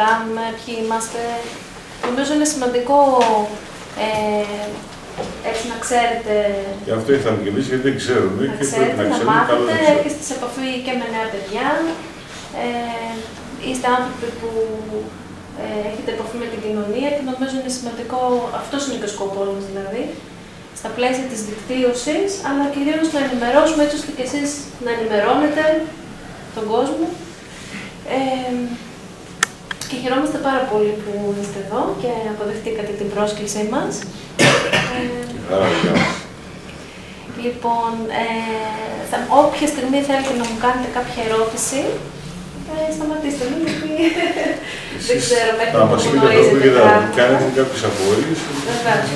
κάνουμε, ποιοι είμαστε. Νομίζω είναι σημαντικό ε, έτσι να ξέρετε Γι' αυτό ήρθαμε και εμείς γιατί δεν ξέρουμε να και πρέπει ξέρετε, να να ξέρουμε. Καλό μάθετε, να ξέρουμε. έρχεστε σε επαφή και με νέα παιδιά. Ε, είστε άνθρωποι που ε, έχετε επαφή με την κοινωνία και νομίζω είναι σημαντικό, αυτός είναι και ο σκοπός μας δηλαδή, στα πλαίσια της δικτύωσης, αλλά κυρίως να ενημερώσουμε έτσι ώστε και εσείς να ενημερώνετε τον κόσμο. Ε, και χαιρόμαστε πάρα πολύ που είστε εδώ και αποδεχτήκατε την πρόσκλησή μας. Ε, Άρα, γεια. Λοιπόν, ε, θα, όποια στιγμή θέλετε να μου κάνετε κάποια ερώτηση, ε, σταματήστε με, γιατί δεν Εσείς ξέρω μέχρι Θα που μας πείτε αυτό γνωρίζετε που είδατε. πράγματα. Κάνετε κάποιες απορίες. Βεβαίως.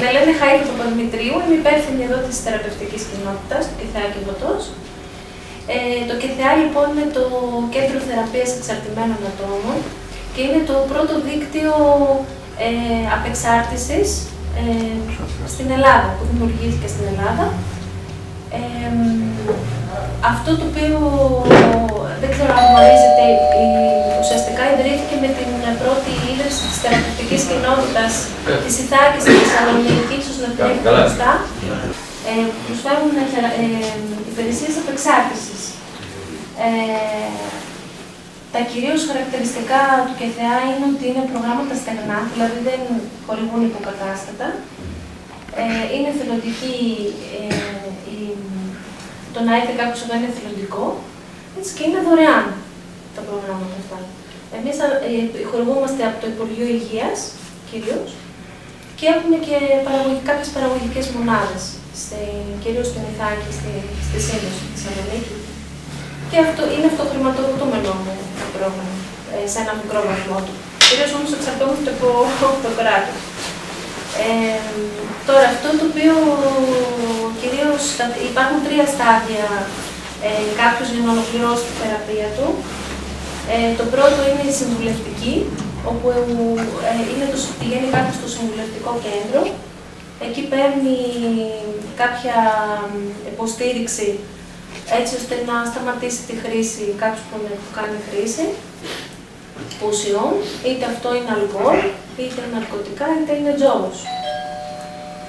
Με λένε Χάικη Παπαδημητρίου, είμαι υπεύθυνη εδώ της θεραπευτικής κοινότητας, του ΚΕΘΑ και Βοτός. Ε, το ΚΕΘΑ λοιπόν είναι το Κέντρο Θεραπείας Εξαρτημένων Ατόμων και είναι το πρώτο δίκτυο ε, απεξάρτησης ε, στην Ελλάδα, που δημιουργήθηκε στην Ελλάδα. Ε, αυτό το οποίο δεν ξέρω αν γνωρίζετε, η- ουσιαστικά ιδρύθηκε με την πρώτη ίδρυση της θεραπευτικής κοινότητας της Ιθάκης στη Θεσσαλονίκη, ίσως να την έχετε Καλά. μπροστά, ε, που προσφέρουν ε, θερα- ε, υπηρεσίες απεξάρτησης. Ε, τα κυρίως χαρακτηριστικά του ΚΕΘΕΑ είναι ότι είναι προγράμματα στεγνά, δηλαδή δεν χορηγούν υποκατάστατα. Ε, είναι θελοντική, ε, η, το να έρθει κάποιος εδώ είναι θελοντικό, έτσι και είναι δωρεάν τα προγράμματα αυτά. Εμείς ε, χορηγούμαστε από το Υπουργείο Υγείας, κυρίως, και έχουμε και παραγωγι, κάποιες παραγωγικές μονάδες, στη, κυρίως στην Ιθάκη, στη, στη Σύνδεση, στη Θεσσαλονίκη. Και αυτό είναι αυτοχρηματοδοτούμενο το πρόγραμμα, ε, σε ένα μικρό βαθμό του. Κυρίως όμως εξαρτώμαστε από το κράτος. Ε, τώρα, αυτό το οποίο κυρίως τα- υπάρχουν τρία στάδια ε, κάποιος για να ολοκληρώσει τη θεραπεία του. Ε, το πρώτο είναι η συμβουλευτική, όπου ε, είναι το, πηγαίνει κάποιος στο συμβουλευτικό κέντρο. Εκεί παίρνει κάποια υποστήριξη έτσι ώστε να σταματήσει τη χρήση κάποιος που, είναι- που κάνει χρήση ουσιών, είτε αυτό είναι αλκοόλ, είτε ναρκωτικά, είτε είναι τζόγος.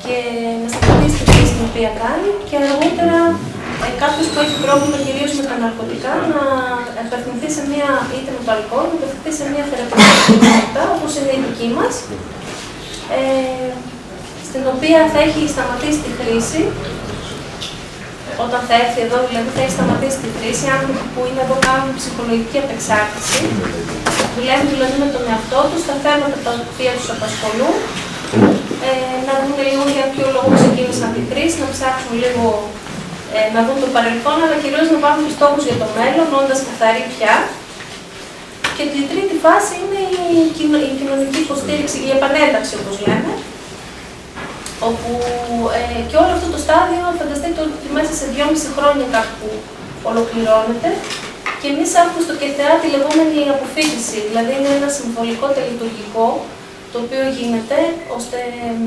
Και να σταματήσει τη χρήση την οποία κάνει και αργότερα ε, κάποιος που έχει πρόβλημα κυρίως με τα ναρκωτικά να απευθυνθεί σε μια, είτε με το αλκοόλ, να απευθυνθεί σε μια θεραπευτική κοινότητα, όπως είναι η δική μας, ε, στην οποία θα έχει σταματήσει τη χρήση όταν θα έρθει εδώ, δηλαδή θα έχει σταματήσει τη χρήση, άνθρωποι που είναι εδώ κάνουν ψυχολογική απεξάρτηση, δουλεύουν δηλαδή με τον εαυτό τους, τα θέματα τα οποία τους απασχολούν, ε, να δουν λίγο για ποιο λόγο ξεκίνησαν τη χρήση, να ψάξουν λίγο ε, να δουν το παρελθόν, αλλά κυρίως να βάλουν και στόχους για το μέλλον, όντας καθαροί πια. Και η τρίτη φάση είναι η, κοινο- η κοινωνική υποστήριξη, η επανένταξη όπως λέμε, όπου ε, και όλο αυτό το στάδιο φανταστείτε ότι μέσα σε δυόμιση χρόνια κάπου ολοκληρώνεται και εμείς έχουμε στο ΚΕΘΕΑ τη λεγόμενη αποφύτιση, δηλαδή είναι ένα συμβολικό τελειτουργικό το οποίο γίνεται ώστε μ,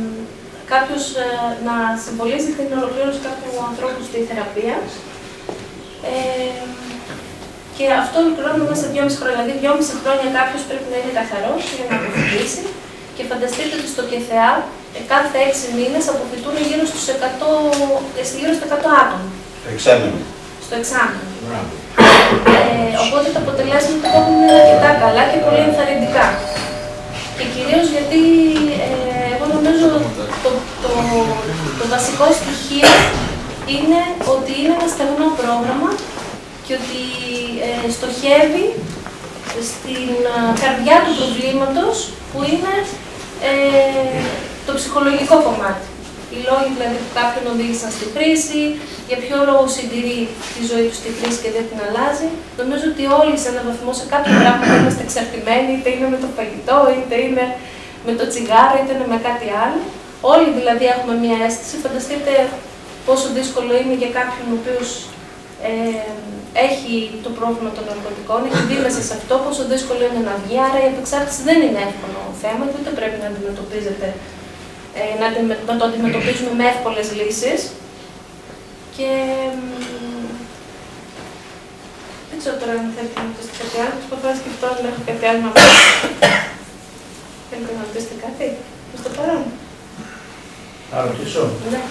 κάποιος ε, να συμβολίζει την ολοκλήρωση κάποιου ανθρώπου στη θεραπεία. Ε, και αυτό ολοκληρώνουμε μέσα σε 2,5 χρόνια. Δηλαδή, 2,5 χρόνια κάποιος πρέπει να είναι καθαρός για να αποφυτίσει. Και φανταστείτε ότι στο ΚΕΘΕΑ ε, κάθε 6 μήνες αποφυτούν γύρω, στους 100, ε, γύρω στα 100 άτομα. εξάμεινο. Στο εξάμεινο. Ε, οπότε τα αποτελέσματα έχουν είναι αρκετά καλά και πολύ ενθαρρυντικά. Και κυρίως γιατί ε, εγώ νομίζω το, το, το, το βασικό στοιχείο είναι ότι είναι ένα στεγνό πρόγραμμα και ότι ε, στοχεύει στην ε, καρδιά του προβλήματος που είναι ε, το ψυχολογικό κομμάτι. Οι λόγοι δηλαδή που κάποιον οδήγησαν στη κρίση, για ποιο λόγο συντηρεί τη ζωή του στη κρίση και δεν την αλλάζει. Νομίζω ότι όλοι σε έναν βαθμό σε κάποιο πράγμα είμαστε εξαρτημένοι, είτε είναι με το φαγητό, είτε είναι με το τσιγάρο, είτε είναι με κάτι άλλο. Όλοι δηλαδή έχουμε μια αίσθηση. Φανταστείτε πόσο δύσκολο είναι για κάποιον ο οποίος ε, έχει το πρόβλημα των ναρκωτικών, έχει μπει μέσα σε αυτό, πόσο δύσκολο είναι να βγει. Άρα η απεξάρτηση δεν είναι εύκολο θέμα και ούτε πρέπει να αντιμετωπίζεται, ε, να, να το αντιμετωπίζουμε με εύκολες λύσεις. Και δεν ξέρω τώρα αν θέλετε να ρωτήσετε κάτι άλλο. Προσπαθώ να σκεφτώ αν έχω κάτι άλλο να πω. Θέλετε να ρωτήσετε κάτι; Προς το παρόν. Να ρωτήσω. Ναι.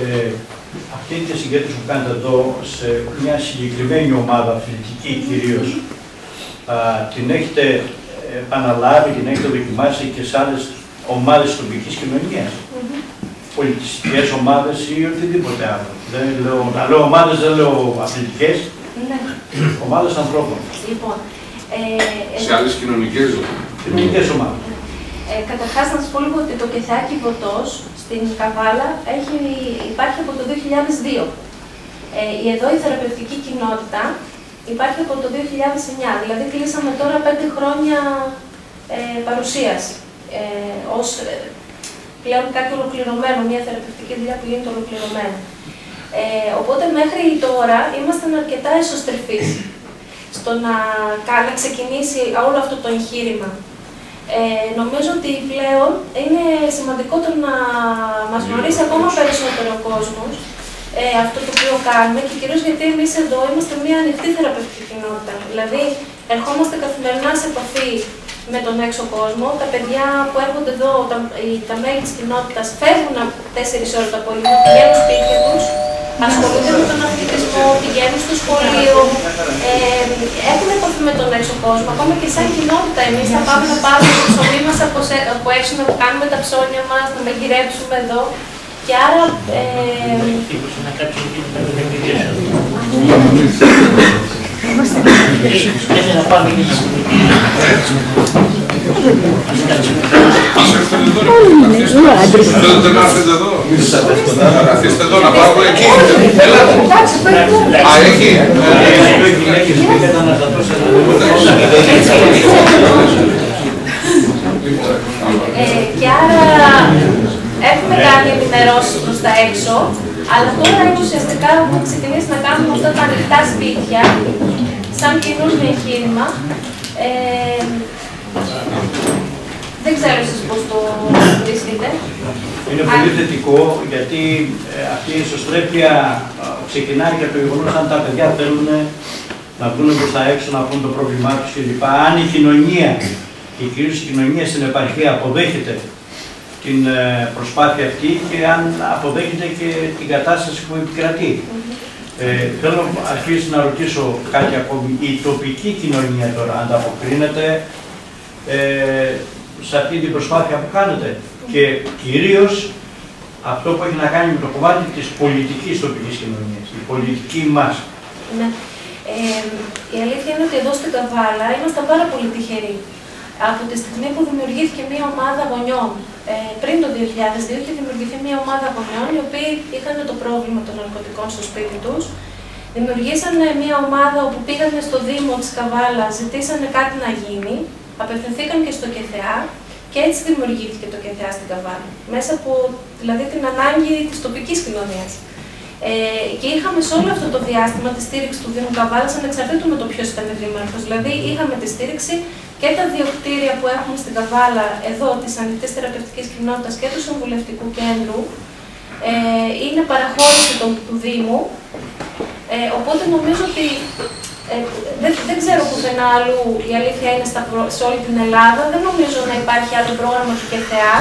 Ε, αυτή τη συγκέντρωση που κάνετε εδώ σε μια συγκεκριμένη ομάδα, αθλητική κυρίως, την έχετε επαναλάβει, την έχετε δοκιμάσει και σε άλλες ομάδες τοπικής κοινωνίας; Mm-hmm. Πολιτιστικές ομάδες ή οτιδήποτε άλλο. Δεν λέω, να λέω ομάδες, δεν λέω αθλητικές. Ναι. Ομάδες ανθρώπων. Λοιπόν, ε, Σε άλλες κοινωνικές ζώνε. Κοινωνικές ομάδες. Ε, Καταρχάς, να σας πω λίγο ότι το κεθάκι βοτός στην Καβάλα έχει, υπάρχει από το 2002. Ε, η εδώ η θεραπευτική κοινότητα υπάρχει από το 2009. Δηλαδή, κλείσαμε τώρα πέντε χρόνια ε, παρουσίας ε, ως ε, πλέον κάτι ολοκληρωμένο, μια θεραπευτική δουλειά που γίνεται ολοκληρωμένη. Ε, οπότε μέχρι τώρα ήμασταν αρκετά εσωστρεφείς στο να, να ξεκινήσει όλο αυτό το εγχείρημα. Ε, νομίζω ότι πλέον είναι σημαντικότερο να μας γνωρίσει ακόμα περισσότερο ο κόσμος ε, αυτό το οποίο κάνουμε και κυρίως γιατί εμείς εδώ είμαστε μια ανοιχτή θεραπευτική κοινότητα. Δηλαδή, ερχόμαστε καθημερινά σε επαφή με τον έξω κόσμο. Τα παιδιά που έρχονται εδώ, τα, τα μέλη της κοινότητας, φεύγουν 4 ώρες το απόγευμα, πηγαίνουν σπίτια τους, ασχολούνται με τον αθλητισμό, πηγαίνουν στο σχολείο, ε, έχουν επαφή με τον έξω κόσμο. Ακόμα και σαν κοινότητα, εμείς θα πάμε να πάρουμε το ψωμί μας από, από έξω, να κάνουμε τα ψώνια μας, να μαγειρέψουμε εδώ. Και άρα. Ε, να πάμε και Θέλετε να έρθετε εδώ. Αφήστε εδώ να πάω εκεί. Α, εκεί. ε, και άρα έχουμε κάνει ενημερώσεις προς τα έξω, αλλά τώρα ουσιαστικά έχουμε ξεκινήσει να κάνουμε αυτά τα ανοιχτά σπίτια, σαν καινούργιο εγχείρημα. Ε, δεν ξέρω εσείς πώς το βρίσκετε. Είναι πολύ θετικό γιατί ε, αυτή η ισοστρέφεια ε, ξεκινάει για το γεγονός αν τα παιδιά θέλουν να βγουν προς τα έξω, να πούν το πρόβλημά τους κλπ. Αν η κοινωνία και κυρίως η κοινωνία στην επαρχία αποδέχεται την ε, προσπάθεια αυτή και αν αποδέχεται και την κατάσταση που επικρατεί. Ε, θέλω αρχίσει να ρωτήσω κάτι ακόμη. Η τοπική κοινωνία τώρα ανταποκρίνεται ε, σε αυτή την προσπάθεια που κάνετε και κυρίως αυτό που έχει να κάνει με το κομμάτι της πολιτικής τοπικής κοινωνίας, η πολιτική μας. Ναι. Ε, η αλήθεια είναι ότι εδώ στην Καβάλα ήμασταν πάρα πολύ τυχεροί. Από τη στιγμή που δημιουργήθηκε μια ομάδα γονιών, ε, πριν το 2002 είχε δημιουργηθεί μια ομάδα γονιών οι οποίοι είχαν το πρόβλημα των ναρκωτικών στο σπίτι τους. Δημιουργήσανε μια ομάδα όπου πήγαν στο Δήμο της Καβάλας, ζητήσανε κάτι να γίνει, απευθυνθήκαν και στο ΚΕΘΕΑ και έτσι δημιουργήθηκε το ΚΕΘΕΑ στην Καβάλα. Μέσα από δηλαδή την ανάγκη της τοπικής κοινωνίας. Ε, και είχαμε σε όλο αυτό το διάστημα τη στήριξη του Δήμου Καβάλα ανεξαρτήτου με το ποιος ήταν δήμαρχος. Δηλαδή, είχαμε τη στήριξη και τα δύο κτίρια που έχουμε στην Καβάλα, εδώ της ανοιχτής θεραπευτικής κοινότητας και του συμβουλευτικού κέντρου, ε, είναι παραχώρηση του, του Δήμου. Ε, οπότε νομίζω ότι ε, δεν, δεν ξέρω πουθενά αλλού, η αλήθεια είναι στα, σε όλη την Ελλάδα, δεν νομίζω να υπάρχει άλλο πρόγραμμα του ΚΕΘΕΑ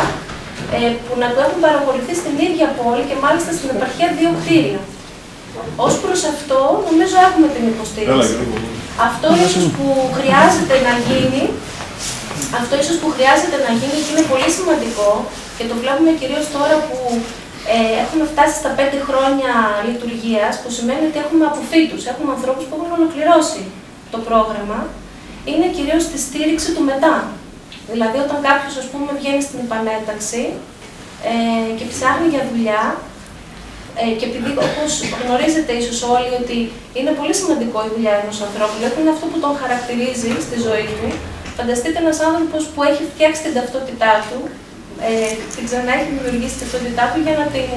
ε, που να το έχουν παραχωρηθεί στην ίδια πόλη και μάλιστα στην επαρχία δύο κτίρια. Ως προς αυτό, νομίζω έχουμε την υποστήριξη. Αυτό ίσως που χρειάζεται να γίνει, αυτό ίσως που χρειάζεται να γίνει και είναι πολύ σημαντικό και το βλέπουμε κυρίως τώρα που ε, έχουμε φτάσει στα πέντε χρόνια λειτουργίας, που σημαίνει ότι έχουμε αποφύτους, έχουμε ανθρώπους που έχουν ολοκληρώσει το πρόγραμμα, είναι κυρίως τη στήριξη του μετά. Δηλαδή, όταν κάποιος ας πούμε, βγαίνει στην επανένταξη ε, και ψάχνει για δουλειά, ε, και επειδή όπως γνωρίζετε ίσως όλοι ότι είναι πολύ σημαντικό η δουλειά ενός ανθρώπου, δηλαδή είναι αυτό που τον χαρακτηρίζει στη ζωή του. Φανταστείτε ένας άνθρωπος που έχει φτιάξει την ταυτότητά του, ε, την ξανά έχει δημιουργήσει την ταυτότητά του για να, την,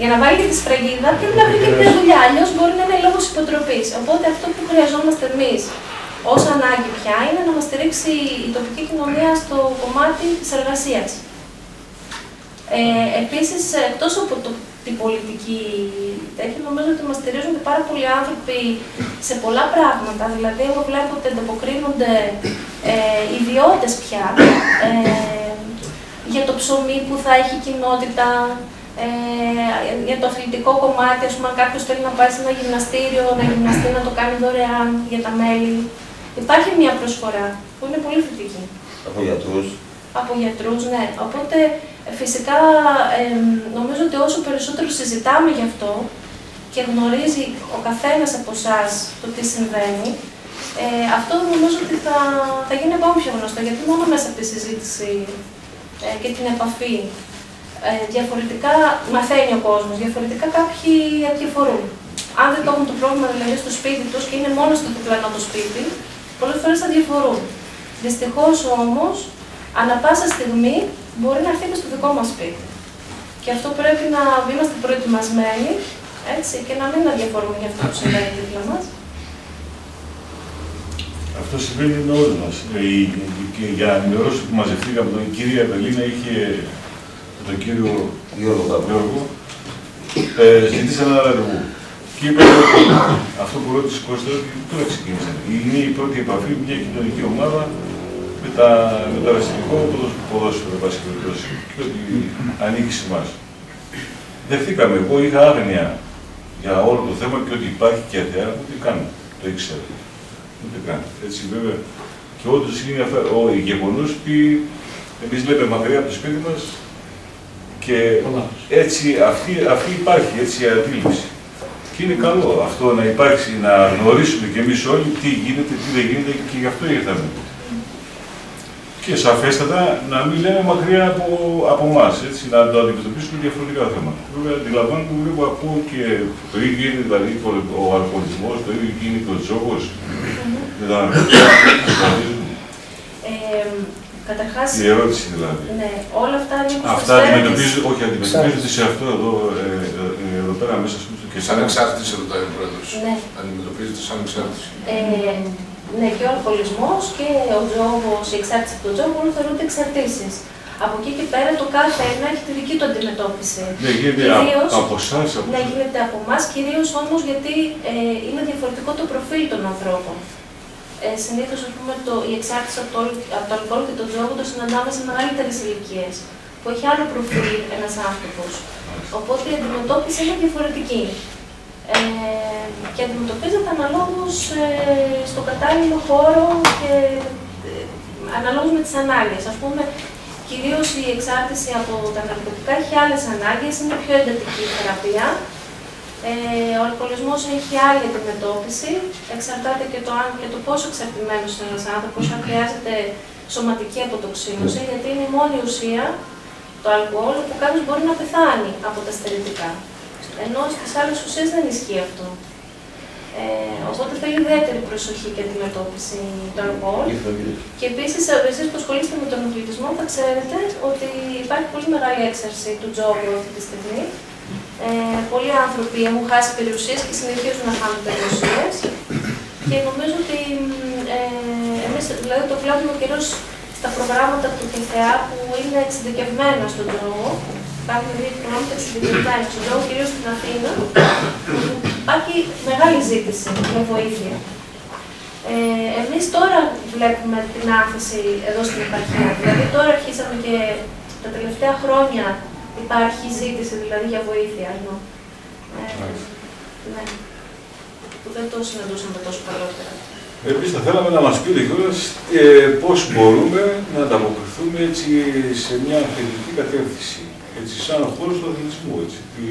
για να βάλει και τη σφραγίδα, πρέπει να βρει και μια δουλειά. Αλλιώς μπορεί να είναι λόγος υποτροπής. Οπότε αυτό που χρειαζόμαστε εμείς ως ανάγκη πια είναι να μας στηρίξει η τοπική κοινωνία στο κομμάτι της εργασίας. Ε, Επίσης, εκτός από το, την πολιτική τέτοια, νομίζω ότι μας στηρίζονται πάρα πολλοί άνθρωποι σε πολλά πράγματα. Δηλαδή, εγώ βλέπω ότι ανταποκρίνονται ε, ιδιώτες πια ε, για το ψωμί που θα έχει κοινότητα, ε, για το αθλητικό κομμάτι, ας πούμε, αν κάποιος θέλει να πάει σε ένα γυμναστήριο, να γυμναστεί, να το κάνει δωρεάν για τα μέλη. Υπάρχει μια προσφορά που είναι πολύ θετική. Από γιατρούς. Από γιατρούς, ναι. Οπότε φυσικά νομίζω ότι όσο περισσότερο συζητάμε γι' αυτό και γνωρίζει ο καθένας από εσάς το τι συμβαίνει, ε, αυτό νομίζω ότι θα, θα γίνει ακόμη πιο γνωστό, γιατί μόνο μέσα από τη συζήτηση ε, και την επαφή ε, διαφορετικά μαθαίνει ο κόσμος, διαφορετικά κάποιοι αδιαφορούν. Αν δεν το έχουν το πρόβλημα δηλαδή στο σπίτι τους και είναι μόνο στο διπλανό το σπίτι, πολλές φορές αδιαφορούν. Δυστυχώς όμως, ανα πάσα στιγμή μπορεί να έρθει στο δικό μας σπίτι. Και αυτό πρέπει να είμαστε προετοιμασμένοι έτσι, και να μην αδιαφορούμε για αυτό που συμβαίνει δίπλα μας. Αυτό συμβαίνει με όλους μας. Ε, και για να ενημερώσω που μαζευτήκαμε, η κυρία Ευελίνα είχε τον κύριο Γιώργο, ε, ζητήσαμε ένα ραντεβού. Και είπε ότι αυτό που ρώτησε Κώστα, ότι τώρα ξεκίνησε. Είναι η πρώτη επαφή μια κοινωνική ομάδα με, τα, με το αριστερικό ποδόσφαιρο, βάση περιπτώσει, και ότι ανήκει σε εμάς. Δεχτήκαμε. Εγώ είχα άγνοια για όλο το θέμα και ότι υπάρχει και ΑΤΕΑ, ούτε καν το ήξερα. Ούτε καν. Έτσι βέβαια. Και όντως είναι ο γεγονό ότι εμείς λέμε μακριά από το σπίτι μας και έτσι αυτή, αυτή υπάρχει έτσι η αντίληψη. Και είναι καλό αυτό να υπάρξει, να γνωρίσουμε κι εμείς όλοι τι γίνεται, τι δεν γίνεται και γι' αυτό ήρθαμε. Και σαφέστατα να μην λέμε μακριά από, από εμά, έτσι, να το αντιμετωπίσουμε διαφορετικά θέματα. Βέβαια, αντιλαμβάνομαι που βλέπω ακούω και το ίδιο είναι δηλαδή ο αλκοολισμός, το ίδιο είναι και ο τζόγος. Δεν Καταρχάς, η ερώτηση δηλαδή. Ναι, όλα αυτά είναι Αυτά αντιμετωπίζονται, όχι αντιμετωπίζονται σε αυτό εδώ, ε, ε, εδώ πέρα μέσα στο και σαν εξάρτηση ρωτάει ο πρόεδρος. Ναι. Αντιμετωπίζεται σαν εξάρτηση. Ε, ναι, και ο αλκοολισμός και ο τζόγος, η εξάρτηση από τον τζόγο όλοι θεωρούνται εξαρτήσεις. Από εκεί και πέρα το κάθε ένα έχει τη δική του αντιμετώπιση. Ναι, γίνεται κυρίως, από εσάς. Ναι, γίνεται από εμάς, κυρίως όμως γιατί ε, είναι διαφορετικό το προφίλ των ανθρώπων ε, συνήθως η εξάρτηση από το, από το αλκοόλ και το τζόγο το συναντάμε σε μεγαλύτερες ηλικίες, που έχει άλλο προφίλ ένας άνθρωπος. Οπότε η αντιμετώπιση είναι διαφορετική. Ε, και αντιμετωπίζεται αναλόγως ε, στο κατάλληλο χώρο και ε, αναλόγως με τις ανάγκες. Α πούμε, κυρίως η εξάρτηση από τα ναρκωτικά έχει άλλες ανάγκες, είναι πιο εντατική η θεραπεία ε, ο αλκοολισμός έχει άλλη αντιμετώπιση, εξαρτάται και το, και το πόσο εξαρτημένος είναι ένας άνθρωπος, αν χρειάζεται σωματική αποτοξίνωση, γιατί είναι η μόνη ουσία, το αλκοόλ, που κάποιος μπορεί να πεθάνει από τα στερητικά. Ενώ στις άλλες ουσίες δεν ισχύει αυτό. Ε, οπότε θέλει ιδιαίτερη προσοχή και αντιμετώπιση το αλκοόλ. Και επίσης, εσείς που ασχολείστε με τον αθλητισμό, θα ξέρετε ότι υπάρχει πολύ μεγάλη έξαρση του τζόγου αυτή τη στιγμή. Ε, πολλοί άνθρωποι έχουν χάσει περιουσίες και συνεχίζουν να χάνουν περιουσίες. Και νομίζω ότι ε, εμείς δηλαδή, το βλέπουμε κυρίως στα προγράμματα του ΚΕΘΕΑ που είναι εξειδικευμένα στον τρόπο. Υπάρχουν δύο προγράμματα εξειδικευμένα στον τρόπο, κυρίως στην Αθήνα. Υπάρχει μεγάλη ζήτηση για βοήθεια. Ε, εμείς τώρα βλέπουμε την άφηση εδώ στην επαρχία. Δηλαδή τώρα αρχίσαμε και τα τελευταία χρόνια υπάρχει ζήτηση δηλαδή για βοήθεια. Ε, Ναι. Που δεν το συναντούσαμε τόσο παλιότερα. Εμείς θα θέλαμε να μας πείτε κιόλας ε, πώς μπορούμε να ανταποκριθούμε έτσι, σε μια θετική κατεύθυνση. Έτσι, σαν χώρο του αθλητισμού. Έτσι. Τι,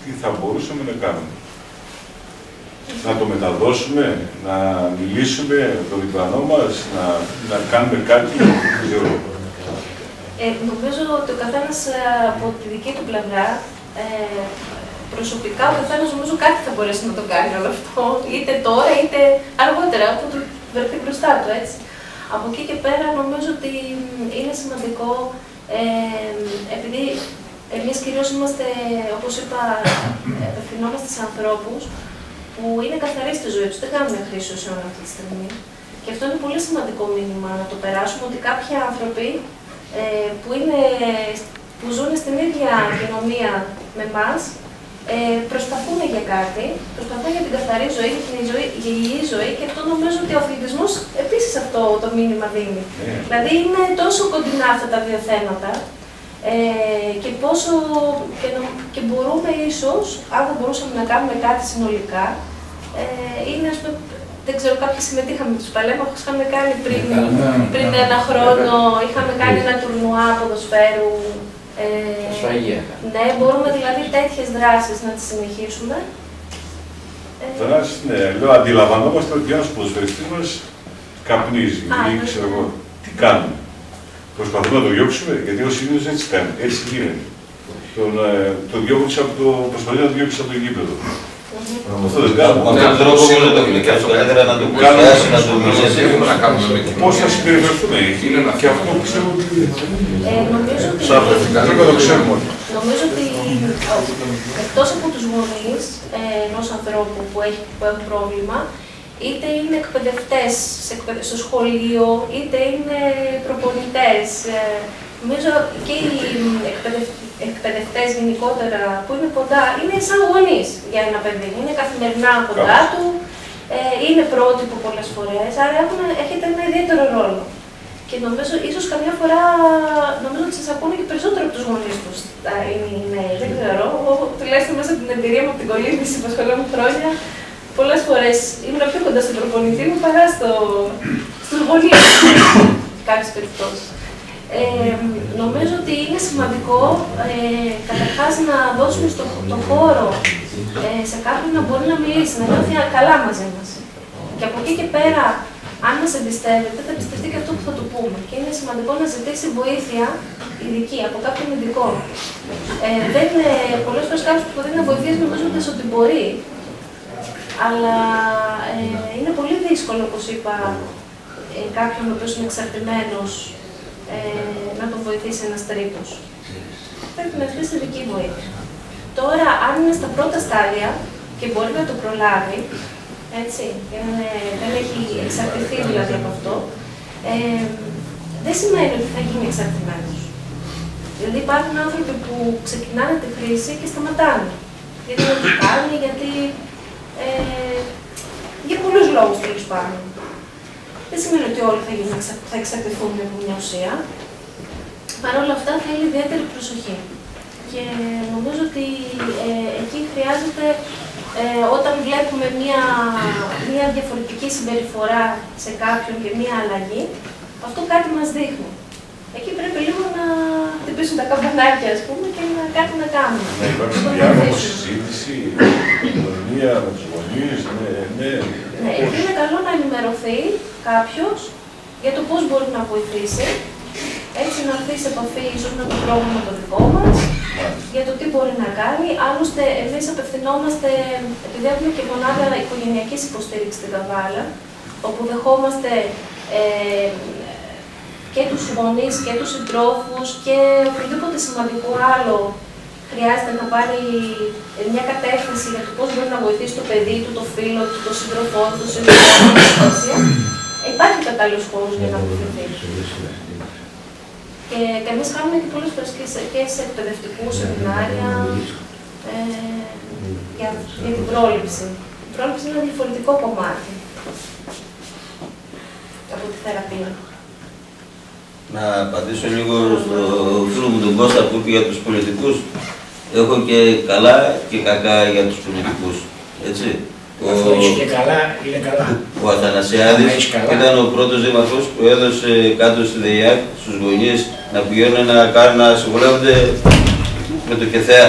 τι θα μπορούσαμε να κάνουμε. Να το μεταδώσουμε, να μιλήσουμε με το διπλανό μας, να, να κάνουμε κάτι. Δεν ξέρω. Ε, νομίζω ότι ο καθένας από τη δική του πλευρά, ε, προσωπικά ο καθένας νομίζω κάτι θα μπορέσει να το κάνει όλο αυτό, είτε τώρα είτε αργότερα, όπου του βρεθεί μπροστά του, έτσι. Από εκεί και πέρα νομίζω ότι είναι σημαντικό, ε, επειδή εμείς κυρίως είμαστε, όπως είπα, απευθυνόμαστε σε ανθρώπους που είναι καθαροί στη ζωή τους, δεν κάνουν χρήση ουσιών αυτή τη στιγμή. Και αυτό είναι πολύ σημαντικό μήνυμα να το περάσουμε, ότι κάποιοι άνθρωποι ε, που, είναι, που ζουν στην ίδια κοινωνία με εμά, ε, προσπαθούν για κάτι, προσπαθούν για την καθαρή ζωή, για την ζωή, για υγιή ζωή και αυτό νομίζω ότι ο αθλητισμός επίσης αυτό το μήνυμα δίνει. Ναι. Δηλαδή είναι τόσο κοντινά αυτά τα δύο θέματα ε, και πόσο και, νο- και μπορούμε ίσως, αν δεν μπορούσαμε να κάνουμε κάτι συνολικά, ε, είναι ας πούμε, δεν ξέρω, κάποιοι συμμετείχαμε με τους παλέμαχους, είχαμε κάνει πριν, πριν ένα χρόνο, είχαμε κάνει ένα τουρνουά ποδοσφαίρου. Ε, Σφαγεία. ναι, μπορούμε δηλαδή τέτοιες δράσεις να τις συνεχίσουμε. Ε, Δράση, ναι, λέω, αντιλαμβανόμαστε ότι ένας ποδοσφαιριστής μας καπνίζει Α, ή ναι. ξέρω εγώ. Τι κάνουμε. Προσπαθούμε να το διώξουμε, γιατί ο συνήθω έτσι κάνει. Έτσι γίνεται. Τον, ε, το διώχνει από το. Προσπαθεί να το διώξει από το γήπεδο. μμμ. Αυτό δεν κάνουμε. Με αυτόν τον τρόπο όμως δεν το είναι. Και αυτό καλύτερα να το Κάνουμε- κουστιάσει, να το μιλήσεις. Θέλουμε να κάνουμε με Πώς θα συμπεριφερθούμε, Είναι ένα και αυτό πιστεύω ότι. Ε, νομίζω ότι... Σαν πρέπει να το ξέρουμε όλοι. Νομίζω ότι εκτός από τους γονείς ε, ενός ανθρώπου που έχει, που έχει πρόβλημα, είτε είναι εκπαιδευτές σε εκπαιδε- στο σχολείο, είτε είναι προπονητές. Ε, νομίζω και οι εκπαιδευ- εκπαιδευτές γενικότερα που είναι κοντά, είναι σαν γονείς για ένα παιδί. Είναι καθημερινά κοντά Κάπως. του, ε, είναι πρότυπο πολλές φορές, άρα έχουν, έχετε ένα ιδιαίτερο ρόλο. Και νομίζω, ίσως καμιά φορά, νομίζω ότι σας ακούνε και περισσότερο από τους γονείς τους τα είναι οι νέοι. Δεν ξέρω, εγώ τουλάχιστον μέσα από την εμπειρία μου από την κολύμβηση που ασχολούμαι χρόνια, πολλές φορές ήμουν πιο κοντά στον προπονητή μου παρά στο, στους γονείς κάποιες περιπτώσεις. Ε, νομίζω ότι είναι σημαντικό ε, καταρχάς να δώσουμε στο, το χώρο ε, σε κάποιον να μπορεί να μιλήσει, να νιώθει καλά μαζί μας. Και από εκεί και πέρα, αν μας εμπιστεύεται, θα εμπιστευτεί και αυτό που θα του πούμε. Και είναι σημαντικό να ζητήσει βοήθεια ειδική από κάποιον ειδικό. Ε, δεν είναι πολλές φορές κάποιος που προσπαθεί να βοηθήσει νομίζοντας ότι μπορεί. Αλλά ε, είναι πολύ δύσκολο, όπως είπα, ε, κάποιον ο οποίος είναι εξαρτημένος ε, να τον βοηθήσει ένας τρίτος. Πρέπει να ζητήσει ειδική βοήθεια. Τώρα, αν είναι στα πρώτα στάδια και μπορεί να το προλάβει, έτσι, και δεν, είναι- δεν έχει εξαρτηθεί δηλαδή από αυτό, ε, δεν σημαίνει ότι θα γίνει εξαρτημένος. Δηλαδή υπάρχουν άνθρωποι που ξεκινάνε τη χρήση και σταματάνε. Γιατί δεν το κάνει, γιατί ε, για πολλούς λόγους τέλος πάντων. Δεν σημαίνει ότι όλοι θα, γίνουν, εξα- θα εξαρτηθούν από μια ουσία. Παρ' όλα αυτά θέλει ιδιαίτερη προσοχή. Και νομίζω ότι ε, εκεί χρειάζεται ε, όταν βλέπουμε μια, μια διαφορετική συμπεριφορά σε κάποιον και μια αλλαγή, αυτό κάτι μας δείχνει. Εκεί πρέπει λίγο να χτυπήσουν τα καμπανάκια, ας πούμε, και να κάτι να κάνουμε. Να υπάρξει Να διάλογος, βοηθήσουμε. συζήτηση, κοινωνία με τους γονείς, ναι, ναι. Ναι, εκεί είναι καλό να ενημερωθεί κάποιος για το πώς μπορεί να βοηθήσει. Έτσι να έρθει σε επαφή ίσω με το πρόγραμμα το δικό μας, για το τι μπορεί να κάνει. Άλλωστε, εμείς απευθυνόμαστε, επειδή έχουμε και μονάδα οικογενειακής υποστήριξης στην Καβάλα, όπου δεχόμαστε ε, και τους γονείς και τους συντρόφους και οποιοδήποτε σημαντικό άλλο χρειάζεται να πάρει ε, μια κατεύθυνση για το πώς μπορεί να βοηθήσει το παιδί του, το φίλο του, το σύντροφό του, το σύντροφό του. Υπάρχει κατάλληλος χώρος για να βοηθηθεί. Και, και εμείς κάνουμε και πολλές φορές και σε, και σε εκπαιδευτικούς σεμινάρια ε, για, για την πρόληψη. Η πρόληψη είναι ένα διαφορετικό κομμάτι από τη θεραπεία. Να απαντήσω λίγο στο φίλο μου τον Κώστα που είπε για τους πολιτικούς. Έχω και καλά και κακά για τους πολιτικούς. Έτσι. Αυτό Ο- είσαι και καλά, είναι καλά. Ο Αθανασιάδης Άμα είσαι καλά. ήταν ο πρώτος δήμαρχος που έδωσε κάτω στη ΔΕΙΑΚ στους γονείς να πηγαίνουν να, κάνουν, να συμβουλεύονται με το ΚΕΘΕΑ.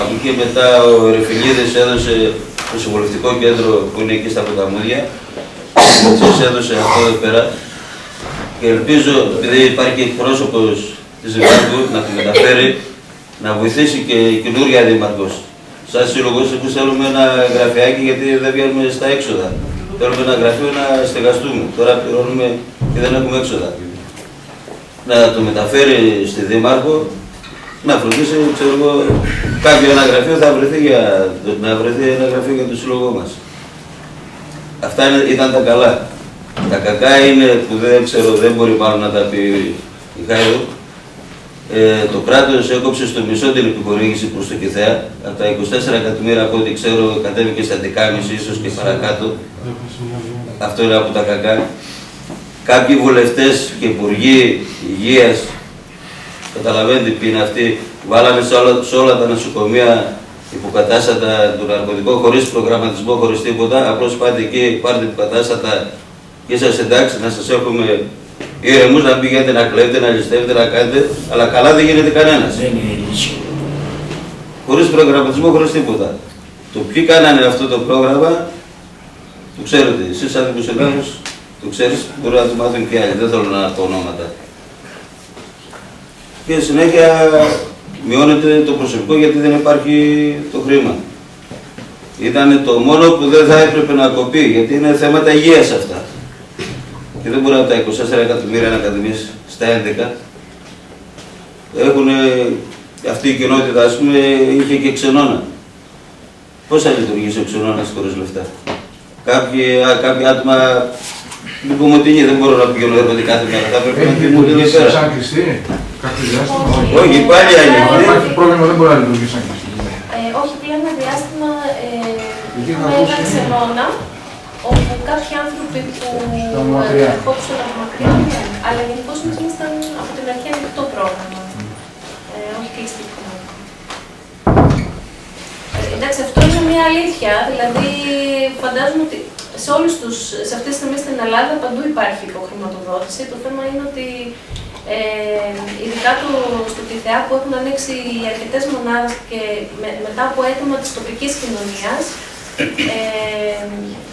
Από εκεί μετά ο Ρεφιλίδης έδωσε το συμβουλευτικό κέντρο που είναι εκεί στα Ποταμούδια. Εσείς έδωσε αυτό εδώ πέρα. Και ελπίζω, επειδή υπάρχει εκπρόσωπος της Δημάρχου, να το μεταφέρει, να βοηθήσει και η καινούργια Δήμαρχος. Σαν σύλλογος, εμείς θέλουμε ένα γραφιάκι γιατί δεν βγαίνουμε στα έξοδα. Θέλουμε ένα γραφείο να στεγαστούμε. Τώρα πληρώνουμε και δεν έχουμε έξοδα. Να το μεταφέρει στη Δήμαρχο, να φροντίσει, ξέρω εγώ, κάποιο ένα γραφείο θα βρεθεί για, να βρεθεί ένα γραφείο για το σύλλογό μας. Αυτά είναι, ήταν τα καλά. Τα κακά είναι που δεν ξέρω, δεν μπορεί μάλλον να τα πει η Χάιδο. Ε, το κράτος έκοψε στο μισό την επιχορήγηση προς το ΚΙΘΕΑ. Από τα 24 εκατομμύρια από ό,τι ξέρω κατέβηκε στα 11,5 ίσως και παρακάτω. Αυτό είναι από τα κακά. Κάποιοι βουλευτές και υπουργοί υγείας, καταλαβαίνετε ποιοι είναι αυτοί, βάλανε σε όλα, σε όλα τα νοσοκομεία υποκατάστατα του ναρκωτικού χωρίς προγραμματισμό, χωρίς τίποτα. Απλώς πάτε εκεί, πάρτε υποκατάστατα και είσαστε εντάξει να σας έχουμε ήρεμους να πηγαίνετε να κλέβετε, να ληστεύετε, να κάνετε, αλλά καλά δεν γίνεται κανένας. Δεν είναι λύση. Χωρίς προγραμματισμό, χωρίς τίποτα. Το ποιοι κάνανε αυτό το πρόγραμμα, το ξέρετε. Εσείς σαν δημοσιογράφος το ξέρεις, μπορεί να το μάθουν και άλλοι. Δεν θέλω να πω ονόματα. Και συνέχεια μειώνεται το προσωπικό γιατί δεν υπάρχει το χρήμα. Ήταν το μόνο που δεν θα έπρεπε να κοπεί, γιατί είναι θέματα υγείας αυτά. Και δεν μπορεί από τα 24 εκατομμύρια να κατεβείς στα 11. Έχουν, αυτή η κοινότητα, ας πούμε, είχε και ξενώνα. Πώς θα λειτουργήσει ο ξενώνας χωρίς λεφτά; Κάποιοι, α, κάποια άτομα, μην πούμε ότι είναι, δεν μπορώ να πηγαίνω έρχονται κάθε μέρα. Θα πρέπει να Έχει πηγαίνουν εδώ λειτουργήσει πέρα. σαν κλειστή, κάποιο διάστημα; Όχι. Όχι, πάλι Αν ανοιχτή. υπάρχει πρόβλημα δεν μπορεί να λειτουργήσει σαν κλειστή. Ε, όχι, πλέον ένα διάστημα ε, Εκεί θα είχαμε ένα δώσει- ξενώνα όπου κάποιοι άνθρωποι που Ήταν μακριά. ερχόντουσαν από μακριά, ναι. αλλά γενικώς εμεί ήμασταν από την αρχή ανοιχτό πρόγραμμα. Ε, όχι κλειστή κοινότητα. Ε, εντάξει, αυτό είναι μια αλήθεια. Δηλαδή, φαντάζομαι ότι σε όλους τους, σε αυτές τις στιγμές στην Ελλάδα παντού υπάρχει υποχρηματοδότηση. Το θέμα είναι ότι ε, ειδικά το, στο ΤΙΘΕΑ που έχουν ανοίξει αρκετές μονάδες και με- μετά από αίτημα της τοπικής κοινωνίας, ε, υπά-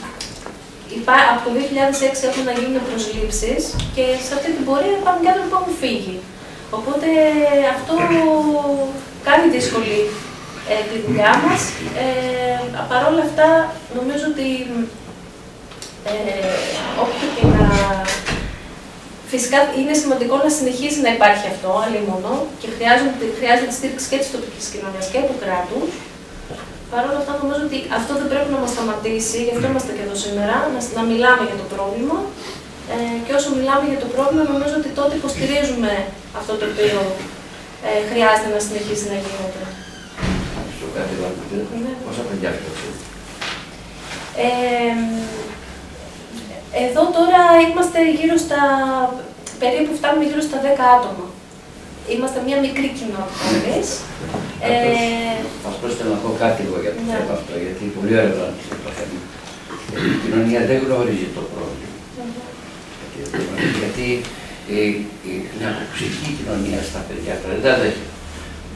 από το 2006 έχουν να γίνουν προσλήψεις και σε αυτή την πορεία υπάρχουν και άνθρωποι που έχουν φύγει. Οπότε αυτό κάνει δύσκολη ε, τη δουλειά μας. Ε, Παρ' όλα αυτά, νομίζω ότι ε, όποιο και να... Φυσικά είναι σημαντικό να συνεχίσει να υπάρχει αυτό, αλλήμωνο, και χρειάζεται, χρειάζεται τη στήριξη και της τοπικής κοινωνίας και του κράτους. Παρ' όλα αυτά, νομίζω ότι αυτό δεν πρέπει να μας σταματήσει, γι' αυτό είμαστε και εδώ σήμερα, να, να μιλάμε για το πρόβλημα. Ε, και όσο μιλάμε για το πρόβλημα, νομίζω ότι τότε υποστηρίζουμε αυτό το οποίο ε, χρειάζεται να συνεχίσει να γίνεται. Στο κάτι άλλο, Ναι. πόσα παιδιά φτιάξατε. Ε, εδώ τώρα είμαστε γύρω στα, περίπου φτάνουμε γύρω στα 10 άτομα. Είμαστε μια μικρή κοινότητα εμείς. Ε, Μα πρόσθετα να πω κάτι εγώ για το Ναι. θέμα αυτό, γιατί πολύ ωραίο να το θέμα. Ε, Η κοινωνία δεν γνωρίζει το πρόβλημα. Γιατί ε, είναι αποξική κοινωνία στα παιδιά αυτά, δεν τα δέχεται.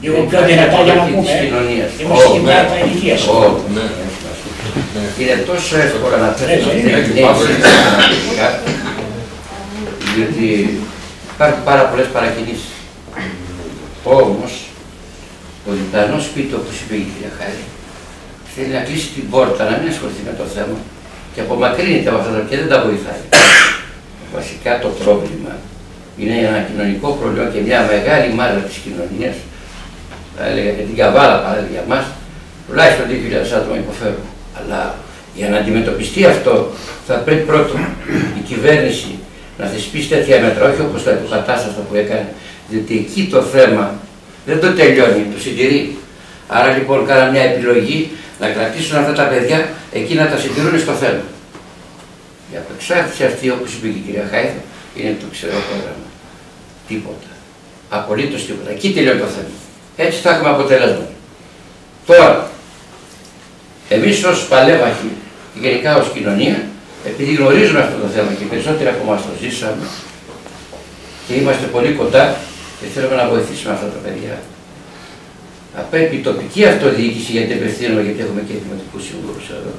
Λίγο Δεν πιο υπάρχει δυνατά για να αποδοχή πούμε. της ε. κοινωνίας. Είμαστε Ω, και μια ναι. ηλικίας. Ω, ναι. Είναι τόσο εύκολο να Ναι, θέσει ναι, αυτή ναι. την έννοια διότι υπάρχουν πάρα πολλές παρακινήσεις. Όμως, ο διπλανός σπίτι, όπως είπε η κυρία Χάρη, θέλει να κλείσει την πόρτα, να μην ασχοληθεί με το θέμα και απομακρύνεται από αυτά τα και δεν τα βοηθάει. Βασικά το πρόβλημα είναι ένα κοινωνικό πρόβλημα και μια μεγάλη μάζα της κοινωνίας, θα έλεγα και την καβάλα παράδειγμα για μας, τουλάχιστον 2.000 άτομα υποφέρουν. Αλλά για να αντιμετωπιστεί αυτό θα πρέπει πρώτον η κυβέρνηση να θεσπίσει τέτοια μέτρα, όχι όπως τα υποκατάστατα που έκανε, διότι εκεί το θέμα δεν το τελειώνει, το συντηρεί. Άρα λοιπόν κάναν μια επιλογή να κρατήσουν αυτά τα παιδιά εκεί να τα συντηρούν στο θέμα. Η απεξάρτηση αυτή, όπως είπε και η κυρία Χάιδα, είναι το ξερό πρόγραμμα. Τίποτα. Απολύτως τίποτα. Εκεί τελειώνει το θέμα. Έτσι θα έχουμε αποτέλεσμα. Τώρα, Εμείς ως παλεύαχοι και γενικά ως κοινωνία, επειδή γνωρίζουμε αυτό το θέμα και περισσότεροι από εμάς το ζήσαμε και είμαστε πολύ κοντά και θέλουμε να βοηθήσουμε αυτά τα παιδιά. Θα πρέπει η τοπική αυτοδιοίκηση, γιατί απευθύνομαι, γιατί έχουμε και δημοτικούς σύμβουλους εδώ,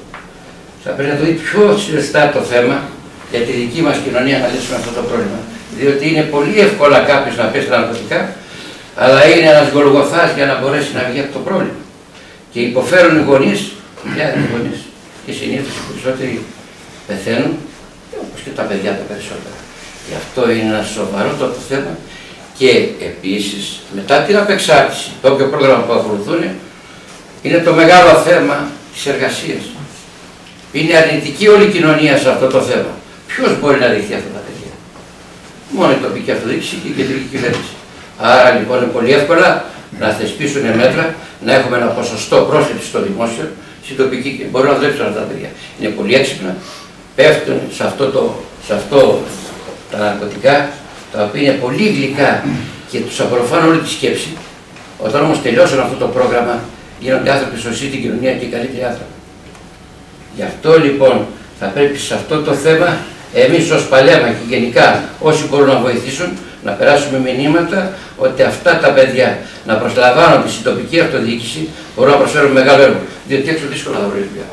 θα πρέπει να το δει πιο σωστά το θέμα για τη δική μας κοινωνία να λύσουμε αυτό το πρόβλημα. Διότι είναι πολύ εύκολα κάποιος να πέσει στα ναρκωτικά, αλλά είναι ένας γολγοθά για να μπορέσει να βγει από το πρόβλημα. Και υποφέρουν οι γονείς, χιλιάδε γονείς. Και συνήθως οι περισσότεροι πεθαίνουν, όπως και τα παιδιά τα περισσότερα. Γι' αυτό είναι ένα σοβαρό το θέμα και επίσης μετά την απεξάρτηση, το όποιο πρόγραμμα που ακολουθούν, είναι το μεγάλο θέμα της εργασίας. Είναι αρνητική όλη η κοινωνία σε αυτό το θέμα. Ποιος μπορεί να δεχθεί αυτά τα παιδιά; Μόνο η τοπική αυτοδιοίκηση και η κεντρική κυβέρνηση. Άρα λοιπόν είναι πολύ εύκολα να θεσπίσουν μέτρα, να έχουμε ένα ποσοστό πρόσληψη στο δημόσιο, στην τοπική και μπορούν να δουλέψουν αυτά τα παιδιά. Είναι πολύ έξυπνα, πέφτουν σε αυτό, το, σε αυτό τα ναρκωτικά, τα οποία είναι πολύ γλυκά και τους απορροφάνε όλη τη σκέψη. Όταν όμως τελειώσουν αυτό το πρόγραμμα, γίνονται άνθρωποι σωστοί στην κοινωνία και καλύτεροι άνθρωποι. Γι' αυτό λοιπόν θα πρέπει σε αυτό το θέμα εμείς ως παλέμα και γενικά όσοι μπορούν να βοηθήσουν να περάσουμε μηνύματα ότι αυτά τα παιδιά να προσλαμβάνονται στην τοπική αυτοδιοίκηση μπορούν να προσφέρουν μεγάλο έργο. Διότι έξω δύσκολα θα βρει δουλειά.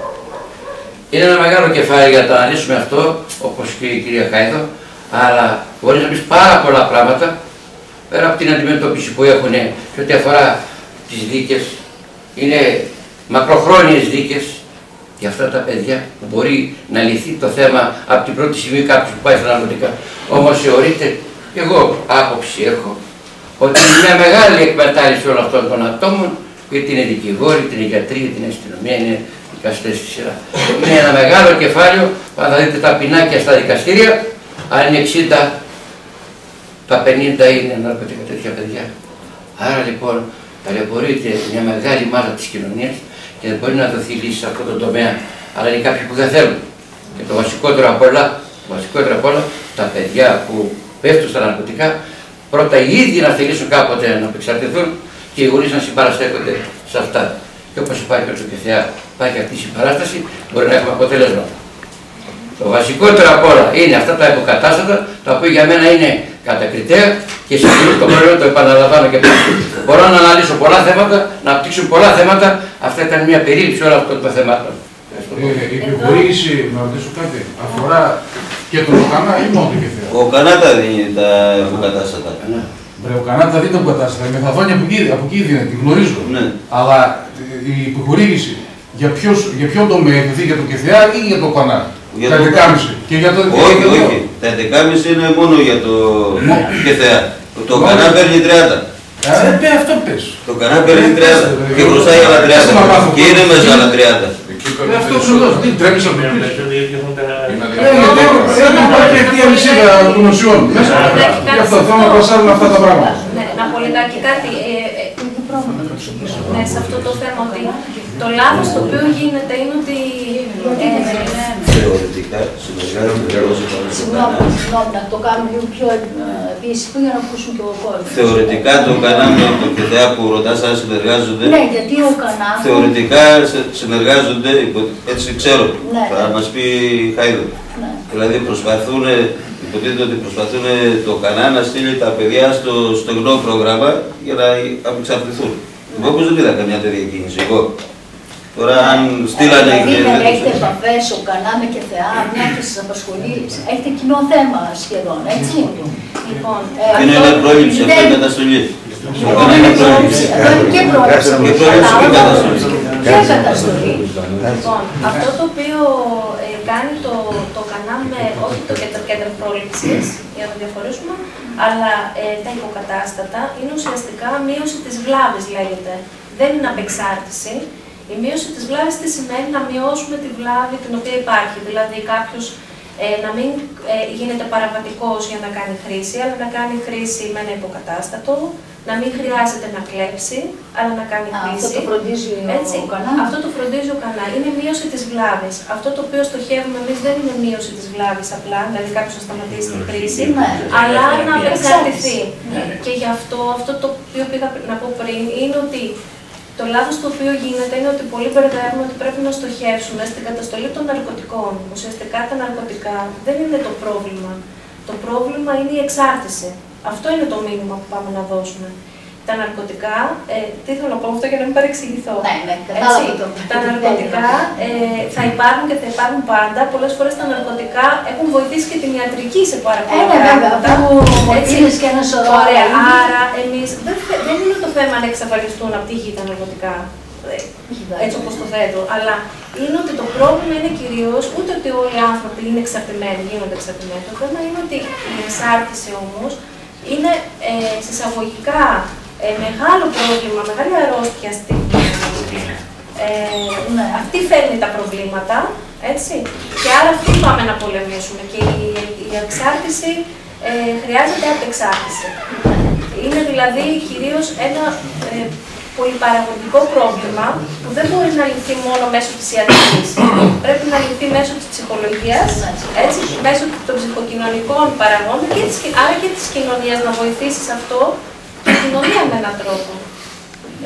Είναι ένα μεγάλο κεφάλι για να το αναλύσουμε αυτό, όπως και η κυρία Χάιδο, αλλά μπορείς να πεις πάρα πολλά πράγματα πέρα από την αντιμετώπιση που έχουν και ό,τι αφορά τις δίκες. Είναι μακροχρόνιες δίκες για αυτά τα παιδιά που μπορεί να λυθεί το θέμα από την πρώτη στιγμή κάποιος που πάει στα ναρκωτικά. Όμως θεωρείται, και εγώ άποψη έχω, ότι είναι μια μεγάλη εκμετάλλευση όλων αυτών των ατόμων, γιατί είναι δικηγόροι, είναι γιατροί, είναι αστυνομία, είναι δικαστές στη σειρά. Είναι ένα μεγάλο κεφάλαιο, που θα δείτε τα πινάκια στα δικαστήρια, αν είναι 60, τα 50 είναι ναρκωτικά τέτοια παιδιά. Άρα λοιπόν ταλαιπωρείται μια μεγάλη μάζα της κοινωνίας και δεν μπορεί να δοθεί λύση σε αυτό το τομέα, αλλά είναι κάποιοι που δεν θέλουν. Και το βασικότερο απ' όλα, το βασικότερο απ' όλα, τα παιδιά που πέφτουν στα ναρκωτικά, πρώτα οι ίδιοι να θελήσουν κάποτε να απεξαρτηθούν και οι γονείς να συμπαραστέκονται σε αυτά. Και όπως υπάρχει το ΚΕΘΕΑ, υπάρχει αυτή η συμπαράσταση, μπορεί να έχουμε αποτέλεσμα. Το βασικότερο απ' όλα είναι αυτά τα υποκατάστατα, τα οποία για μένα είναι κατακριτέα και συγκεκριμένο το πρόβλημα το επαναλαμβάνω και πάλι. Μπορώ να αναλύσω πολλά θέματα, να απτύξω πολλά θέματα. Αυτά ήταν μια περίληψη όλων αυτών των θεμάτων. Ε, η επιχορήγηση, να ρωτήσω κάτι, αφορά και τον Οκανά ή μόνο την Κεφαία. Ο Κανάτα δίνει τα υποκατάστατα. Βρε, ο Κανάτα δείτε που κατάστατα. Η Μεθαδόνια από εκεί, από εκεί δίνεται, τη γνωρίζω. Ναι. Αλλά η επιχορήγηση για, ποιος, για ποιον τομέα, δηλαδή για το Κεφαία ή για το Κανά. Για τα το- 11,5. Και για το Όχι, για το- όχι. Τα 11,5 είναι μόνο για το Μόνο. ΚΕΘΕΑ. Το Μόνο. Κανά παίρνει 30. Ε, πέ, αυτό πες. Το Κανά παίρνει 30. Και χρωστάει άλλα 30. Και είναι μέσα άλλα 30. Ε, αυτό σου λέω, τι τρέμεις από το πίσω. Είναι Ε, γιατί δεν υπάρχει αυτή η αλυσίδα των ουσιών μέσα. Γι' αυτό θέλω να πασάρουν αυτά τα πράγματα. Ναι, να πω λιγάκι κάτι. Ε, ε, ναι, σε αυτό το θέμα ότι το λάθος το οποίο γίνεται είναι ότι ε, Θεωρητικά συνεργάζονται όσοι πάνε στο Συγγνώμη, Κανά. συγγνώμη, να το κάνουμε λίγο πιο ε, επίσημο για να ακούσουν και ο κόσμος. Θεωρητικά το Κανά με το ΚΕΘΕΑ που ρωτάς αν συνεργάζονται. Ναι, γιατί ο Κανά. Θεωρητικά σε- συνεργάζονται, υπο- έτσι ξέρω, Ναι. θα μας πει η Χάιδο. Ναι. Δηλαδή προσπαθούν, υποτίθεται ότι προσπαθούν το Κανά να στείλει τα παιδιά στο στεγνό πρόγραμμα για να απεξαρτηθούν. Εγώ όμως δεν είδα καμιά τέτοια κίνηση, εγώ. Τώρα αν στείλανε Δηλαδή και... δεν έχετε επαφές ο Κανά με και θεά, μια και σας απασχολεί. Έχετε κοινό θέμα σχεδόν, έτσι; λοιπόν, Ε, Είναι αυτό ένα πρόληψη, αυτό δεν- είναι καταστολή. Το Λοιπόν, Κανά είναι είναι πρόληψη. Εδώ είναι και πρόληψη. Και πρόληψη και Αλλά καταστολή. Και καταστολή. Λοιπόν, αυτό το οποίο ε, κάνει το, το κανά με όχι το κέντρο, κέντρο πρόληψης, για να διαφορήσουμε, αλλά ε, τα υποκατάστατα είναι ουσιαστικά μείωση της βλάβης, λέγεται. Δεν είναι απεξάρτηση. Η μείωση της βλάβης τι σημαίνει να μειώσουμε τη βλάβη την οποία υπάρχει. Δηλαδή, κάποιος ε, να μην ε, γίνεται παραβατικός για να κάνει χρήση, αλλά να κάνει χρήση με ένα υποκατάστατο, να μην χρειάζεται να κλέψει, αλλά να κάνει Α, χρήση. Αυτό το φροντίζει Έτσι, ο Κανά. αυτό το φροντίζει ο Κανά. Είναι μείωση της βλάβης. Αυτό το οποίο στοχεύουμε εμείς δεν είναι μείωση της βλάβης απλά, δηλαδή κάποιος να σταματήσει τη χρήση, Ναι. αλλά να απεξαρτηθεί. Ναι. Και γι' αυτό, αυτό το οποίο πήγα να πω πριν είναι ότι Το λάθος το οποίο γίνεται είναι ότι πολλοί μπερδεύουν ότι πρέπει να στοχεύσουμε στην καταστολή των ναρκωτικών. Ουσιαστικά τα ναρκωτικά δεν είναι το πρόβλημα. Το πρόβλημα είναι η εξάρτηση. Αυτό είναι το μήνυμα που πάμε να δώσουμε. Τα ναρκωτικά, ε, τι θέλω να πω αυτό για να μην παρεξηγηθώ. Ναι, ναι, κατάλαβα το. τα ναρκωτικά ε, θα υπάρχουν και θα υπάρχουν πάντα. Πολλές φορές τα ναρκωτικά έχουν βοηθήσει και την ιατρική σε πάρα πολλά Ε, ναι, βέβαια, πράγματα. που Έτσι. μολύνεις και ένα σωρό Ωραία, άλλα είδη. άρα εμείς δεν, θε- δεν είναι το θέμα να εξαφανιστούν από τη γη τα ναρκωτικά. ε, Έτσι όπως το θέτω. Αλλά είναι ότι το πρόβλημα είναι κυρίως ούτε ότι όλοι οι άνθρωποι είναι εξαρτημένοι, γίνονται εξαρτημένοι. Το θέμα είναι ότι η εξάρτηση όμως είναι ε, συσσαγωγικά ε, μεγάλο πρόβλημα, μεγάλη αρρώστια στην ε, Ναι. αυτή φέρνει τα προβλήματα, έτσι. Και άρα αυτή πάμε να πολεμήσουμε. Και η, η εξάρτηση ε, χρειάζεται απεξάρτηση. Είναι δηλαδή κυρίως ένα ε, πολυπαραγωγικό πρόβλημα που δεν μπορεί να λυθεί μόνο μέσω της ιατρικής. Πρέπει να λυθεί μέσω της ψυχολογίας, έτσι, μέσω των ψυχοκοινωνικών παραγόντων και της, άρα και της κοινωνίας να βοηθήσει σε αυτό την κοινωνία με έναν τρόπο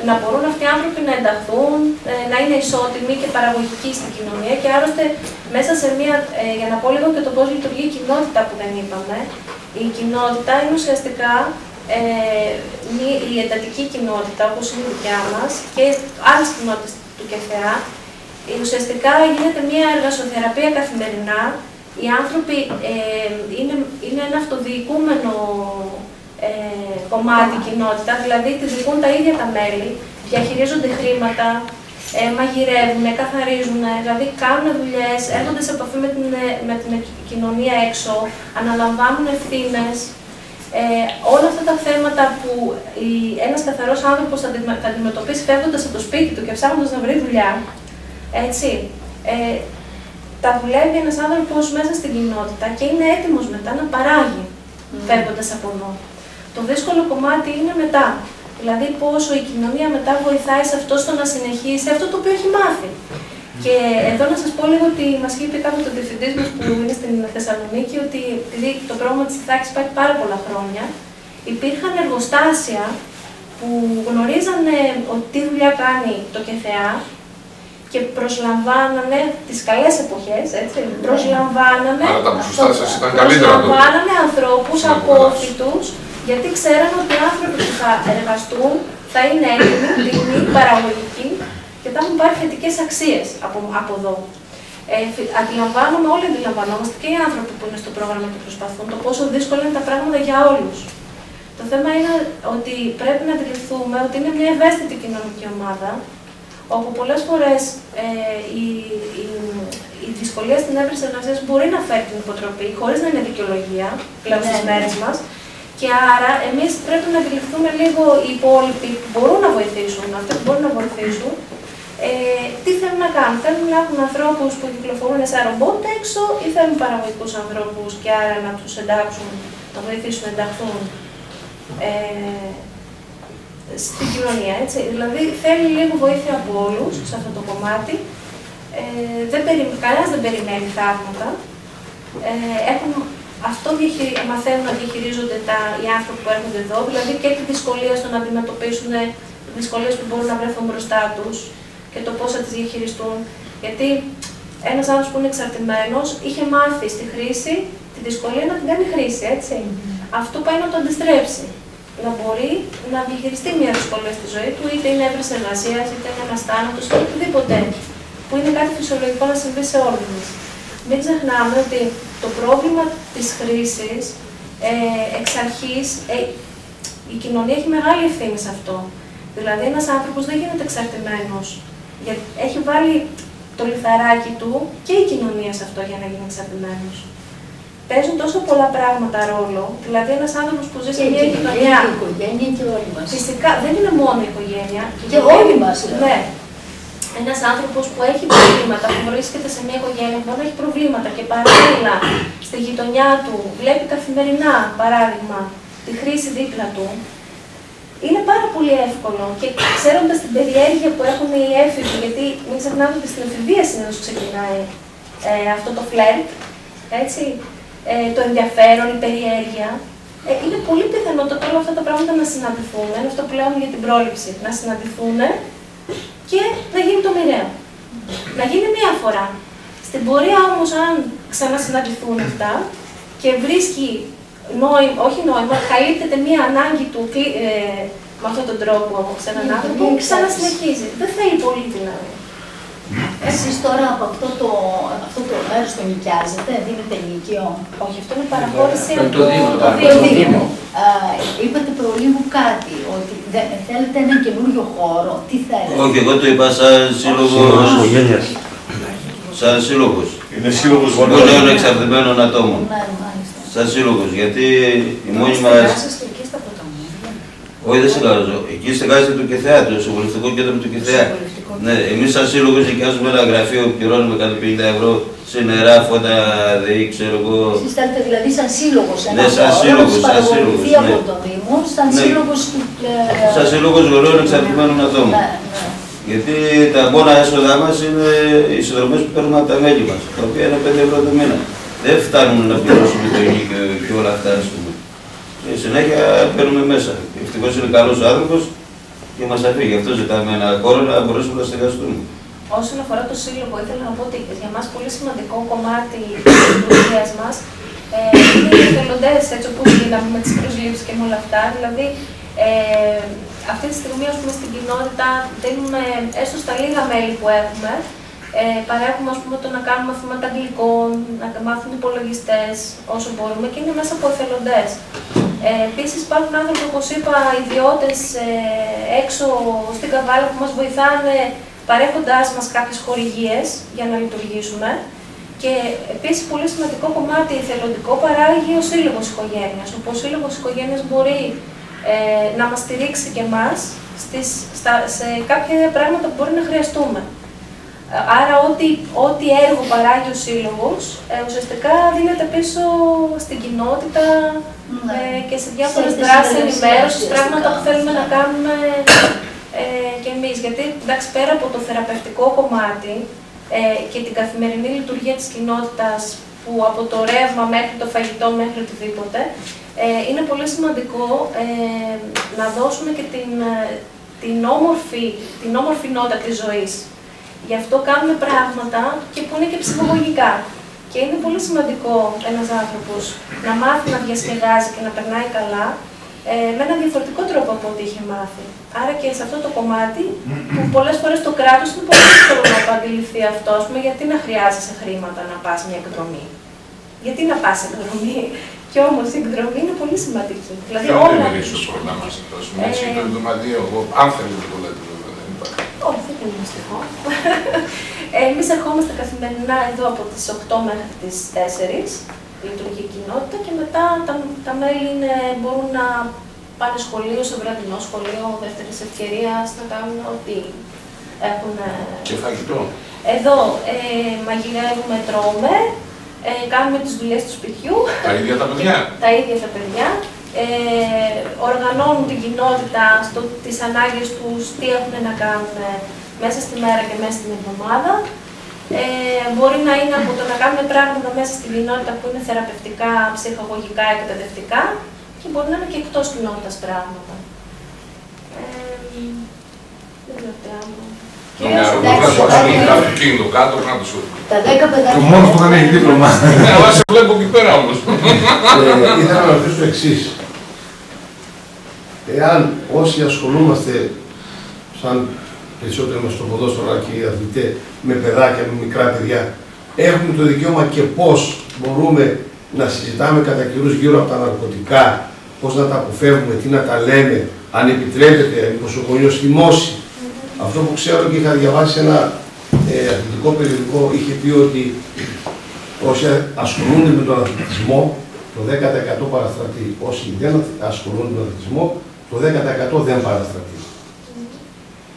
να μπορούν αυτοί οι άνθρωποι να ενταχθούν, ε, να είναι ισότιμοι και παραγωγικοί στην κοινωνία και άλλωστε μέσα σε μια, ε, για να πω λίγο και το πώς λειτουργεί η κοινότητα που δεν είπαμε, η κοινότητα είναι ουσιαστικά ε, μη- η εντατική κοινότητα όπως είναι η δικιά μας και άλλες κοινότητες του ΚΕΘΕΑ, ε, ουσιαστικά γίνεται μια εργασοθεραπεία καθημερινά. Οι άνθρωποι ε, είναι, είναι ένα αυτοδιοικούμενο ε, κομμάτι κοινότητα, δηλαδή τη διοικούν τα ίδια τα μέλη, διαχειρίζονται χρήματα, ε, μαγειρεύουν, καθαρίζουν, δηλαδή κάνουν δουλειές, έρχονται σε επαφή με την, ε, με την κοινωνία έξω, αναλαμβάνουν ευθύνες. Ε, όλα αυτά τα θέματα που η, ένας καθαρός άνθρωπος θα, αντιμε- θα αντιμετωπίσει φεύγοντας από το σπίτι του και ψάχνοντας να βρει δουλειά, έτσι, ε, τα δουλεύει ένας άνθρωπος μέσα στην κοινότητα και είναι έτοιμος μετά να παράγει, φεύγοντας από εδώ. Το δύσκολο κομμάτι είναι μετά. Δηλαδή πόσο η κοινωνία μετά βοηθάει σε αυτό στο να συνεχίσει αυτό το οποίο έχει μάθει. Και εδώ να σας πω λίγο ότι μας είχε πει κάποτε ο διευθυντής μας που είναι στην Θεσσαλονίκη ότι επειδή το πρόγραμμα της Ιθάκης υπάρχει πάρα πολλά χρόνια, υπήρχαν εργοστάσια που γνωρίζανε ότι τι δουλειά κάνει το ΚΕΘΕΑ και προσλαμβάνανε τις καλές εποχές, έτσι, προσλαμβάνανε, Άρα τα ποσοστά σας ήταν καλύτερα τότε. προσλαμβάνανε ανθρώπους Στην απόφοιτους, γιατί ξέρανε ότι οι άνθρωποι που θα εργαστούν θα είναι έτοιμοι, τίμοι, παραγωγικοί και θα έχουν πάρει θετικές αξίες από, από εδώ. Ε, φι- αντιλαμβάνομαι, όλοι αντιλαμβανόμαστε και οι άνθρωποι που είναι στο πρόγραμμα και προσπαθούν το πόσο δύσκολα είναι τα πράγματα για όλους. Το θέμα είναι ότι πρέπει να αντιληφθούμε ότι είναι μια ευαίσθητη κοινωνική ομάδα, όπου πολλές φορές ε, η, η, η δυσκολία στην έβριση εργασίας μπορεί να φέρει την υποτροπή, χωρίς να είναι δικαιολογία πλέον στις Ναι, ναι. μέρες μας. Και άρα εμείς πρέπει να αντιληφθούμε λίγο οι υπόλοιποι που μπορούν να βοηθήσουν, αυτοί που μπορούν να βοηθήσουν, ε, τι θέλουν να κάνουν. Θέλουν να έχουν ανθρώπους που κυκλοφορούν σαν ρομπότ έξω ή θέλουν παραγωγικούς ανθρώπους και άρα να τους εντάξουν, να βοηθήσουν να ενταχθούν ε, στην κοινωνία. Έτσι. Δηλαδή θέλει λίγο βοήθεια από όλους σε αυτό το κομμάτι. Ε, δεν περι, κανένας δεν περιμένει θαύματα. Ε, έχουν, αυτό διαχει- μαθαίνουν να διαχειρίζονται τα, οι άνθρωποι που έρχονται εδώ, δηλαδή και τη δυσκολία στο να αντιμετωπίσουν δυσκολίε που μπορούν να βρεθούν μπροστά τους και το πώς θα τις διαχειριστούν. Γιατί ένας άνθρωπος που είναι εξαρτημένος είχε μάθει στη χρήση τη δυσκολία να την κάνει χρήση, έτσι. Αυτό πάει να το αντιστρέψει. Να μπορεί να διαχειριστεί μια δυσκολία στη ζωή του, είτε είναι έβρεση εργασίας, είτε είναι ένας θάνατος, είτε οτιδήποτε. Που είναι κάτι φυσιολογικό να συμβεί σε όλους μα. Μην ξεχνάμε ότι το πρόβλημα της χρήσης ε, εξ αρχής, ε, η κοινωνία έχει μεγάλη ευθύνη σε αυτό. Δηλαδή ένας άνθρωπος δεν γίνεται εξαρτημένος. Για- έχει βάλει το λιθαράκι του και η κοινωνία σε αυτό για να γίνει εξαρτημένος. Παίζουν τόσο πολλά πράγματα ρόλο, δηλαδή ένας άνθρωπος που ζει σε Και μια η κοινωνία. η οικογένεια και όλοι μας. Φυσικά δεν είναι μόνο η οικογένεια. η Και οικογένεια- όλοι μας, λέω. Ναι. Ένας άνθρωπος που έχει προβλήματα, που βρίσκεται σε μια οικογένεια που μπορεί να έχει προβλήματα και παράλληλα στη γειτονιά του βλέπει καθημερινά, παράδειγμα, τη χρήση δίπλα του, είναι πάρα πολύ εύκολο και ξέροντας την περιέργεια που έχουν οι έφηβοι, γιατί μην ξεχνάτε ότι στην εφηβεία συνήθως ξεκινάει ε, αυτό το φλερτ, έτσι, ε, το ενδιαφέρον, η περιέργεια. Ε, είναι πολύ πιθανότατο όλα αυτά τα πράγματα να συναντηθούν, είναι αυτό που λέμε για την πρόληψη, να συναντηθούν και να γίνει το μοιραίο. Να γίνει μία φορά. Στην πορεία όμως, αν ξανασυναντηθούν αυτά και βρίσκει νόημα, όχι νόημα, καλύπτεται μία ανάγκη του κλι- ε, με αυτόν τον τρόπο σε έναν Ναι, άνθρωπο, ναι, ξανασυνεχίζει. Δεν θέλει πολύ δύναμη. Εσείς τώρα από αυτό το, αυτό το μέρος το νοικιάζετε, δίνετε νοικείο. Όχι, αυτό είναι παραχώρηση Το- από το Δήμο, το το παραχώρηση. Το Δήμο. Δήμο. Α, είπατε προλίγου κάτι, ότι δεν, θέλετε έναν καινούριο χώρο. Τι θέλετε; Όχι, εγώ το είπα σαν σύλλογος. Σαν σύλλογος. Είναι σύλλογος Πολλών εξαρτημένων ατόμων. Ναι, μάλιστα. Σαν σύλλογος. Γιατί η μόνη μα. Στεγάζεστε εκεί στα ποταμίδια. Όχι, δεν στεγάζω. Εκεί στεγάζεται το ΚΕΘΕΑ, το συμβουλευτικό κέντρο του ΚΕΘΕΑ. Ναι, εμείς σαν σύλλογος νοικιάζουμε ένα γραφείο, πληρώνουμε 150 ευρώ σε νερά, φώτα, ΔΕΗ, ξέρω εγώ. Εσείς θέλετε δηλαδή σαν σύλλογος ένα Ναι, σαν χώρο, σύλλογος, να σας σαν παρακολουθεί σύλλογος, από ναι. το Δήμο, σαν Ναι. σύλλογος του... ε, Σαν σύλλογος γορών εξαρτημένων ατόμων. Ναι, ναι. Γιατί τα μόνα έσοδά μας είναι οι συνδρομές που παίρνουμε από τα μέλη μας, τα οποία είναι 5 ευρώ το μήνα. Δεν φτάνουν να πληρώσουμε το ενίκιο και όλα αυτά, ας πούμε. Και συνέχεια παίρνουμε μέσα. Ευτυχώς είναι καλός άνθρωπος και μας αφήνει. Γι' αυτό ζητάμε ένα χώρο να μπορέσουμε να στεγαστούμε. Όσον αφορά το σύλλογο, ήθελα να πω ότι για μας πολύ σημαντικό κομμάτι της λειτουργίας μας ε, είναι οι εθελοντές, έτσι όπως γίναμε με τις προσλήψεις και με όλα αυτά. Δηλαδή, ε, αυτή τη στιγμή, ας πούμε, στην κοινότητα δίνουμε, έστω στα λίγα μέλη που έχουμε, ε, παρέχουμε ας πούμε, το να κάνουμε μαθήματα αγγλικών, να μάθουν υπολογιστές όσο μπορούμε και είναι μέσα από εθελοντές. Ε, Επίσης, υπάρχουν άνθρωποι, όπως είπα, ιδιώτες ε, έξω στην Καβάλα που μας βοηθάνε παρέχοντάς μας κάποιες χορηγίες για να λειτουργήσουμε. Και επίσης, πολύ σημαντικό κομμάτι εθελοντικό παράγει ο Σύλλογος Οικογένειας. Όπου ο Σύλλογος Οικογένειας μπορεί ε, να μας στηρίξει και εμάς σε κάποια πράγματα που μπορεί να χρειαστούμε. Ε, Άρα, ό,τι, ό,τι έργο παράγει ο Σύλλογος ε, ουσιαστικά δίνεται πίσω στην κοινότητα Ναι. ε, και σε διάφορες Σε δράσεις συνεργασία ενημέρωσης, ουσιαστικά. πράγματα που θέλουμε να κάνουμε ε, και εμείς. Γιατί εντάξει, πέρα από το θεραπευτικό κομμάτι ε, και την καθημερινή λειτουργία της κοινότητας που από το ρεύμα μέχρι το φαγητό μέχρι οτιδήποτε, ε, είναι πολύ σημαντικό ε, να δώσουμε και την, ε, την, όμορφη, την όμορφη νότα της ζωής. Γι' αυτό κάνουμε πράγματα και που είναι και ψυχολογικά. Και είναι πολύ σημαντικό ένας άνθρωπος να μάθει να διασκεδάζει και να περνάει καλά ε, με έναν διαφορετικό τρόπο από ό,τι είχε μάθει. Άρα και σε αυτό το κομμάτι, που πολλές φορές το κράτος είναι πολύ δύσκολο να το αντιληφθεί αυτό, ας πούμε, γιατί να χρειάζεσαι χρήματα να πας μια εκδρομή. Γιατί να πας εκδρομή; Και όμως η εκδρομή είναι πολύ σημαντική. Δηλαδή Ποιο όλα... είναι ίσως να μας εκδώσουμε, έτσι, Ε, το εβδομαδιαίο, εγώ, αν θέλετε το λέτε βέβαια, δεν υπάρχει. Όχι, δεν είναι μυστικό. Ε, Εμείς ερχόμαστε καθημερινά εδώ από τις 8 μέχρι τις 4, λειτουργεί η κοινότητα και μετά τα, τα μέλη είναι, μπορούν να πάνε σχολείο, σε βραδινό σχολείο, δεύτερης ευκαιρίας, να κάνουν ό,τι έχουν. ε, Και φαγητό. Εδώ ε, μαγειρεύουμε, τρώμε, ε, κάνουμε τις δουλειές του σπιτιού, Τα ίδια τα παιδιά. τα ίδια τα παιδιά, ε, οργανώνουν την κοινότητα στο, τις ανάγκες τους, τι έχουν να κάνουν ε, μέσα στη μέρα και μέσα στην εβδομάδα. Ε, μπορεί να είναι από το να κάνουμε πράγματα μέσα στην κοινότητα που είναι θεραπευτικά, ψυχαγωγικά, εκπαιδευτικά και μπορεί να είναι και εκτός κοινότητας πράγματα. Ε, δεν ξέρω τι άλλο. Το Κυρίως, μυαλό εντάξει, μου θα εντάξει, σου κάποιο κίνητο κάτω να το σου. Τα 10 παιδάκια. Το μόνος που δεν έχει δίπλωμα. Ναι, αλλά σε βλέπω εκεί πέρα όμως. Ε, ήθελα να ρωτήσω το εξής. Εάν όσοι ασχολούμαστε, σαν περισσότερο είμαστε στο ποδόσφαιρο και οι αθλητές, με παιδάκια, με μικρά παιδιά, έχουμε το δικαίωμα και πώς μπορούμε να συζητάμε κατά καιρούς γύρω από τα ναρκωτικά, πώς να τα αποφεύγουμε, τι να τα λέμε, αν επιτρέπεται, μήπως ο γονιός θυμώσει. Αυτό που ξέρω και είχα διαβάσει ένα ε, αθλητικό περιοδικό, είχε πει ότι όσοι ασχολούνται με τον αθλητισμό, το 10% παραστρατεί. Όσοι δεν ασχολούνται με τον αθλητισμό, το 10% δεν παραστρατεί.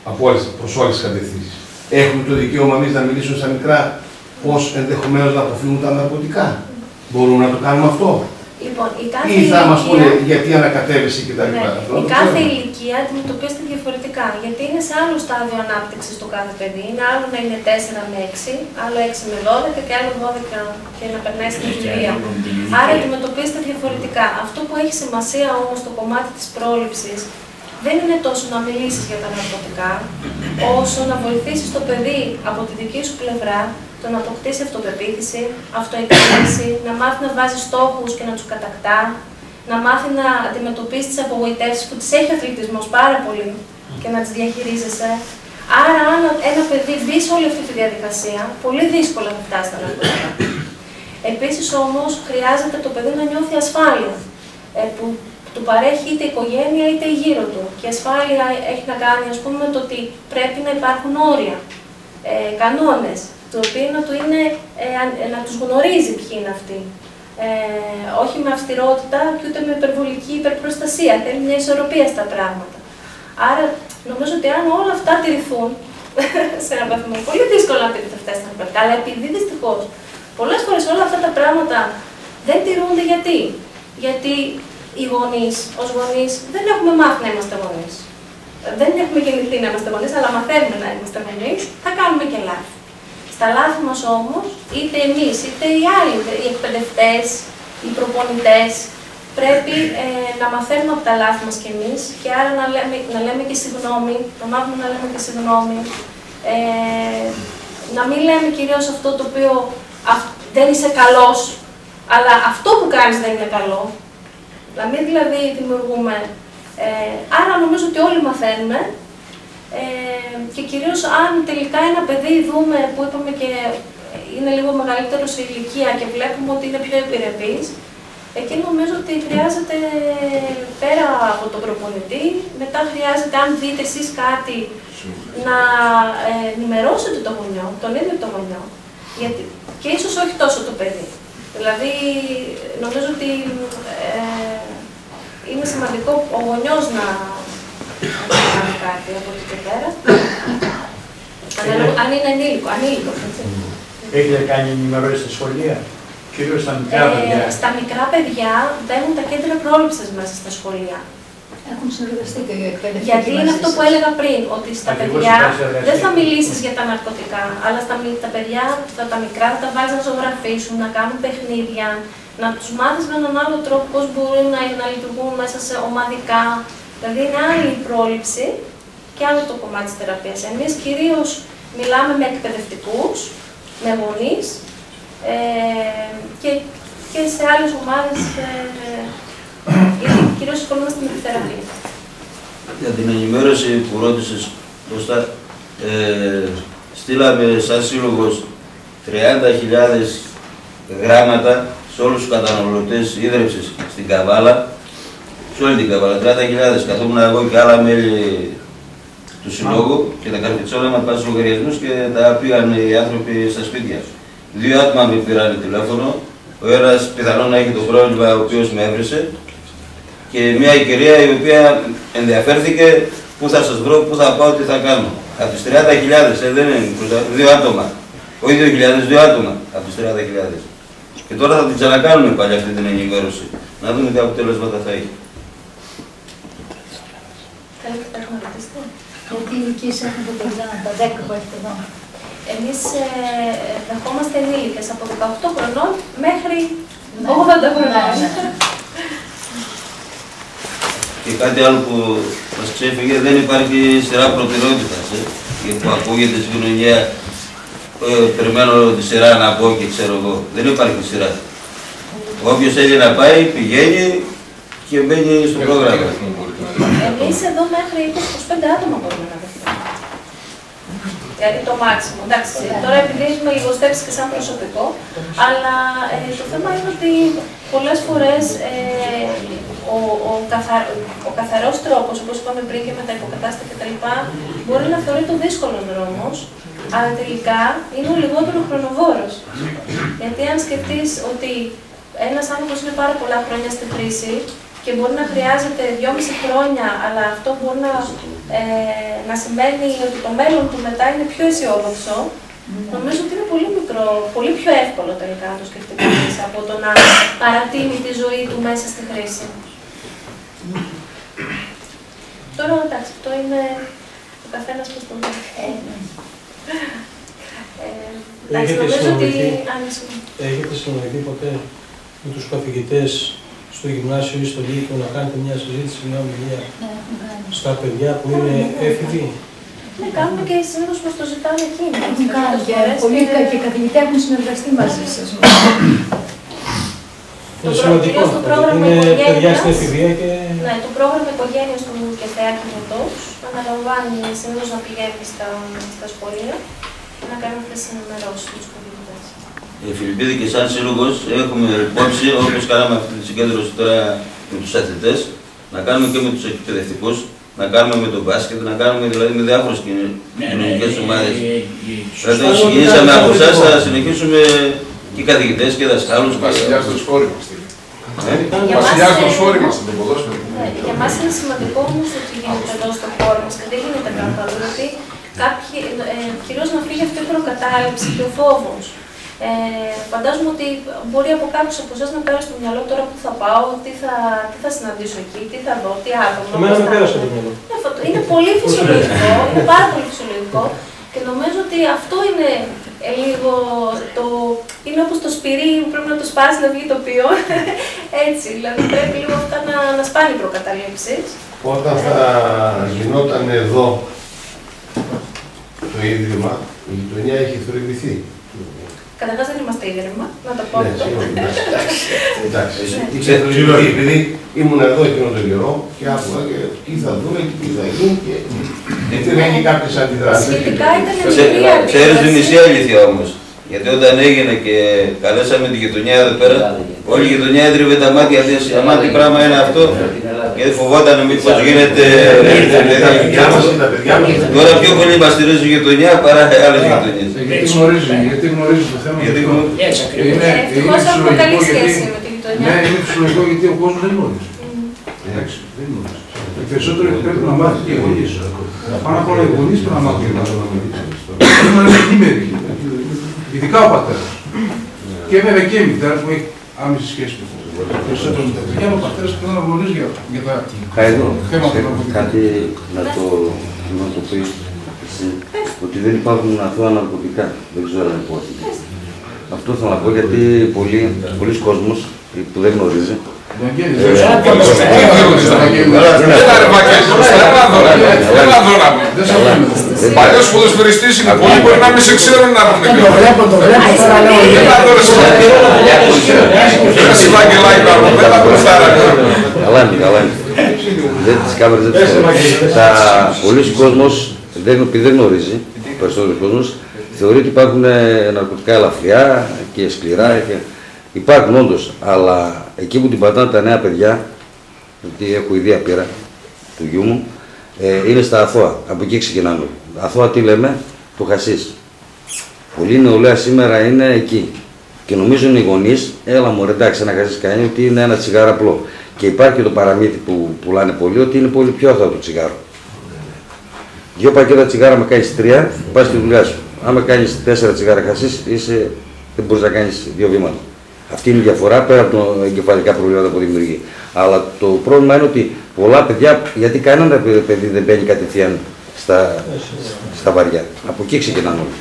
Από όλες, προς όλες τις κατευθύνσεις. Έχουμε το δικαίωμα εμείς να μιλήσουμε στα μικρά πώς ενδεχομένως να αποφύγουν τα ναρκωτικά. Μπορούμε να το κάνουμε αυτό; Λοιπόν, η κάθε Ή θα μας ηλικία- πούνε γιατί ανακατεύεσαι και τα Ναι. λοιπά. Αυτό να Η το κάθε ξέρουμε. ηλικία αντιμετωπίζεται διαφορετικά. Γιατί είναι σε άλλο στάδιο ανάπτυξης το κάθε παιδί. Είναι άλλο να είναι 4 με 6, άλλο 6 με 12 και άλλο 12 και να περνάει στην εφηβεία. Άρα αντιμετωπίζεται διαφορετικά. Αυτό που έχει σημασία όμως το κομμάτι της πρόληψης δεν είναι τόσο να μιλήσεις για τα ναρκωτικά, όσο να βοηθήσεις το παιδί από τη δική σου πλευρά το να αποκτήσει αυτοπεποίθηση, αυτοεκτίμηση, να μάθει να βάζει στόχους και να τους κατακτά, να μάθει να αντιμετωπίσει τις απογοητεύσεις που τις έχει αθλητισμός πάρα πολύ και να τις διαχειρίζεσαι. Άρα, αν ένα παιδί μπει σε όλη αυτή τη διαδικασία, πολύ δύσκολα θα φτάσει στα ναρκωτικά. Επίσης όμως χρειάζεται το παιδί να νιώθει ασφάλεια, ε, που του παρέχει είτε η οικογένεια είτε η γύρω του. Και ασφάλεια έχει να κάνει ας πούμε, με το ότι πρέπει να υπάρχουν όρια, ε, κανόνες, το οποίο να, του είναι, ε, ε, να τους γνωρίζει ποιοι είναι αυτοί. Ε, όχι με αυστηρότητα και ούτε με υπερβολική υπερπροστασία. Θέλει μια ισορροπία στα πράγματα. Άρα νομίζω ότι αν όλα αυτά τηρηθούν, σε ένα βαθμό, πολύ δύσκολο να τηρηθούν αυτά στα πράγματα. Αλλά επειδή δυστυχώς πολλές φορές όλα αυτά τα πράγματα δεν τηρούνται γιατί; Γιατί οι γονείς, ως γονείς, δεν έχουμε μάθει να είμαστε γονείς. Δεν έχουμε γεννηθεί να είμαστε γονείς, αλλά μαθαίνουμε να είμαστε γονείς, θα κάνουμε και λάθη. Στα λάθη μας όμως, είτε εμείς είτε οι άλλοι, οι εκπαιδευτές, οι προπονητές, πρέπει ε, να μαθαίνουμε από τα λάθη μας κι εμείς και άρα να λέμε, να λέμε και συγγνώμη, να μάθουμε να λέμε και συγγνώμη. Ε, να μην λέμε κυρίως αυτό το οποίο δεν είσαι καλός, αλλά αυτό που κάνεις δεν είναι καλό. Να μην δηλαδή δημιουργούμε. Ε, άρα νομίζω ότι όλοι μαθαίνουμε ε, και κυρίως αν τελικά ένα παιδί δούμε που είπαμε και είναι λίγο μεγαλύτερος σε ηλικία και βλέπουμε ότι είναι πιο επιρρεπής, εκεί νομίζω ότι χρειάζεται πέρα από τον προπονητή, μετά χρειάζεται αν δείτε εσείς κάτι να ε, ενημερώσετε το γονιό, τον ίδιο το γονιό. Γιατί, και ίσως όχι τόσο το παιδί. Δηλαδή, νομίζω ότι ε, είναι σημαντικό ο γονιός να, να κάνει κάτι από εκεί και πέρα. Αν είναι ανήλικο, ανήλικο, έτσι. Έχετε κάνει ενημερώσεις στα σχολεία, κυρίως στα μικρά Ε, παιδιά. στα μικρά παιδιά μπαίνουν τα κέντρα πρόληψης μέσα στα σχολεία. Έχουν συνεργαστεί και οι εκπαιδευτικοί Γιατί είναι μαζί αυτό σας. που έλεγα πριν, ότι στα Ακριβώς παιδιά υπάρχει συνεργασία. δεν θα μιλήσεις για τα ναρκωτικά, αλλά στα, μι- τα παιδιά, τα, τα μικρά θα τα βάλεις να ζωγραφίσουν, να κάνουν παιχνίδια, να τους μάθεις με έναν άλλο τρόπο πώς μπορούν να, να λειτουργούν μέσα σε ομαδικά. Δηλαδή είναι άλλη η πρόληψη και άλλο το κομμάτι της θεραπείας. Εμείς κυρίως μιλάμε με εκπαιδευτικούς, με γονείς ε, και, και σε άλλες ομάδες ε, ε, κυρίως ασχολούμαστε με τη θεραπεία. Για την ενημέρωση που ρώτησες, Κώστα, ε, στείλαμε σαν σύλλογος 30.000 γράμματα σε όλους τους καταναλωτές ίδρυψης στην Καβάλα, σε όλη την Καβάλα, 30.000. Καθόμουν εγώ και άλλα μέλη του συλλόγου και τα καρφιτσόλα να πάνε στους λογαριασμούς και τα πήγαν οι άνθρωποι στα σπίτια. Δύο άτομα με πήραν τηλέφωνο, ο ένας πιθανόν να έχει το πρόβλημα ο οποίος με έβρισε και μια κυρία η οποία ενδιαφέρθηκε πού θα σας βρω, πού θα πάω, τι θα κάνω. Από τις 30.000, ε, δεν είναι πρωτο- δύο άτομα. Όχι 2.000, δύο άτομα από τις 30.000. Και τώρα θα την ξανακάνουμε πάλι αυτή την ενημέρωση. Να δούμε τι αποτέλεσματα θα έχει. Θέλετε κάτι να ρωτήσετε. Γιατί ηλικίες έχουν τα παιδιά, τα 10 που έχετε εδώ. Εμείς ε, δεχόμαστε ενήλικες από 18 χρονών μέχρι 80 χρονών. Ναι, Και κάτι άλλο που μας ξέφυγε, δεν υπάρχει σειρά προτεραιότητας. Ε, και που ακούγεται στην κοινωνία, ε, περιμένω τη σειρά να πω και ξέρω εγώ. Δεν υπάρχει σειρά. Όποιος θέλει να πάει, πηγαίνει και μπαίνει στο πρόγραμμα. Εμείς εδώ μέχρι 20-25 άτομα μπορούμε να δεχτούμε. Δηλαδή το μάξιμο. Εντάξει, τώρα επειδή έχουμε λιγοστέψει και σαν προσωπικό, αλλά ε, το θέμα είναι ότι πολλές φορές ε, ο, ο, καθα, ο καθαρός τρόπος, όπως είπαμε πριν και με τα υποκατάστατα κτλ, μπορεί να θεωρεί το δύσκολος δρόμος, αλλά τελικά είναι ο λιγότερο χρονοβόρος. Γιατί αν σκεφτείς ότι ένας άνθρωπος είναι πάρα πολλά χρόνια στη χρήση και μπορεί να χρειάζεται δυόμιση χρόνια, αλλά αυτό μπορεί να, ε, να σημαίνει ότι το μέλλον του μετά είναι πιο αισιόδοξο, νομίζω ότι είναι πολύ μικρό, πολύ πιο εύκολο τελικά να το σκεφτεί κανείς από το να παρατείνει τη ζωή του μέσα στη χρήση. Τώρα εντάξει, αυτό είναι ο καθένας πώς το βλέπει. Ε, εντάξει, Έχετε νομίζω ότι... συνομιληθεί, Α, ναι, συγγνώμη. έχετε συνομιληθεί ποτέ με τους καθηγητές στο στο γυμνάσιο ή στο λύκειο να κάνετε μια συζήτηση, μια ομιλία Ναι, έχουμε κάνει. στα παιδιά που είναι έφηβοι; Ναι, κάνουμε και συνήθως πως το ζητάνε εκείνοι. Έχουν κάνει και Πολλές πολλοί φορές κα- και καθηγητές έχουν συνεργαστεί μαζί σας. Είναι Το σημαντικό κυρίως το αυτό. πρόγραμμα Είναι παιδιά οικογένειας. στην εφηβεία και Ναι, το πρόγραμμα οικογένειας του και θεάτρου αναλαμβάνει συνήθως να πηγαίνει στα, στα σχολεία και να κάνει αυτές τις ενημερώσεις τους καθηγητέ. Ε, Φιλιππίδη και σαν σύλλογος έχουμε υπόψη, όπως κάναμε αυτή τη συγκέντρωση τώρα με τους αθλητές, να κάνουμε και με τους εκπαιδευτικούς, να κάνουμε με τον μπάσκετ, να κάνουμε δηλαδή με διάφορες κοινωνικές ομάδες. Δηλαδή, το ξεκινήσαμε από εσάς, θα συνεχίσουμε και καθηγητές και δασκάλους. Βασιλιάς στο σπόρι μας. Για Βασιλιά μας, στο ε, σπόρι μας, το ποδόσφαιρο. Ναι, για μας είναι σημαντικό όμως ότι γίνεται εδώ στο χώρο μας και δεν γίνεται κάπου αλλού. Γιατί κάποιοι, ε, κυρίως να φύγει αυτή η προκατάληψη και ο φόβος. Ε, φαντάζομαι ότι μπορεί από κάποιους από εσάς να πέρασε στο μυαλό τώρα που θα πάω, τι θα, τι θα συναντήσω εκεί, τι θα δω, τι άτομα. εμένα πώς με θα πέρασε είναι. το μυαλό. Ναι, αυτό Είναι πολύ φυσιολογικό, είναι πάρα πολύ φυσιολογικό και νομίζω ότι αυτό είναι ε, λίγο το... Είναι όπως το σπυρί που πρέπει να το σπάσει να βγει το ποιό. Έτσι, δηλαδή πρέπει λίγο αυτά να, να σπάνε οι προκαταλήψεις. Όταν θα γινόταν εδώ το Ίδρυμα, η γειτονιά έχει θορυβηθεί. Καταρχάς δεν είμαστε ίδρυμα, να το πω Ναι, αυτό. συγγνώμη, εντάξει. Εντάξει, Ναι. είχε θορυβηθεί, επειδή ήμουν εδώ εκείνο τον καιρό και άκουγα και τι θα δούμε και τι θα γίνει και γιατί δεν έχει κάποιες αντιδράσεις. Σχετικά ήταν Ξέ- μικρή Ξέρεις την αντίδραση. μισή αλήθεια όμως. Γιατί όταν έγινε και καλέσαμε τη γειτονιά εδώ πέρα, όλη η γειτονιά έτριβε τα μάτια της, αμά τι πράγμα είναι αυτό. Γιατί φοβόταν μήπως γίνεται... Τα παιδιά μας, τα παιδιά μας. Τώρα πιο πολύ μας στηρίζει η γειτονιά παρά άλλες γειτονιές. Γιατί γνωρίζει, γιατί γνωρίζει το θέμα. Γιατί αυτό. γνωρίζει. Έτσι ακριβώς. Είναι, Ε, είναι ευτυχώς έχουμε καλή φυσιολογικό γιατί. σχέση με τη γειτονιά. Ναι, είναι φυσιολογικό γιατί ο κόσμος δεν γνωρίζει. Εντάξει, δεν γνωρίζει. Οι περισσότεροι πρέπει να μάθουν και οι γονείς. Πάνω απ' όλα οι γονείς πρέπει να μάθουν και να Πρέπει να είναι ενήμεροι. Ειδικά ο πατέρας. Και βέβαια και η μητέρα που έχει άμεση σχέση με αυτό. Περισσότερο με τα παιδιά, ο πατέρα πρέπει να γνωρίζει για, για τα Χαίρετο. θέματα του Κάτι να το, να το πεις εσύ, ότι δεν υπάρχουν αθώα ναρκωτικά. Δεν ξέρω αν υπάρχει. Αυτό θέλω να πω γιατί πολλοί, πολλοί κόσμος που δεν γνωρίζει. Ευαγγέλη, Ε, δεν σου ε, πω. Έλα ρε Βαγγέλη, έλα εδώ ρε. Έλα εδώ να πούμε. Δεν σε δεν- Παλιός ποδοσφαιριστής είναι, πολλοί μπορεί να μην σε ξέρουν να πούμε. Το βλέπω, το βλέπω, τώρα λέω. Έλα εδώ ρε Ρε Σιβαγγελάκη να πούμε, έλα μπροστά ρε. Καλά είναι, καλά είναι. Δεν τις κάμερες δεν τις ξέρω. Τα πολλοί κόσμος, δεν, επειδή δεν γνωρίζει, ο περισσότερος κόσμος, θεωρεί ότι υπάρχουν ε, ναρκωτικά ελαφριά και σκληρά. Και... Υπάρχουν όντως, αλλά εκεί που την πατάνε τα νέα παιδιά, γιατί έχω ιδέα πείρα του γιού μου, ε, είναι στα αθώα. Από εκεί ξεκινάμε. Αθώα τι λέμε, το χασίς. Πολλή νεολαία σήμερα είναι εκεί. Και νομίζουν οι γονείς, έλα μου εντάξει, ένα χασίς κάνει ότι είναι ένα τσιγάρο απλό. Και υπάρχει και το παραμύθι που πουλάνε πολύ ότι είναι πολύ πιο αθώο το τσιγάρο. Δύο πακέτα τσιγάρα με κάνεις τρία, πας στη δουλειά σου. Άμα κάνεις τέσσερα τσιγάρα χασίς, είσαι, δεν μπορείς να κάνεις δύο βήματα. Αυτή είναι η διαφορά πέρα από τα εγκεφαλικά προβλήματα που δημιουργεί. Αλλά το πρόβλημα είναι ότι πολλά παιδιά, γιατί κανένα παιδί δεν μπαίνει κατευθείαν στα, στα βαριά. Από εκεί ξεκινάνε όλοι.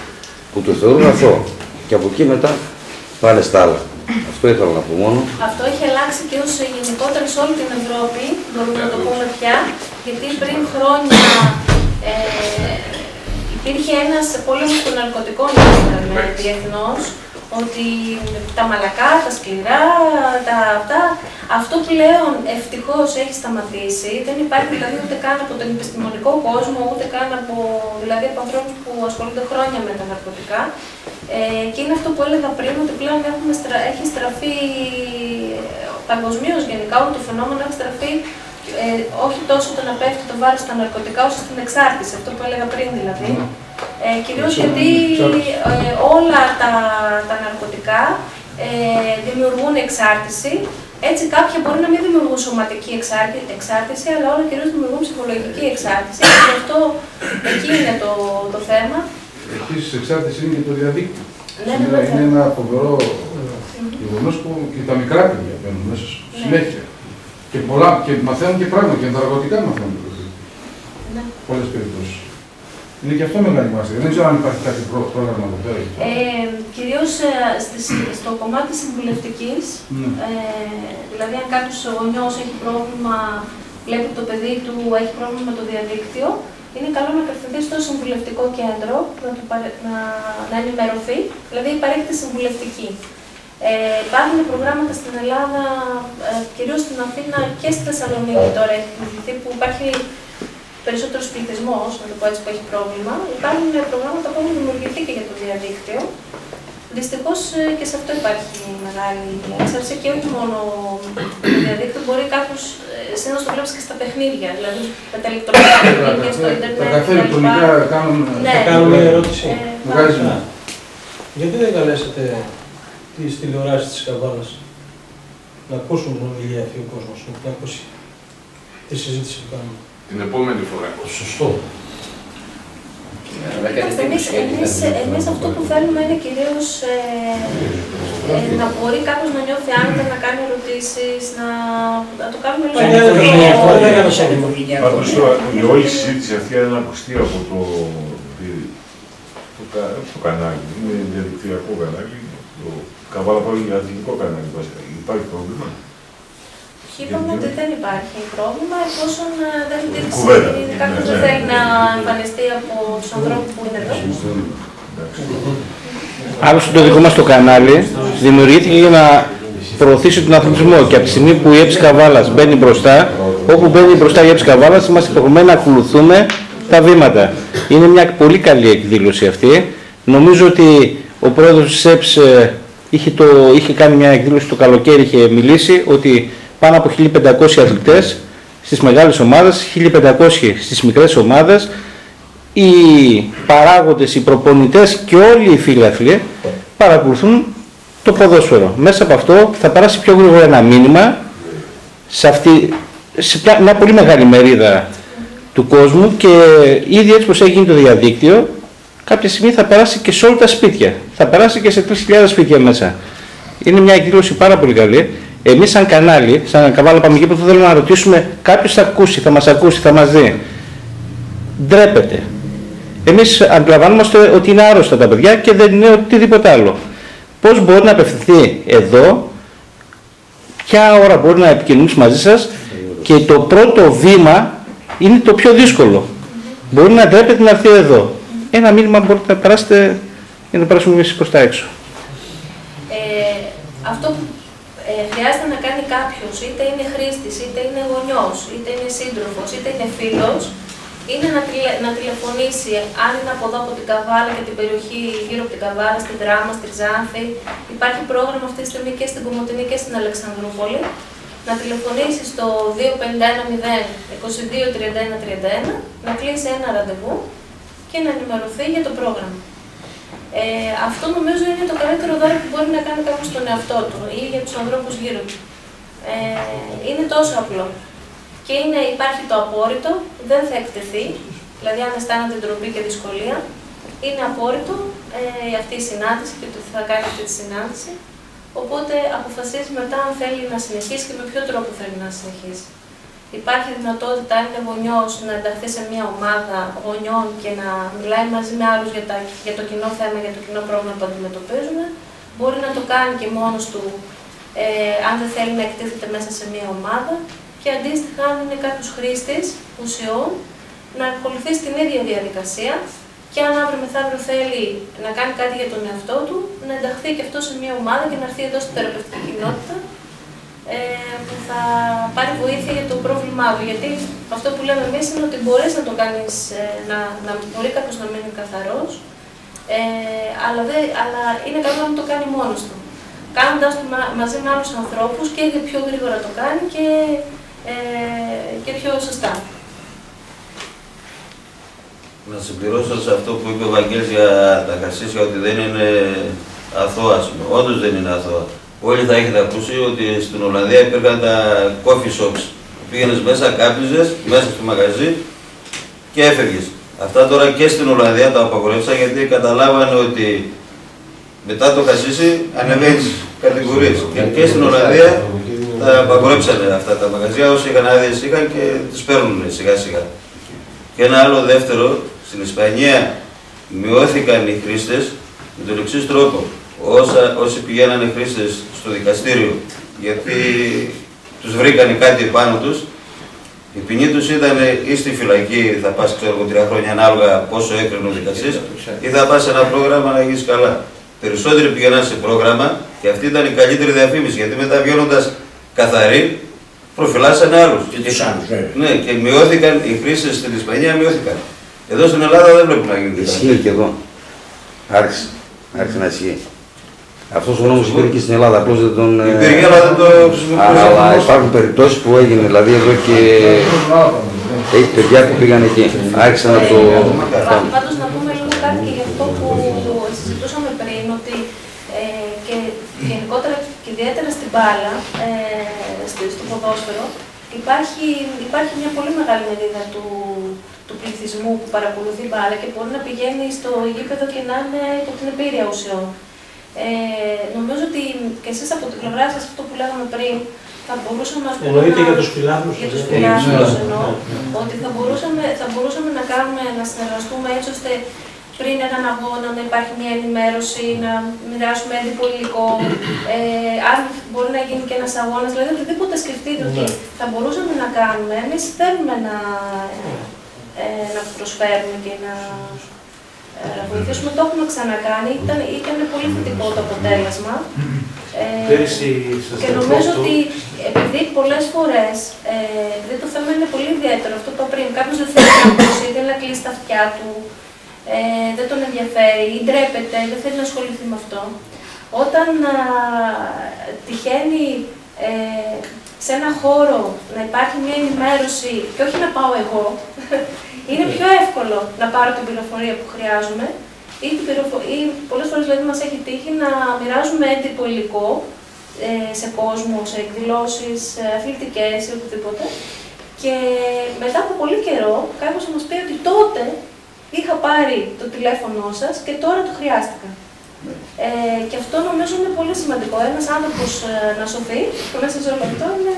Που το θεωρούν αθώο. Και από εκεί μετά πάνε στα άλλα. Αυτό ήθελα να πω μόνο. Αυτό έχει αλλάξει και ως γενικότερα σε όλη την Ευρώπη, μπορούμε να το πούμε πια, γιατί πριν χρόνια ε, υπήρχε ένας πόλεμος των ναρκωτικών διεθνώς, ότι τα μαλακά, τα σκληρά, τα αυτά, αυτό πλέον ευτυχώς έχει σταματήσει. Δεν υπάρχει δηλαδή ούτε καν από τον επιστημονικό κόσμο, ούτε καν από, δηλαδή από ανθρώπους που ασχολούνται χρόνια με τα ναρκωτικά. Ε, και είναι αυτό που έλεγα πριν, ότι πλέον έχουμε στρα... έχει στραφεί παγκοσμίως γενικά, όλο το φαινόμενο έχει στραφεί ε, όχι τόσο το να πέφτει το βάρος στα ναρκωτικά, όσο στην εξάρτηση, αυτό που έλεγα πριν δηλαδή. Ε, κυρίως γιατί ε, όλα τα, τα ναρκωτικά ε, δημιουργούν εξάρτηση. Έτσι κάποια μπορεί να μην δημιουργούν σωματική εξάρτηση, εξάρτηση αλλά όλα κυρίως δημιουργούν ψυχολογική εξάρτηση. Και γι' αυτό εκεί είναι το, το θέμα. Επίσης, εξάρτηση είναι και το διαδίκτυο. Ναι, Σήμερα βέβαια. είναι ένα φοβερό γεγονός που και τα μικρά παιδιά μπαίνουν μέσα Ναι. συνέχεια. Και, πολλά, και μαθαίνουν και πράγματα και τα ναρκωτικά μαθαίνουν. Ναι. Πολλές περιπτώσεις. Είναι και αυτό μεγάλη σημασία. Δεν ξέρω αν υπάρχει κάποιο πρό- πρόγραμμα εδώ πέρα. Ε, κυρίως ε, στις- στο κομμάτι της συμβουλευτικής, Ναι. ε, δηλαδή αν κάποιος γονιός έχει πρόβλημα, βλέπει ότι το παιδί του έχει πρόβλημα με το διαδίκτυο, είναι καλό να κατευθυνθεί στο συμβουλευτικό κέντρο, να, του παρε- να, να ενημερωθεί, δηλαδή παρέχεται συμβουλευτική. Ε, υπάρχουν προγράμματα στην Ελλάδα, ε, κυρίως στην Αθήνα και στη Θεσσαλονίκη τώρα έχει δημιουργηθεί, που υπάρχει περισσότερος πληθυσμό, να το πω έτσι, που έχει πρόβλημα. Υπάρχουν προγράμματα που έχουν δημιουργηθεί και για το διαδίκτυο. Δυστυχώς και σε αυτό υπάρχει μεγάλη έξαρση και όχι μόνο το διαδίκτυο. Μπορεί κάποιος εσύ να το βλέπεις και στα παιχνίδια, δηλαδή με τα ηλεκτρονικά παιχνίδια στο Ιντερνετ. Τα καφέ κτλ. ηλεκτρονικά κάνουν. Ναι. Θα κάνουμε ερώτηση. Ε, Μεγάλη πάμε. σημασία. Γιατί δεν καλέσατε τις τηλεοράσεις της Καβάλας να ακούσουν την ομιλία αυτή ο κόσμος, να ακούσει τη συζήτηση που κάνουμε; Την επόμενη φορά. Σωστό. Κοιτάξτε, εμείς, εμείς, εμείς αυτό που θέλουμε είναι κυρίως ε, ε, να μπορεί κάποιος να νιώθει άνετα, να κάνει ερωτήσεις, να, να το κάνουμε λίγο Πάντως τώρα η όλη συζήτηση αυτή αν ακουστεί από το, το, κα- το κανάλι, είναι διαδικτυακό κανάλι, το Καβάλα πάλι για αθλητικό κανάλι βασικά. Υπάρχει πρόβλημα; Είπαμε ότι δεν υπάρχει πρόβλημα εφόσον ε, δεν υπήρξε Κουβέντα. κάποιο Ναι, δεν ναι. θέλει να εμφανιστεί από τους ανθρώπους που είναι εδώ. Άλλωστε το δικό μας το κανάλι δημιουργήθηκε για να προωθήσει τον αθλητισμό και από τη στιγμή που η Έψη Καβάλας μπαίνει μπροστά, όπου μπαίνει μπροστά η Έψη Καβάλας είμαστε υποχρεωμένοι να ακολουθούμε τα βήματα. Είναι μια πολύ καλή εκδήλωση αυτή. Νομίζω ότι ο πρόεδρος της ΕΠΣ ε, είχε, το, είχε κάνει μια εκδήλωση το καλοκαίρι, είχε μιλήσει ότι πάνω από 1500 αθλητές στις μεγάλες ομάδες, 1500 στις μικρές ομάδες οι παράγοντες, οι προπονητές και όλοι οι φίλαθλοι παρακολουθούν το ποδόσφαιρο. Μέσα από αυτό θα περάσει πιο γρήγορα ένα μήνυμα σε, αυτή, σε μια- μια πολύ μεγάλη μερίδα του κόσμου και ήδη έτσι πως έχει γίνει το διαδίκτυο κάποια στιγμή θα περάσει και σε όλα τα σπίτια. Θα περάσει και σε 3.000 σπίτια μέσα. Είναι μια εκδήλωση πάρα πολύ καλή. Εμείς σαν κανάλι, σαν καβάλα πάμε που θέλουμε να ρωτήσουμε κάποιος θα ακούσει, θα μας ακούσει, θα μας δει. Ντρέπεται. Εμείς αντιλαμβάνομαστε ότι είναι άρρωστα τα παιδιά και δεν είναι οτιδήποτε άλλο. Πώς μπορεί να απευθυνθεί εδώ, ποια ώρα μπορεί να επικοινωνήσει μαζί σας και το πρώτο βήμα είναι το πιο δύσκολο. Μπορεί να ντρέπεται να έρθει εδώ. Ένα μήνυμα μπορείτε να περάσετε για να περάσουμε εμείς προς τα έξω. Ε, αυτό που ε, χρειάζεται να κάνει κάποιος, είτε είναι χρήστης, είτε είναι γονιός, είτε είναι σύντροφος, είτε είναι φίλος, είναι να, τηλε- να τηλεφωνήσει, αν είναι από εδώ από την Καβάλα και την περιοχή γύρω από την Καβάλα, στην Δράμα, στην Ξάνθη. Υπάρχει πρόγραμμα αυτή τη στιγμή και στην Κομωτινή και στην Αλεξανδρούπολη. Να τηλεφωνήσει στο 2510-2231-31, να κλείσει ένα ραντεβού και να ενημερωθεί για το πρόγραμμα. Ε, αυτό νομίζω είναι το καλύτερο δώρο που μπορεί να κάνει κάποιος στον εαυτό του ή για τους ανθρώπους γύρω του. Ε, είναι τόσο απλό. Και είναι, υπάρχει το απόρριτο, δεν θα εκτεθεί, δηλαδή αν αισθάνεται ντροπή και δυσκολία, είναι απόρριτο ε, αυτή η συνάντηση και το ότι θα κάνει αυτή τη συνάντηση. Οπότε αποφασίζει μετά αν θέλει να συνεχίσει και με ποιο τρόπο θέλει να συνεχίσει. Υπάρχει δυνατότητα, αν είναι γονιός, να ενταχθεί σε μια ομάδα γονιών και να μιλάει μαζί με άλλους για, τα- για το κοινό θέμα, για το κοινό πρόβλημα που αντιμετωπίζουν. Μπορεί να το κάνει και μόνος του, ε, αν δεν θέλει να εκτίθεται μέσα σε μια ομάδα. Και αντίστοιχα, αν είναι κάποιος χρήστης ουσιών, να ακολουθήσει την ίδια διαδικασία και αν αύριο μεθαύριο θέλει να κάνει κάτι για τον εαυτό του, να ενταχθεί και αυτό σε μια ομάδα και να έρθει εδώ στην θεραπευτική κοινότητα ε, που θα πάρει βοήθεια για το πρόβλημά του. Γιατί αυτό που λέμε εμείς είναι ότι μπορείς να το κάνεις, να, να μπορεί κάποιος να μείνει καθαρός, ε, αλλά, δεν, αλλά είναι καλό να μην το κάνει μόνος του. Κάνοντας το μα- μαζί με άλλους ανθρώπους και πιο γρήγορα το κάνει και, ε, και πιο σωστά. Να συμπληρώσω σε αυτό που είπε ο Βαγγέλης για τα χασίσια ότι δεν είναι αθώα. Όντως δεν είναι αθώα. Όλοι θα έχετε ακούσει ότι στην Ολλανδία υπήρχαν τα coffee shops. Πήγαινες μέσα, κάπιζε μέσα στο μαγαζί και έφευγες. Αυτά τώρα και στην Ολλανδία τα απαγορεύσαν γιατί καταλάβανε ότι μετά το χασίσι ανεβαίνεις κατηγορίες. Και, και στην Ολλανδία τα απαγορέψανε αυτά τα μαγαζιά. Όσοι είχαν άδειε είχαν και τις παίρνουν σιγά σιγά. Και ένα άλλο δεύτερο, Στην Ισπανία μειώθηκαν οι χρήστες με τον εξής τρόπο. Όσα, όσοι πηγαίνανε χρήστες στο δικαστήριο γιατί τους βρήκανε κάτι πάνω τους, η ποινή τους ήταν ή στη φυλακή, θα πας ξέρω εγώ τρία χρόνια ανάλογα πόσο έκρινε ο δικαστής, ή θα πας σε ένα πρόγραμμα να γίνεις καλά. Περισσότεροι πήγαιναν σε πρόγραμμα και αυτή ήταν η καλύτερη διαφήμιση, γιατί μετά βγαίνοντας καθαροί, προφυλάσσανε άλλους. Και τους άλλους, βέβαια. Ναι, και μειώθηκαν, οι χρήσεις στην Ισπανία μειώθηκαν. Εδώ στην Ελλάδα δεν βλέπουμε να γίνεται. Ισχύει και εδώ. Άρχισε. Άρχισε να ισχύει. Αυτός ο νόμος υπήρχε και στην Ελλάδα, απλώς δεν τον. ε, Υπήρχε, αλλά δεν το χρησιμοποιούσαμε. Αλλά υπάρχουν περιπτώσεις που έγινε, δηλαδή εδώ και. Έχει παιδιά που πήγαν εκεί. Άρχισαν να το. κάνουν. Πάντως να πούμε λίγο κάτι και για αυτό που συζητούσαμε πριν, ότι ε, και γενικότερα και ιδιαίτερα στην μπάλα, ε, στο, στο ποδόσφαιρο, υπάρχει, υπάρχει μια πολύ μεγάλη μερίδα του, του πληθυσμού που παρακολουθεί μπάλα και μπορεί να πηγαίνει στο γήπεδο και να είναι υπό την επίρρεια ουσιών. Ε, νομίζω ότι και εσείς από την πλευρά σας, αυτό που λέγαμε πριν, θα μπορούσαμε ας πούμε, Εννοείται να- για τους φιλάθλους, Για τους ναι. φιλάθλους Ναι. εννοώ. Ναι. Ότι θα μπορούσαμε, θα μπορούσαμε να κάνουμε, να συνεργαστούμε έτσι ώστε πριν έναν αγώνα να υπάρχει μια ενημέρωση, να μοιράσουμε έντυπο υλικό. Ε, αν μπορεί να γίνει και ένας αγώνας, δηλαδή οτιδήποτε σκεφτείτε ότι Ναι. θα μπορούσαμε να κάνουμε, εμείς θέλουμε να, ε, να προσφέρουμε και να ε, βοηθήσουμε. Το έχουμε ξανακάνει, ήταν, ήταν πολύ θετικό το αποτέλεσμα. Ε, Πέρυσι σας και διακόπτω. νομίζω ότι επειδή πολλές φορές, ε, επειδή το θέμα είναι πολύ ιδιαίτερο, αυτό το πριν, κάποιος δεν θέλει να ακούσει, θέλει να κλείσει τα αυτιά του, ε, δεν τον ενδιαφέρει ή ντρέπεται, δεν θέλει να ασχοληθεί με αυτό. Όταν α, τυχαίνει ε, σε ένα χώρο να υπάρχει μια ενημέρωση και όχι να πάω εγώ, είναι πιο εύκολο να πάρω την πληροφορία που χρειάζομαι ή, την πληροφο- ή πολλές φορές δηλαδή μας έχει τύχει να μοιράζουμε έντυπο υλικό ε, σε κόσμο, σε εκδηλώσεις ε, αθλητικές ή οτιδήποτε και μετά από πολύ καιρό κάποιος θα μας πει ότι τότε είχα πάρει το τηλέφωνό σας και τώρα το χρειάστηκα. Ε, και αυτό νομίζω είναι πολύ σημαντικό. Ένας άνθρωπος ε, να σωθεί μέσα σε όλο αυτό είναι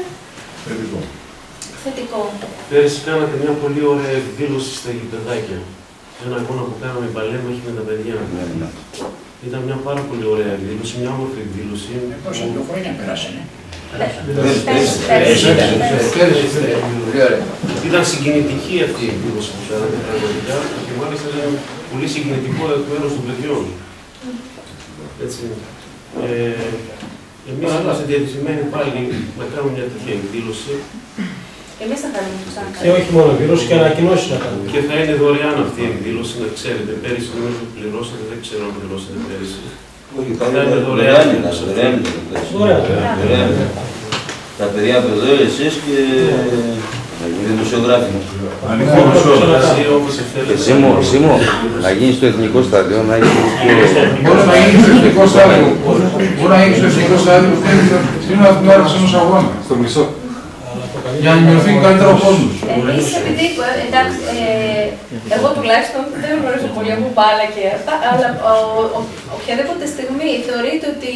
θετικό. Πέρυσι κάνατε μια πολύ ωραία εκδήλωση στα γηπεδάκια. Ένα αγώνα που κάναμε η Παλέμαχη με τα παιδιά. Ήταν μια πάρα πολύ ωραία εκδήλωση, μια όμορφη εκδήλωση. Πόσα δύο χρόνια περάσανε; Ήταν συγκινητική αυτή η εκδήλωση που κάνατε πραγματικά και μάλιστα ήταν πολύ συγκινητικό εκ μέρους των παιδιών. Έτσι. Ε, εμείς είμαστε διατηρημένοι πάλι να κάνουμε μια τέτοια εκδήλωση Εμείς θα κάνουμε το σαν Και όχι μόνο εκδήλωση και ανακοινώσεις να κάνουμε. και θα είναι δωρεάν αυτή η εκδήλωση, να ξέρετε. Πέρυσι νομίζω που πληρώσατε, δεν ξέρω αν πληρώσατε πέρυσι. Όχι, θα θα είναι δωρεάν δωρεάν. ήταν, δωρεάν ήταν. Δωρεάν. Δωρεάν. Τα παιδιά από εδώ, εσείς και οι δημοσιογράφοι. Και Σίμω, Σίμω, να γίνει στο εθνικό στάδιο, να έχει Μπορεί να γίνει στο εθνικό στάδιο. Μπορεί να γίνει στο εθνικό στάδιο πριν από την ώρα ενός αγώνα; Στο μισό. Για να ενημερωθεί καλύτερα ο κόσμο. Εμείς επειδή, ε, εντάξει, ε, εγώ τουλάχιστον δεν γνωρίζω πολύ από μπάλα και αυτά, αλλά ο- ο- οποιαδήποτε στιγμή θεωρείτε ότι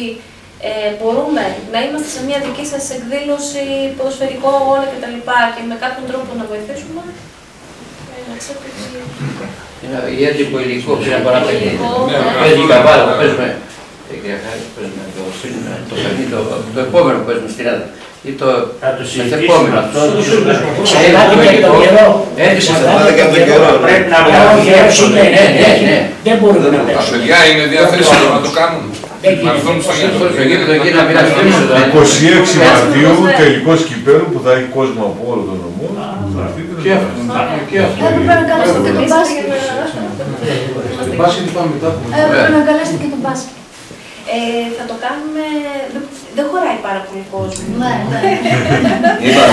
ε, μπορούμε να είμαστε σε μια δική σας εκδήλωση, ποδοσφαιρικό αγώνα κτλ. και με κάποιον τρόπο να βοηθήσουμε, ε, να ξέρετε ότι... Ένα έντυπο υλικό, πριν από ένα παιχνίδι. Υλικό, Ναι, ναι. Παίζει καβάλα, που παίζουμε. ε, κυρία Χάρη, που παίζουμε το σύν- το παιχνίδι, το- το επόμενο που παίζουμε στην Ελλάδα. Ή το μεθεπόμενο. αυτό. Ε, Εξαρτάται έντυπο και από τον υλικό. καιρό. Έτσι, Εξαρτάται και από τον καιρό. Πρέπει να Αλλά όχι, έτσι είναι, Ναι, ναι, ναι. Δεν μπορούμε να Τα παίξουμε. παιδιά είναι διαθέσιμα να το κάνουν. Δεν Να έρθουν στο γήπεδο. Στο γήπεδο εκεί να μοιραστούν. 26 Μαρτίου, τελικό κυπέλου που θα έχει κόσμο από όλο τον νομό. Θα έρθετε να Και αυτό. Και αυτό. Έπρεπε να καλέσετε και τον μπάσκετ. Στην μπάσκετ πάμε μετά από Έπρεπε να καλέσετε και τον μπάσκετ. Ε, θα το κάνουμε, δεν, δεν χωράει πάρα πολύ κόσμο. Ναι, ναι. Είπα,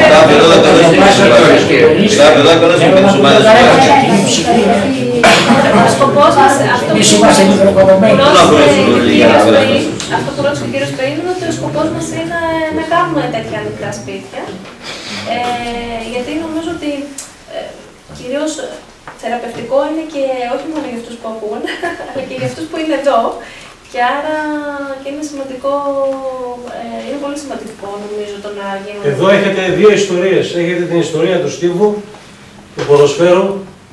μετά εδώ θα καλέσουμε και τις ομάδες. Μετά εδώ θα καλέσουμε και τις ομάδες. Ο σκοπός μας, αυτό Εμείς είμαστε μικροκοδομένοι. ρώτησε Να η βρεθούν όλοι για κυρία να Σπαΐ- βρεθούν. αυτό που ρώτησε ο κύριος Σπαΐν είναι ότι ο σκοπός μας είναι να κάνουμε τέτοια μικρά σπίτια. Ε, γιατί νομίζω ότι ε, κυρίως θεραπευτικό είναι και όχι μόνο για αυτούς που ακούν, αλλά και για αυτούς που είναι εδώ. Και άρα και είναι σημαντικό, ε, είναι πολύ σημαντικό νομίζω το να γίνουν. Εδώ έχετε δύο ιστορίες. Έχετε την ιστορία του Στίβου, του ποδοσφαίρου,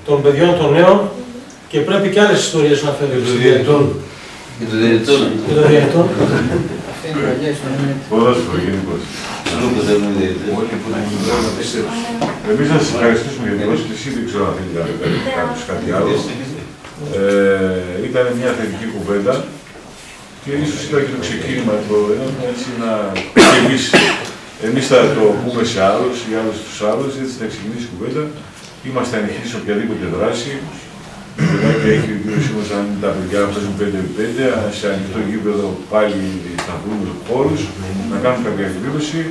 των παιδιών των νέων και πρέπει και άλλες ιστορίες να φέρει. Για το διαιτητών. Για το διαιτητών. Για το διαιτητών. Ποδόσφαιρο γενικώς. Εμείς να σας ευχαριστήσουμε για την πρόσκληση, δεν ξέρω αν θέλει να πει κάποιος κάτι άλλο. Ε, ήταν μια θετική κουβέντα και ίσως ήταν και το ξεκίνημα το έτσι να και εμείς, εμείς θα το πούμε σε άλλους ή άλλους στους άλλους, έτσι θα ξεκινήσει η κουβέντα. Είμαστε ανοιχτοί σε οποιαδήποτε δράση. Και έχει ο κ. Σίμος αν τα παιδιά παίζουν 5x5, σε ανοιχτό γήπεδο πάλι θα βρούμε χώρους, να κάνουμε κάποια εκδήλωση.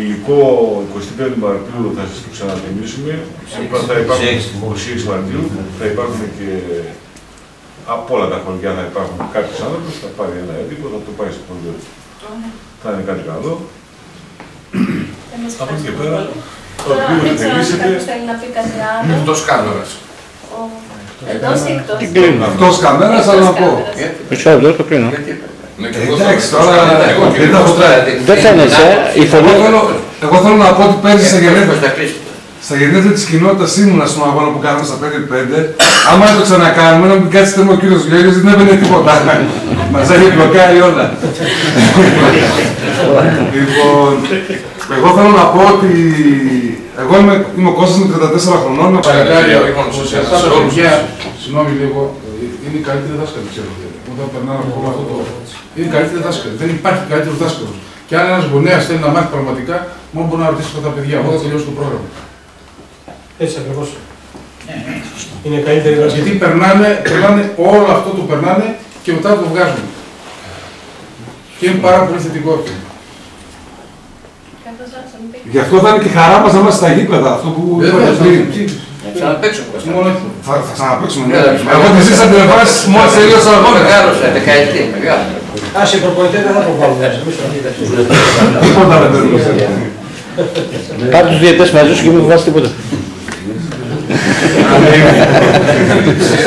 Υλικό 25 Μαρτίου θα σας το ξαναθυμίσουμε. Σίγουρα θα υπάρχουν 26 Μαρτίου, θα υπάρχουν και από όλα τα χωριά θα υπάρχουν κάποιος άνθρωπος, θα πάρει ένα έντυπο, θα το πάει στο χωριό. Θα είναι κάτι καλό. Από εκεί και πέρα, Τώρα δεν οτιδήποτε ξέρω αν θελήσετε, κάποιος θέλει να πει κάτι άλλο. Εκτός κάμερας. Ο- Εντός ή εκτός; Την κλείνω. Εκτός καμέρας, αλλά να πω. Μισό λεπτό, το κλείνω. Εντάξει, τώρα δεν τα έχω Δεν φαίνεσαι, η φωνή... Εγώ θέλω, εγώ θέλω να πω ότι πέρσι στα γενέθλια, στα γενέθλια της κοινότητας ήμουνα στον αγώνα που κάναμε στα 5-5. Άμα δεν το ξανακάνουμε, να μην κάτσετε με ο κύριος Γέλιος, δεν έβαινε τίποτα. Μας έχει μπλοκάρει όλα. λοιπόν, εγώ θέλω να πω ότι εγώ είμαι, είμαι ο Κώστας, είμαι 34 χρονών. Είμαι Παρακάλει, ο Ήμων Σοσιαλιστής. Αυτά τα Όλους. παιδιά, συγγνώμη λίγο, είναι οι καλύτεροι δάσκαλοι, ξέρω. Όταν περνάνε ακόμα αυτό το. Είναι οι καλύτεροι δάσκαλοι. Δεν υπάρχει καλύτερος δάσκαλος. Και αν ένας γονέας θέλει να μάθει πραγματικά, μόνο μπορεί να ρωτήσει αυτά τα παιδιά. Εγώ θα τελειώσω το πρόγραμμα. Έτσι ακριβώς. Είναι καλύτερη δράση. Γιατί περνάνε, περνάνε όλο αυτό το περνάνε και μετά το βγάζουν. Και είναι πάρα πολύ θετικό αυτό. Κάποιος άλλος θα μου πει. Γι' αυτό θα είναι και χαρά μας να είμαστε στα γήπεδα. Αυτό που Βέβαια, είπατε πριν. Να ξαναπαίξουμε. Μόνο έτσι. Θα, θα ξαναπαίξουμε. Ναι, Ναι. θα Εγώ τη ζήσατε με βάση μόλις τελείωσα ο αγώνας. Μεγάλωσα, δεκαετία, μεγάλο. Ας οι προπονητές δεν θα το βάλουν μέσα. μη σου Τίποτα δεν παίρνουμε. Πάρε τους διαιτές μαζί σου και μην φοβάσαι τίποτα.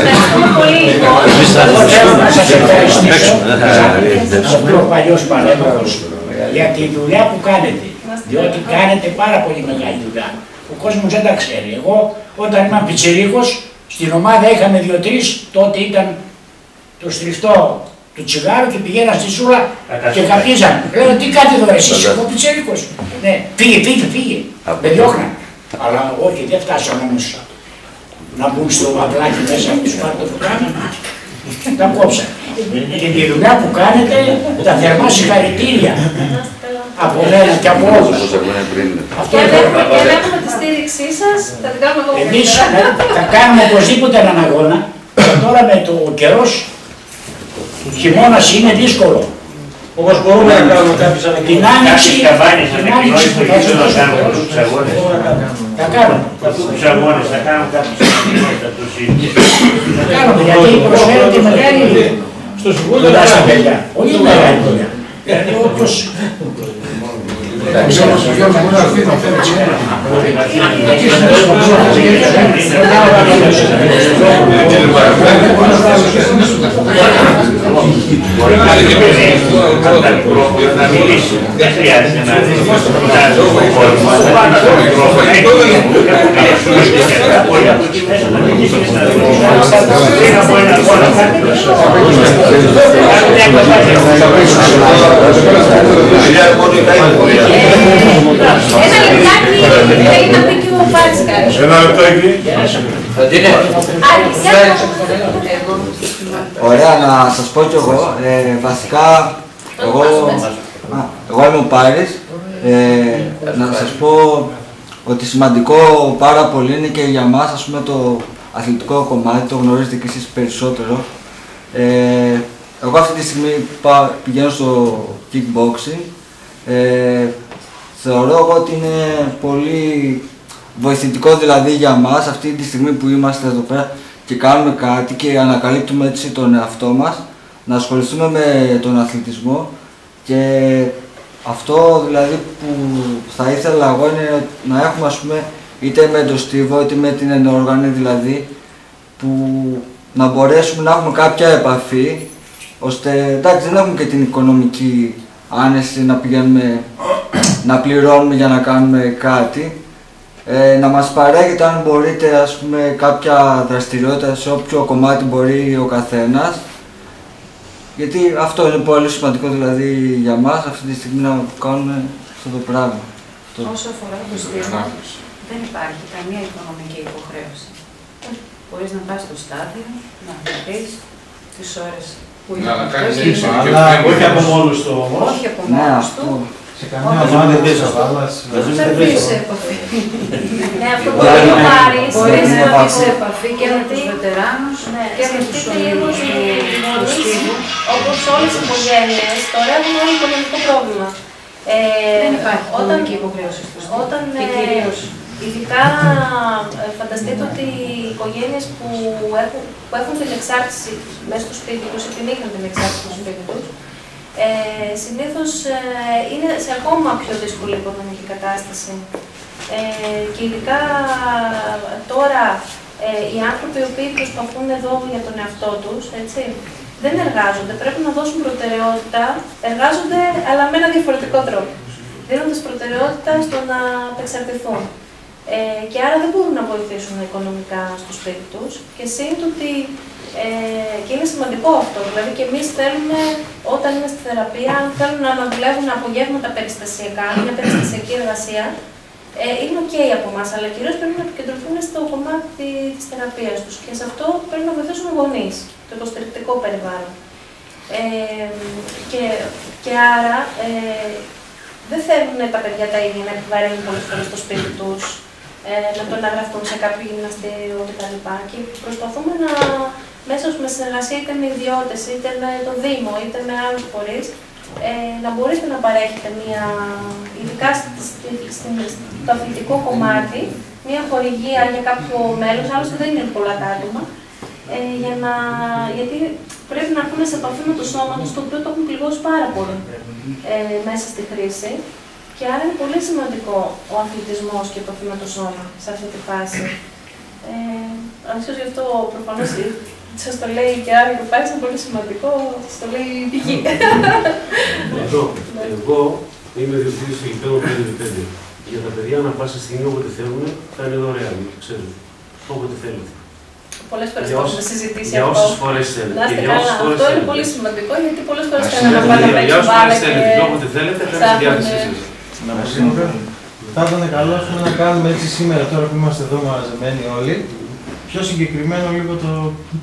Ευχαριστούμε πολύ λοιπόν. Εγώ θέλω να σας ευχαριστήσω αυτό ο παλιός παρέμβατος για τη δουλειά που κάνετε. Διότι κάνετε πάρα πολύ μεγάλη δουλειά. Ο κόσμος δεν τα ξέρει. Εγώ όταν ήμουν πιτσιρίκος στην ομάδα είχαμε δύο-τρεις, τότε ήταν το στριφτό του τσιγάρου και πηγαίνα στη σούλα και καπίζαν. Λέω τι κάνετε εδώ εσείς, εγώ πιτσιρίκος. Ναι, πήγε, πήγε, πήγε. Με διώχναν. Αλλά όχι, δεν φτάσαμε όμως να μπουν στο αυλάκι μέσα να τους πάρουν το πρόγραμμα. Τα κόψαν. Και τη δουλειά που κάνετε, τα θερμά συγχαρητήρια από μένα και από όλους. Αυτό Και είναι έχουμε, και έχουμε τη στήριξή σας. Θα την κάνουμε ακόμα Εμείς καλύτερα. θα κάνουμε οπωσδήποτε έναν αγώνα. Και τώρα με το καιρός, χειμώνας είναι δύσκολο. Όπως μπορούμε να κάνουμε κάποιες ανακοινώσεις. Την άνοιξη, Κάποιες καμπάνιες την άνοιξη που θα ανακοινώσεις σας θα κάνουμε δώσω. τους αγώνες. Θα κάνουμε. Τους αγώνες θα κάνουμε κάποιες ανακοινώσεις, θα τους Θα κάνουμε γιατί προσφέρεται μεγάλη Στο Συμβούλιο δουλειά θα στα κάνουμε. παιδιά. Πολύ μεγάλη δουλειά. Δηλαδή Gracias. Ο Γιώργος μπορεί να έρθει να φέρει να μιλήσει. Δεν χρειάζεται να κοιτάζει ο κόσμος. Θα πάνε στο μικρόφωνο, έχει το Ένα λεπτάκι θέλει να πει και ο Πάρης κάτι. Ένα λεπτάκι. Ωραία, να σας πω κι εγώ. Ε, βασικά, εγώ, α, εγώ είμαι ο Πάρης. Ε, να σας πω ότι σημαντικό πάρα πολύ είναι και για μας, ας πούμε, το αθλητικό κομμάτι, το γνωρίζετε κι εσείς περισσότερο. Ε, εγώ αυτή τη στιγμή πα- πηγαίνω στο kickboxing. Ε, θεωρώ εγώ ότι είναι πολύ βοηθητικός δηλαδή για μας αυτή τη στιγμή που είμαστε εδώ πέρα και κάνουμε κάτι και ανακαλύπτουμε έτσι τον εαυτό μας να ασχοληθούμε με τον αθλητισμό και αυτό δηλαδή που θα ήθελα εγώ είναι να έχουμε ας πούμε είτε με τον Στίβο είτε με την ενόργανη δηλαδή που να μπορέσουμε να έχουμε κάποια επαφή ώστε εντάξει δεν έχουμε και την οικονομική άνεση να πηγαίνουμε να πληρώνουμε για να κάνουμε κάτι Ε, να μας παρέχετε αν μπορείτε ας πούμε κάποια δραστηριότητα σε όποιο κομμάτι μπορεί ο καθένας γιατί αυτό είναι πολύ σημαντικό δηλαδή για μας αυτή τη στιγμή να κάνουμε αυτό το πράγμα. Όσο αφορά το στήριο, δεν υπάρχει καμία οικονομική υποχρέωση. Μπορείς να πας στο στάδιο, να δεις τις ώρες που είναι Να κάνεις αυτός ύψη και- και Αλλά όχι από μόνος του όμως. Όχι από Ναι, μόνος αυτό. του. Σε καμία ομάδα δεν πέσει βάλας. Θα μπει σε επαφή. Ναι, αυτό Μπορεί μπορεί να να πάρει. Μπορείς Ναι, να μπει ναι. σε επαφή και με τους βετεράνους Ναι, και με τους σκεφτείτε λίγο ομίλους ότι του οι γονείς, Σκύβου. όπως όλες οι οικογένειες, τώρα έχουν όλο οικονομικό πρόβλημα. Ε, Δεν υπάρχει όταν, οικονομική υποχρέωση στο σπίτι. όταν Και ε, κυρίως ειδικά ε, φανταστείτε ότι οι οικογένειες που έχουν, που έχουν την εξάρτηση μέσα στο σπίτι τους ή την είχαν την εξάρτηση στο σπίτι τους, ε, συνήθως ε, είναι σε ακόμα πιο δύσκολη οικονομική κατάσταση. Ε, και ειδικά τώρα ε, οι άνθρωποι οι οποίοι προσπαθούν εδώ για τον εαυτό τους, έτσι, δεν εργάζονται. Πρέπει να δώσουν προτεραιότητα. Εργάζονται, αλλά με ένα διαφορετικό τρόπο. Δίνοντας προτεραιότητα στο να απεξαρτηθούν. Ε, και άρα δεν μπορούν να βοηθήσουν οικονομικά στο σπίτι τους. Και σύν ότι ε, και είναι σημαντικό αυτό. Δηλαδή και εμείς θέλουμε, όταν είναι στη θεραπεία, αν θέλουν να δουλεύουν απογεύματα περιστασιακά, μια περιστασιακή εργασία, ε, είναι οκ από εμάς, αλλά κυρίως πρέπει να επικεντρωθούν στο κομμάτι της θεραπείας τους. Και σε αυτό πρέπει να βοηθήσουν οι γονείς, το υποστηρικτικό περιβάλλον. Ε, και, και άρα ε, δεν θέλουν τα παιδιά τα ίδια να επιβαρύνουν πολλές φορές στο σπίτι τους, ε, να το να γραφτούν σε κάποιο γυμναστήριο κτλ. Και προσπαθούμε να, μέσα με συνεργασία είτε με ιδιώτες, είτε με το Δήμο, είτε με άλλους φορείς, ε, να μπορείτε να παρέχετε μια, ειδικά στη- στη- στη- στο αθλητικό κομμάτι, μια χορηγία για κάποιο μέλος, άλλωστε δεν είναι πολλά τα άτομα, ε, για να, γιατί πρέπει να έρθουν σε επαφή με το σώμα τους, το οποίο το έχουν πληγώσει πάρα πολύ ε, μέσα στη χρήση. Και άρα είναι πολύ σημαντικό ο αθλητισμός και η επαφή με το σώμα σε αυτή τη φάση. Ε, αν ίσως γι' αυτό προφανώς σας το λέει και άρα και πάλι είναι πολύ σημαντικό, σας το λέει η πηγή. Εδώ, εγώ είμαι διευθυντής του γηπέδου 5 Για τα παιδιά να πας στη στιγμή όποτε θέλουν, θα είναι δωρεάν, το ξέρετε. Όποτε θέλετε. Πολλές φορές Για το όσες- έχουμε συζητήσει για αυτό. όσες φορές θέλετε. Να είστε Και για καλά. όσες φορές Αυτό είναι θέλετε. πολύ σημαντικό γιατί πολλές φορές Ας θέλουμε να είναι πάμε να για παίξουμε όσες μπάλα φορές και θέλετε. Και όποτε θέλετε, θα είναι στη διάθεσή ψάχνουμε. Σας. Θα ήταν καλό ας πούμε, να κάνουμε έτσι σήμερα, τώρα που είμαστε εδώ μαζεμένοι όλοι, πιο συγκεκριμένο λίγο το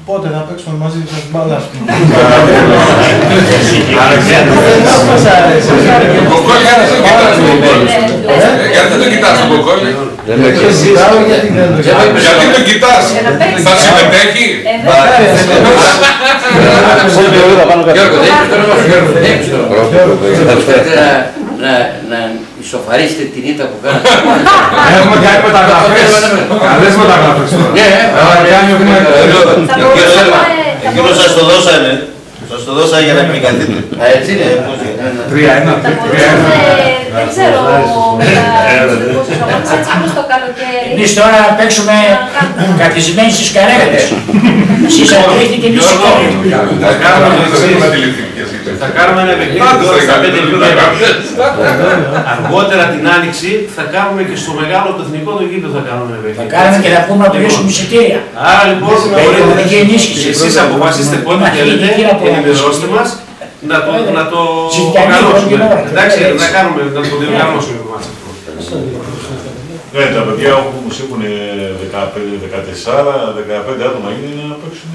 πότε θα παίξουμε μαζί σας μπάλα, ας πούμε. Δεν μας αρέσει. Κοκόλ, γιατί δεν κοιτάς τον Κοκόλ. Ε, Γιατί δεν τον κοιτάς τον Κοκόλ. Δεν με Δεν κοιτάω γιατί δεν το κοιτάω. Γιατί τον κοιτάς. Θα συμμετέχει. Γιώργο, δεν έχεις το όνομα σου, Γιώργο, δεν έχεις το όνομα σου. Θέλετε να- να- να ισοφαρίσετε την ήττα που κάνατε. Έχουμε κάνει μεταγραφές. Καλές μεταγραφές τώρα. Ναι, Έχουμε κάνει έχουμε... Εκείνο σας το δώσανε. Σας το δώσα για να κλικαθείτε. Α, έτσι είναι. Τρία, ένα, τρία, ένα. Δεν ξέρω, τους αγώνες έτσι όπως το καλοκαίρι. Εμείς τώρα να παίξουμε καθισμένοι στις καρέκλες. Εσείς αντίθετε και εμείς Γιώργο, σηκώνουμε. θα κάνουμε το εξής. Θα κάνουμε ένα παιχνίδι τώρα στα 5 λεπτά. Αργότερα την άνοιξη θα κάνουμε και στο μεγάλο το εθνικό το γήπεδο θα κάνουμε ένα παιχνίδι. Θα κάνουμε και θα πούμε να πληρώσουμε εισιτήρια. Άρα λοιπόν, Με οικονομική ενίσχυση. εσείς αποφασίστε πότε Μα, θέλετε, εκεί να πούμε. ενημερώστε μας, να το, να το Ζητιανή, οργανώσουμε. πρώτη ώρα. Εντάξει, να κάνουμε, να το διοργανώσουμε το μάτς αυτό. Ναι, τα παιδιά όμως έχουν 15, 14, 15 άτομα είναι να παίξουν.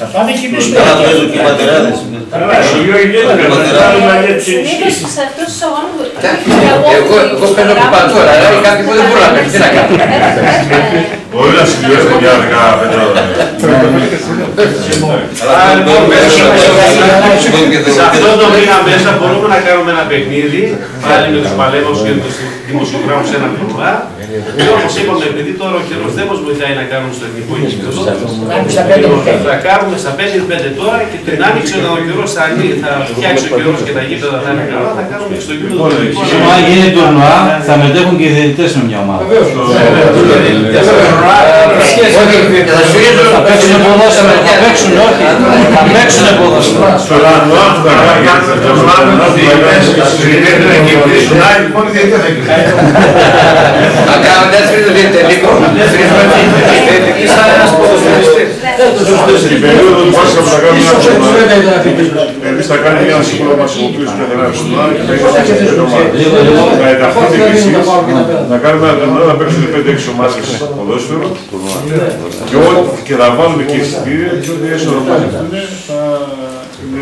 Θα πάμε και εμείς Καλά, παίζουν και οι πατεράδες. Συνήθως σε αυτούς τους αγώνες... Εγώ, εγώ παίρνω που πάω τώρα, αλλά κάποιοι που δεν μπορούν να παίξουν, τι να κάνουν; Μπορεί να συμπληρώσετε για 15 άτομα. Άρα λοιπόν, μέσα σε αυτό το μήνα μέσα μπορούμε να κάνουμε ένα παιχνίδι, πάλι με τους παλέμους και τους δημοσιογράφους ένα τουρνουά. Και όπως είπαμε, επειδή τώρα ο καιρός δεν μας βοηθάει να κάνουμε στο εθνικό γήπεδο, θα κάνουμε στα 5-5 τώρα και την άνοιξη όταν ο καιρός θα, ανοί- θα φτιάξει ο καιρός και τα γήπεδα θα είναι καλά, θα κάνουμε και στο γήπεδο το εθνικό. Αν γίνει τουρνουά, θα μετέχουν και οι διαιτητές με μια ομάδα. Θα παίξουν ποδόσφαιρο, θα παίξουν όχι, θα παίξουν ποδόσφαιρο. Στο Λανουά που θα κάνει το Λανουά, οι διαιτητές, οι διαιτητές θα κερδίσουν, άλλοι λοιπόν οι διαιτητές θα κερδίσουν. Να κάνουμε ένα τρίτο διαιτητικό. Είσαι ένας ποδοσφαιριστής. Στην περίοδο του Πάσχα που θα κάνουμε ένα σεμινάριο, εμείς θα κάνουμε ένα σύμβολο μας ο οποίος και θα είναι σεμινάριο και θα είναι σε ομάδα. Να ενταχθείτε κι εσείς, να κάνουμε ένα να παίξουν 5-6 ομάδες ποδόσφαιρο και ό,τι και θα βάλουμε και εισιτήρια και ό,τι έσοδο μαζευτούν θα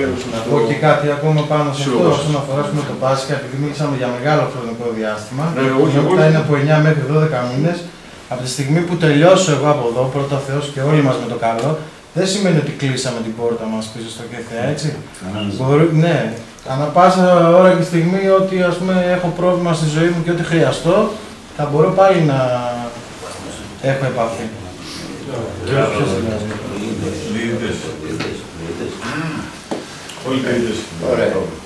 είναι Να πω και κάτι ακόμα πάνω σε αυτό όσον αφορά πούμε, το Πάσχα, επειδή μίλησαμε για μεγάλο χρονικό διάστημα. Ναι, όχι, εγώ- θα είναι από 9 μέχρι 12 μήνες. Από τη στιγμή που τελειώσω εγώ από εδώ, πρώτα Θεός και όλοι μας με το καλό, δεν σημαίνει ότι κλείσαμε την πόρτα μας πίσω στο ΚΕΘΕΑ, έτσι. Μπορεί, ναι, ανά πάσα ώρα και στιγμή ότι ας πούμε, έχω πρόβλημα στη ζωή μου και ό,τι χρειαστώ, θα μπορώ πάλι να έχω επαφή. Ποιος δηλαδή. Διαιτητές. Όλοι διαιτητές.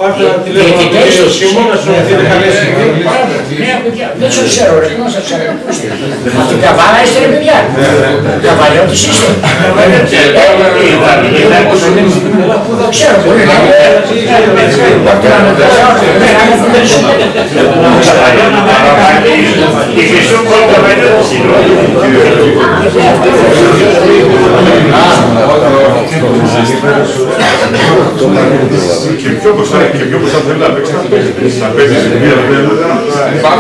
Πάρτε ένα τηλέφωνο του κύριου Σίμωνα, σου δίνει καλή συμβουλή. Νέα παιδιά, δεν σας ξέρω, ρε, δεν σας ξέρω. Πού είστε. Μα το καβάλα είστε, ρε παιδιά. Καβαλιώτης είστε. Πού δεν ξέρω, μπορεί να είναι. Η χρυσού κόμμα με Και πιο μπροστά, και πιο μπροστά θέλει να παίξει στα πέντε σε μία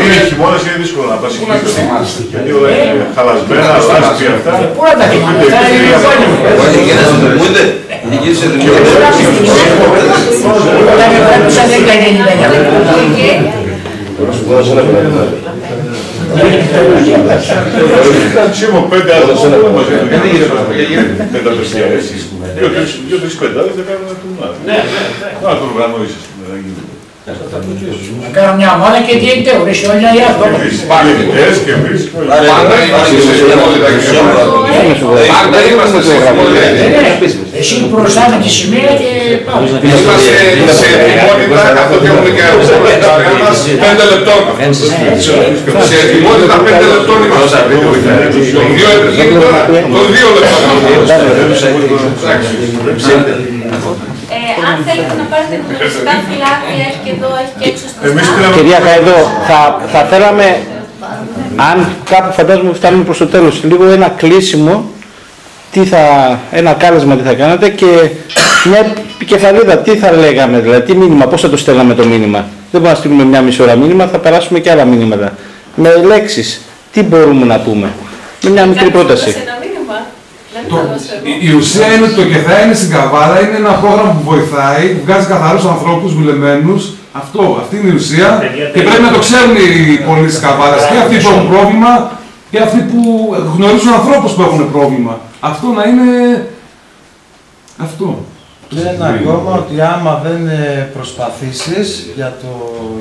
Είναι χειμώνας είναι δύσκολο να πας εκεί. Γιατί όλα είναι χαλασμένα, λάσπη αυτά. Πού να τα θυμάμαι, θα είναι η οθόνη μου. Όχι, και να συνδρομούνται. Εκεί σε Όλα με πρέπει σαν 10-99. Σίγουρα πέντε άτομα μαζί του. Γιατί γίνεται με τα παιδιά εσείς. Δύο-τρεις πεντάδες θα κάνουν ένα τουρνουά. Ναι, ναι, Να το οργανώσεις. δεν γίνεται. Να κάνω μια ομάδα και διαιτητέ, ορίστε όλοι να γιάθω. Διαιτητές και εμείς. Πάντα είμαστε σε Εσύ μπροστά με τη σημαία και πάμε. Είμαστε σε ετοιμότητα καθότι έχουμε και αεροπορικά μας πέντε λεπτών. Σε ετοιμότητα πέντε λεπτών είμαστε. Των δύο των δύο λεπτών. Ε, αν θέλετε να πάρετε γνωστικά φυλάκια, έχει και εδώ, έχει και έξω στο Εμείς στάδιο. Κυρία Καεδό, θα, θα θέλαμε, αν κάπου φαντάζομαι φτάνουμε προς το τέλος, λίγο ένα κλείσιμο, τι θα, ένα κάλεσμα τι θα κάνετε και μια επικεφαλίδα, τι θα λέγαμε, δηλαδή τι μήνυμα, πώς θα το στέλναμε το μήνυμα. Δεν μπορούμε να στείλουμε μια μισή ώρα μήνυμα, θα περάσουμε και άλλα μήνυματα. Με λέξεις, τι μπορούμε να πούμε. Με μια μικρή πρόταση. Σε ένα μήνυμα. Δεν Το- θα δώσω εγώ. η- Η ουσία είναι ότι το ΚΕΘΑ είναι στην Καβάλα, είναι ένα πρόγραμμα που βοηθάει, που βγάζει καθαρούς ανθρώπους δουλεμένους. Αυτό, αυτή είναι η ουσία. Και πρέπει να το ξέρουν οι πολίτες της Καβάλας. Και αυτοί που έχουν πρόβλημα και αυτοί που γνωρίζουν ανθρώπους που έχουν πρόβλημα. Αυτό να είναι... Αυτό. Λένε ακόμα ότι άμα δεν ε, προσπαθήσεις για, το,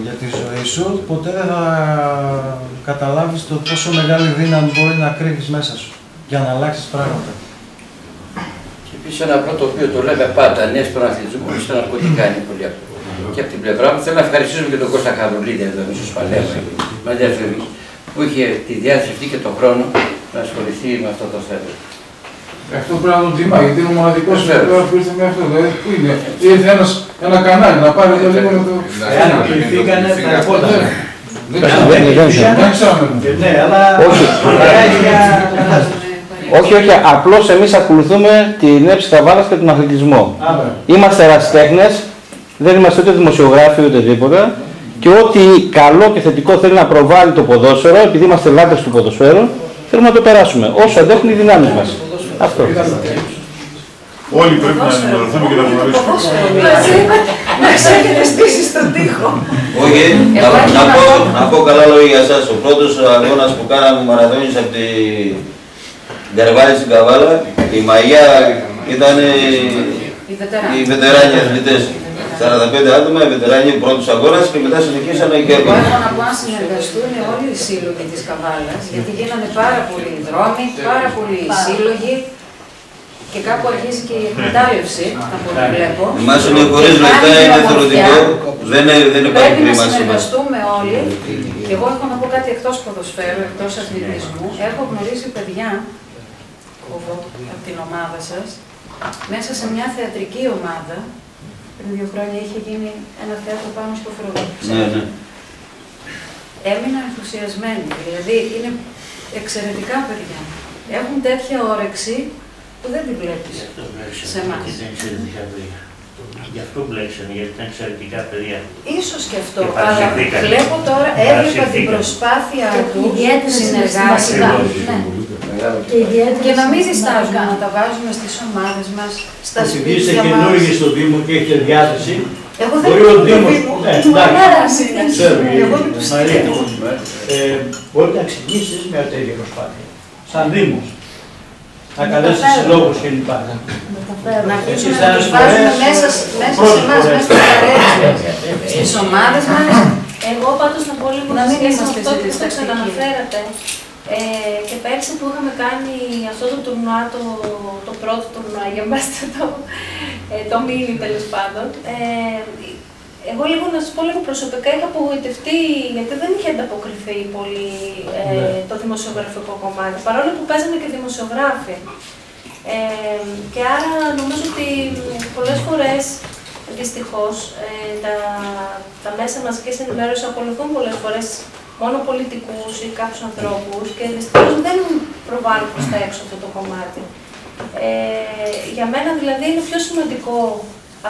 για τη ζωή σου, ποτέ δεν θα καταλάβεις το πόσο μεγάλη δύναμη μπορεί να κρύβεις μέσα σου για να αλλάξεις πράγματα. Και επίσης ένα πρώτο το οποίο το λέμε πάντα, ναι στον αθλητισμό και στα ναρκωτικά είναι πολύ αυτό. Και από την πλευρά μου θέλω να ευχαριστήσουμε και τον Κώστα Καβρουλίδη εδώ, μισό παλεύω, με διαφεύγει, που είχε τη διάθεση αυτή και τον χρόνο να ασχοληθεί με αυτό το θέμα. Αυτό πρέπει να το τιμά, γιατί είναι ο μοναδικός Βεβαίως. που ήρθε με αυτό. Δηλαδή, πού είναι, ήρθε ένας, ένα κανάλι να πάρει το λίγο να το. Εάν κληθήκανε θα ερχόταν. Δεν Δεν- ξέρω. δεν- δεν- Δεν ξέρω. Ναι, αλλά Όχι. Όχι, όχι, απλώς εμείς ακολουθούμε την έψη Καβάλας και τον αθλητισμό. Άρα. Είμαστε ερασιτέχνες, δεν είμαστε ούτε δημοσιογράφοι ούτε τίποτα και ό,τι καλό και θετικό θέλει να προβάλλει το ποδόσφαιρο, επειδή είμαστε λάτρες του ποδοσφαίρου, θέλουμε να το περάσουμε όσο αντέχουν οι δυνάμεις μας. Αυτό. Όλοι πρέπει να ενημερωθούμε και να γνωρίσουμε. Να ξέρετε στήσεις στον τοίχο. Όχι, να, να, πω, να πω καλά λόγια για εσάς. Ο πρώτος αγώνας που κάναμε μαραθώνης από τη Γκαρβάλη στην Καβάλα, η Μαγιά ήταν Οι βετεράνοι. οι βετεράνοι αθλητές. 45 άτομα, οι βετεράνοι ο πρώτος αγώνας και μετά συνεχίσαμε και Εγώ έρχομαι. έχω να πω να συνεργαστούν όλοι οι σύλλογοι της Καβάλας, γιατί γίνανε πάρα πολλοί δρόμοι, πάρα πολλοί σύλλογοι και κάπου αρχίζει και η εκμετάλλευση, από ό,τι βλέπω. Εμάς είναι χωρίς Και λεφτά, κάνει είναι μια θεωρητικό, ομορφιά. δεν, είναι- δεν υπάρχει Πρέπει να χρήμα σε εμάς. συνεργαστούμε όλοι. Και εγώ έχω να πω κάτι εκτός ποδοσφαίρου, εκτός αθλητισμού. Έχω γνωρίσει παιδιά από από την ομάδα σας, μέσα σε μια θεατρική ομάδα, πριν δύο χρόνια είχε γίνει ένα θέατρο πάνω στο Φρόντο. Ναι, ναι. έμεινα ενθουσιασμένοι. Δηλαδή είναι εξαιρετικά παιδιά. Έχουν τέτοια όρεξη που δεν τη βλέπεις σε εμάς. Δεν είναι εξαιρετικά παιδιά. Γι' αυτό μπλέξανε, γιατί ήταν εξαιρετικά παιδιά. Ίσως και αυτό, Και αλλά παρασυρθήκανε. βλέπω τώρα, έβλεπα την Παρασυρθήκανε. προσπάθεια Και τους ιδιαίτερα συνεργάσιμα. συναισθηματικά. Ναι. Και ιδιαίτερα Και να μην συναισθηματικά. διστάζουμε να τα βάζουμε στις ομάδες μας, στα Επειδή είστε σπίτια καινούργοι μας. στο Δήμο και έχετε διάθεση, Εγώ δεν μπορεί είμαι ο του Δήμος... Δήμου. Ναι, Του εντάξει. Ανάραση. Ξέρω, Εγώ είμαι του Μαρία. Δήμου. Ε, Μπορείτε να ξεκινήσετε μια τέτοια προσπάθεια. Σαν Δήμος. Να Να καλέσετε τα φέρω. συλλόγους κλπ. Να αρχίσουμε Εσείς να ένας τους βάζουμε φορές, μέσα, μέσα σε πρώτες εμάς, φορές. μέσα στα καρέτσια, στις ομάδες μας. Εγώ πάντως να πω λίγο Να να μην σχέση με είμαστε αυτό που ζητητές το ξαναναφέρατε. Ε, και πέρσι που είχαμε κάνει αυτό το τουρνουά, το, το πρώτο τουρνουά για μας, το, ε, το μίνι τέλος πάντων, ε, εγώ λίγο να σας πω λίγο προσωπικά είχα απογοητευτεί γιατί δεν είχε ανταποκριθεί πολύ ε, Ναι. το δημοσιογραφικό κομμάτι, παρόλο που παίζανε και δημοσιογράφοι. Ε, και άρα νομίζω ότι πολλές φορές δυστυχώς ε, τα, τα μέσα μαζικής ενημέρωσης ακολουθούν πολλές φορές μόνο πολιτικούς ή κάποιους ανθρώπους και δυστυχώς δεν προβάλλουν προς τα έξω αυτό το κομμάτι. Ε, για μένα δηλαδή είναι πιο σημαντικό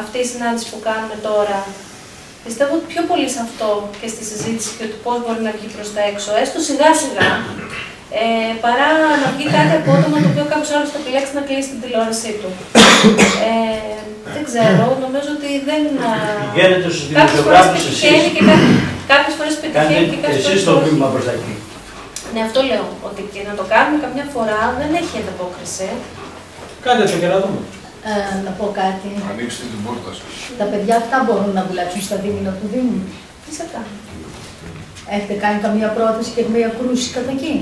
αυτή η συνάντηση που κάνουμε τώρα. Πιστεύω ότι πιο πολύ σε αυτό και στη συζήτηση και ότι πώς μπορεί να βγει προς τα έξω, έστω σιγά σιγά, ε, παρά να βγει κάτι απότομα το οποίο κάποιος άλλος θα επιλέξει να κλείσει την τηλεόρασή του. Ε, δεν ξέρω, νομίζω ότι δεν... α, Πηγαίνετε στους κάποιες φορές δημοσιογράφους πετυχαίνει εσείς. και κά- κάποιες φορές πετυχαίνει Κάντε και κάποιες εσείς φορές το όχι. βήμα προς τα εκεί. Ναι, αυτό λέω, ότι και να το κάνουμε καμιά φορά δεν έχει ανταπόκριση. Κάντε το και να δούμε. Ε, να πω κάτι. Ανοίξτε την πόρτα σας. Τα παιδιά αυτά μπορούν να δουλέψουν στα δίμηνα του Δήμου. Φυσικά. Έχετε κάνει καμία πρόταση και καμία κρούση κατά εκεί;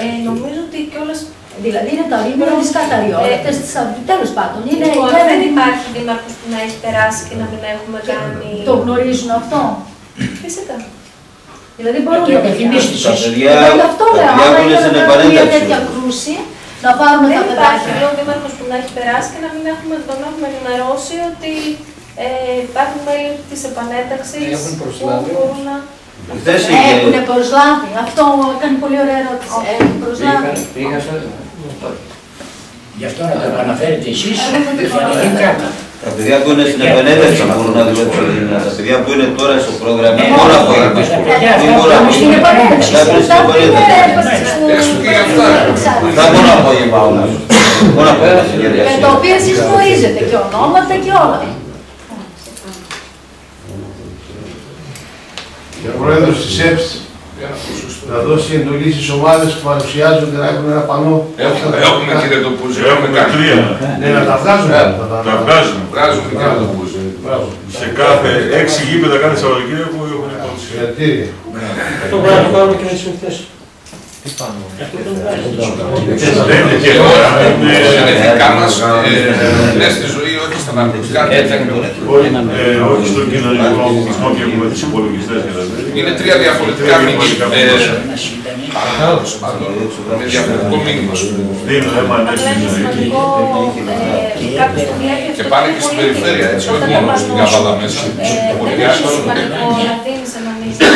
Ε, νομίζω ότι κιόλας... Δηλαδή είναι τα δίμηνα της Καταριώτας, της Αυγή, τέλος πάντων. Είναι Λοιπόν, είναι- δεν υπάρχει δήμαρχος που να έχει περάσει και να μην έχουμε κάνει... Το γνωρίζουν αυτό; Φυσικά. Δηλαδή μπορούν το τα παιδιά. επιθυμείς Τα παιδιά- Εγώ γι' αυτό τα λέω, παιδιά άμα που είναι είναι στην να κάνουμε μια επανένταξη. τέτοια κρούση, να πάρουμε Δεν τα υπάρχει παιδάκια. λέω δήμαρχος που να έχει περάσει και να μην έχουμε, τον έχουμε ενημερώσει ότι ε, υπάρχουν μέλη της επανένταξης Έχουν που προσλάβει. μπορούν να... Χθες είχε- Έχουν προσλάβει. Αυτό έκανε πολύ ωραία ερώτηση. Έχουν προσλάβει. Πήγα στο... Γι' αυτό να το αναφέρετε εσείς, Εγώ δεν το γιατί ξέρω. δεν κάνατε. Τα παιδιά που είναι στην επανένταξη μπορούν να δουλέψουν. Τα παιδιά που είναι τώρα στο πρόγραμμα Ναι, μόνο ναι, απόγευμα. ναι, ναι, Μην ναι, μπορούν να ναι, Στην επανένταξη. Αυτά που είναι στην Αυτά είναι επανένταξη. Έξω και για αυτά. Θα μόνο απόγευμα όμως. Μόνο απόγευμα στην Με διαδικασία. το οποίο εσείς γνωρίζετε και ονόματα και όλα. Και ο πρόεδρος της ΕΠΣ να δώσει εντολή στις ομάδες που παρουσιάζονται να έχουν ένα πανό. Έχουμε, έχουμε κύριε Τοπούζη, έχουμε Έχουμε κάνει. τρία. Ναι, να τα βγάζουν. Ναι. να τα- Τα βγάζουμε. Βγάζουμε κύριε Τοπούζη. Μπράβο. Σε κάθε έξι γήπεδα κάθε Σαββατοκύριακο έχουν υπόψη. Συγχαρητήρια. Αυτό μπορεί να το κάνουμε και με τις μεικτές. Τι πάνω. Δεν είναι και τώρα. Τα είναι- γενετικά μας ε, είναι στη ζωή, όχι στα ναρκωτικά. Όχι, ε, όχι στον κοινωνικό αποκλεισμό και έχουμε τους υπολογιστές και τα τέτοια. Είναι τρία διαφορετικά μήνυμα. Με διαφορετικό μήνυμα. Δίνω αίμα Απλά ανέστη είναι ζωή. σημαντικό ε, κάποιος που βλέπει Και αυτό πάνε το και στην πολύ περιφέρεια, έτσι, όχι όταν μόνο τα στην πανώ, Καβάλα μέσα. ε, Δεν είναι σημαντικό να δίνεις έναν μήνυμα.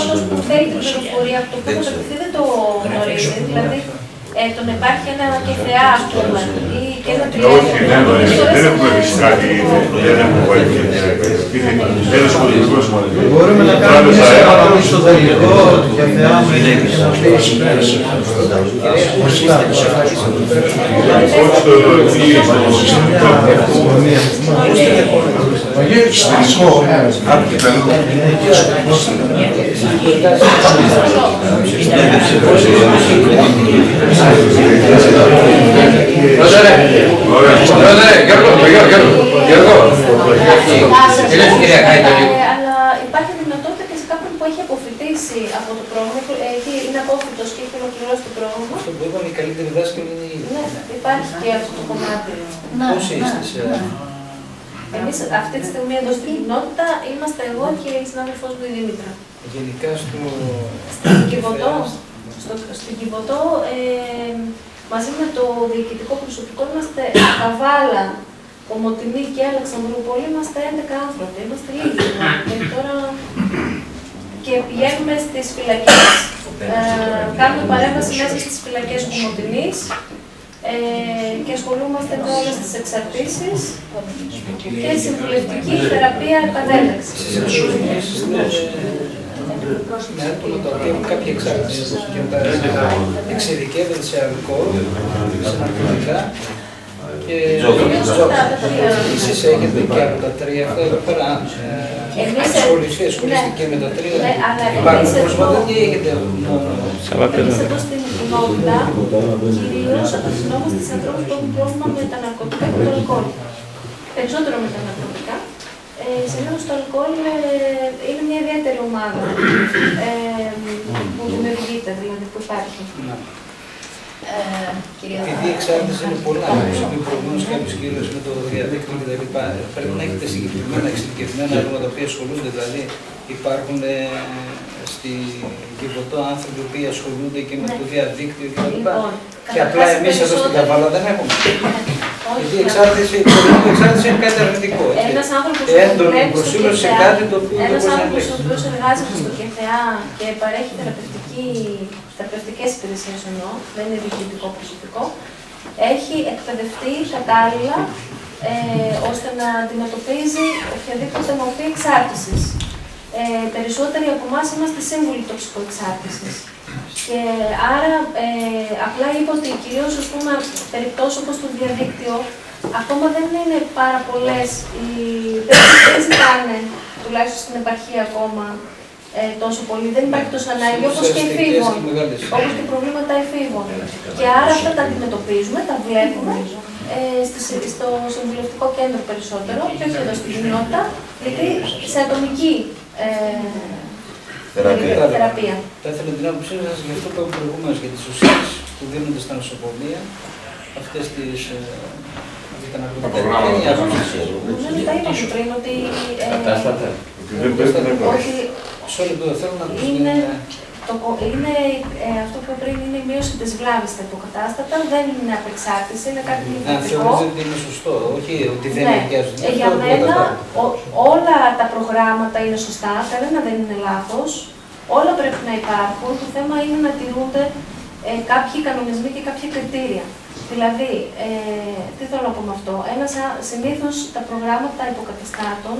Αυτός που θέλει την πληροφορία, αυτό που κατακτηθεί δεν το γνωρίζει. Δηλαδή, ε, το να υπάρχει ένα κεφρεά, ας πούμε, ή και ένα Όχι, δεν τηλέφωνο. δεν έχουμε αφήσει κάτι, δεν έχουμε βάλει και είναι ένας πολιτικός. Μόνο. Μπορούμε να κάνουμε μια παράδοση στο δελικό για θεάμα και να πει Όχι στο Πρόεδρε, Γιώργο, Γιώργο, Γιώργο, Είναι ευκαιρία, κάνει το λίγο. Ε, Αλλά υπάρχει δυνατότητα και σε κάποιον που έχει αποφυτίσει από το πρόγραμμα, που έχει, είναι απόφυτος και έχει ολοκληρώσει το πρόγραμμα. Αυτό που είπαμε, οι καλύτεροι δάσκαλοι είναι οι... Ναι, υπάρχει και αυτό το κομμάτι. Ναι, Πόσοι ναι, είστε σε... ναι. Εμείς αυτή τη στιγμή εδώ στην κοινότητα είμαστε εγώ και η συνάδελφός μου η Δήμητρα. Γενικά στο... Στην Κιβωτό, στο, στην Κιβωτό ε, μαζί με το διοικητικό προσωπικό είμαστε Καβάλα, Ομοτιμή και Αλεξανδρούπολη, είμαστε 11 άνθρωποι, είμαστε λίγοι. δηλαδή. Και τώρα και πηγαίνουμε στις φυλακές. Ε, κάνουμε παρέμβαση μέσα στις φυλακές Κομωτινής ε, και ασχολούμαστε με όλες τις εξαρτήσεις και συμβουλευτική θεραπεία επανέλεξης. με άτομα τα οποία έχουν κάποια εξάρτηση και τα εξειδικεύονται σε αλκοόλ, σε ναρκωτικά και εσείς έχετε και από τα τρία αυτά εδώ πέρα ε, Εμείς, ασχοληθεί, ναι. ασχολείστε και με τα τρία. Ναι, αλλά Υπάρχουν εμείς πρόσφατα εδώ- ή έχετε μόνο Εμείς εδώ στην κοινότητα κυρίως απευθυνόμαστε σε ανθρώπους που έχουν πρόβλημα με τα ναρκωτικά και το αλκοόλ. Περισσότερο με τα ναρκωτικά. Ε, Συνήθως το αλκοόλ ε, είναι μια ιδιαίτερη ομάδα ε, που δημιουργείται, δηλαδή που υπάρχει. Ε, κυρία Επειδή η εξάρτησης είναι πολλά, όπως είπε προηγουμένως κάποιος κύριος με το διαδίκτυο και τα λοιπά, πρέπει να έχετε συγκεκριμένα εξειδικευμένα άτομα τα οποία ασχολούνται. Δηλαδή υπάρχουν ε, στη Κιβωτό άνθρωποι οι οποίοι ασχολούνται και με το διαδίκτυο και τα λοιπά. Λοιπόν, Και απλά καταρχάς, εμείς εδώ στην περισσότεροι- Καβάλα δεν έχουμε. Όχι, Γιατί η εξάρτηση, η πολιτική εξάρτηση είναι κάτι αρνητικό. έτσι. Ένας άνθρωπος Έντονη που δουλεύει στο προσήλωση σε ΚΕΘΕΑ, κάτι το οποίο δεν ένας μπορεί να άνθρωπος ο ελέγξει. οποίος εργάζεται στο ΚΕΘΕΑ και παρέχει θεραπευτική, θεραπευτικές υπηρεσίες εννοώ, δεν είναι διοικητικό προσωπικό, έχει εκπαιδευτεί κατάλληλα ε, ώστε να αντιμετωπίζει οποιαδήποτε μορφή εξάρτησης. Ε, περισσότεροι από εμάς είμαστε σύμβουλοι τοξικοεξάρτησης. Και άρα ε, απλά είπα ότι κυρίως ας πούμε, περιπτώσεις όπως το διαδίκτυο ακόμα δεν είναι πάρα πολλές, οι... δεν, δεν ζητάνε, τουλάχιστον στην επαρχία ακόμα, ε, τόσο πολύ. Δεν υπάρχει τόσο ανάγκη όπως και Ουσιαστικές εφήβων, και μεγάλες. όπως και προβλήματα εφήβων. Και άρα αυτά τα αντιμετωπίζουμε, τα βλέπουμε ε, στη- στο συμβουλευτικό κέντρο περισσότερο και όχι εδώ στην κοινότητα, γιατί σε ατομική ε, Θεραπεία. θεραπεία. Θα ήθελα την άποψή σας για αυτό που είπαμε προηγουμένως για τις ουσίες που δίνονται στα νοσοκομεία, αυτές τις. για τα ναρκωτικά. προγράμματα Ποια είναι η που άποψή μας σας; Νομίζω ότι τα είπα και πριν ότι. ε, Κατάστατα. Δεν πρέπει να υπάρχει. ότι Μισό λεπτό, θέλω να ακούσω είναι, μια- το, κο- είναι ε, αυτό που είπα πριν είναι η μείωση της βλάβης στα υποκατάστατα, δεν είναι απεξάρτηση, είναι κάτι Αν λειτουργικό. θεωρείτε ότι είναι σωστό, όχι ότι δεν Ναι. νοικιάζουν. Ε, για μένα ο- όλα τα προγράμματα είναι σωστά, κανένα δεν είναι λάθος. Όλα πρέπει να υπάρχουν. Το θέμα είναι να τηρούνται ε, κάποιοι κανονισμοί και κάποια κριτήρια. Δηλαδή, ε, τι θέλω να πω με αυτό; Ένας, α- συνήθως τα προγράμματα υποκαταστάτων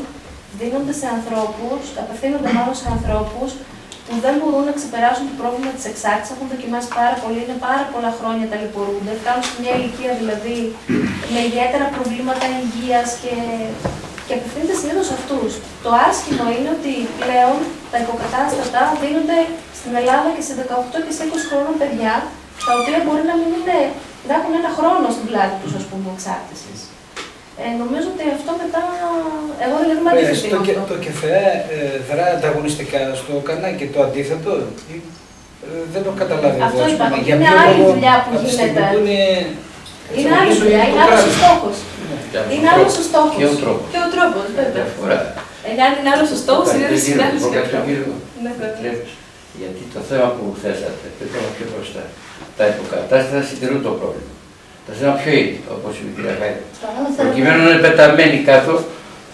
δίνονται σε ανθρώπους, απευθύνονται μάλλον σε ανθρώπους που δεν μπορούν να ξεπεράσουν το πρόβλημα της εξάρτησης, έχουν δοκιμάσει πάρα πολύ, είναι πάρα πολλά χρόνια ταλαιπωρούνται, φτάνουν σε μια ηλικία δηλαδή με ιδιαίτερα προβλήματα υγείας και, και απευθύνονται συνήθως σε αυτούς. Το άσχημο είναι ότι πλέον τα υποκατάστατα δίνονται στην Ελλάδα και σε 18 και σε 20 χρόνων παιδιά, τα οποία μπορεί να μην είναι, να έχουν ένα χρόνο στην πλάτη τους, ας πούμε, εξάρτησης. Ε, νομίζω ότι αυτό μετά, εγώ δηλαδή είμαι Ε, αντίθετη στο με και- αυτό. Το ΚΕΦΕ ε, δρά ανταγωνιστικά στο κανάλι και το αντίθετο. ή, ε, Δεν το καταλάβει Αυτό εγώ, ας είπα, πούμε. ότι Για είναι ποιο άλλη λόγο δουλειά που από τη στιγμή γίνεται. που είναι Είναι άλλη στο δουλειά, ίδιο είναι άλλος ο κράτος. στόχος. Είναι άλλος ο στόχος. Και ο τρόπος. Και ο τρόπος, βέβαια. Διαφορά. Εάν είναι άλλος ο στόχος, Κάτι είναι γύρω, συνάντηση πω και κάτι αυτό. γύρω. Ναι, βέβαια. Επιτρέπεις. Γιατί το θέμα που θέσατε, και τώρα πιο μπροστά, τα υποκατάστατα συντηρούν το πρόβλημα. Το θέμα ποιο είναι, όπως είπε η κυρία Χάιδη. Προκειμένου να είναι πεταμένοι κάτω,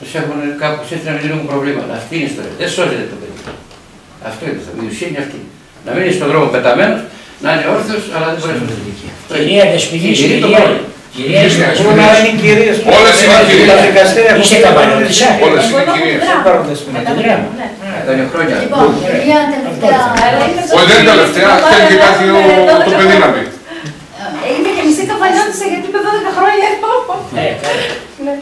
τους έχουν κάπως έτσι να μην έχουν προβλήματα. Αυτή είναι η ιστορία. Δεν σώζεται το παιδί. Αυτό είναι το θέμα. Η ουσία είναι αυτή. Να μην είναι στον δρόμο πεταμένος, να είναι όρθιος, αλλά δεν μπορεί να σωθεί. Κυρία Δεσποινή, Κυρία, το κυρία, πρόβλημα. κυρία Κυρία, Δεσποινή, κυρία, είναι κυρίες. Όλες είναι κυρίες. Τα δικαστήρια Είστε έχουν- καμπανότησα. Όλες είναι κυρίες. Δεν υπάρχουν δεσμοί. Με το γράμμα. Εδώ είναι χρόνια. Λοιπόν, μια τελευταία. Όχι, δεν είναι τελευταία, θέλει και κάτι ο- το παιδί να πει. Είναι και μισή καβαλιώτησα γιατί είμαι 12 χρόνια εδώ. Ε, καλά. Ναι.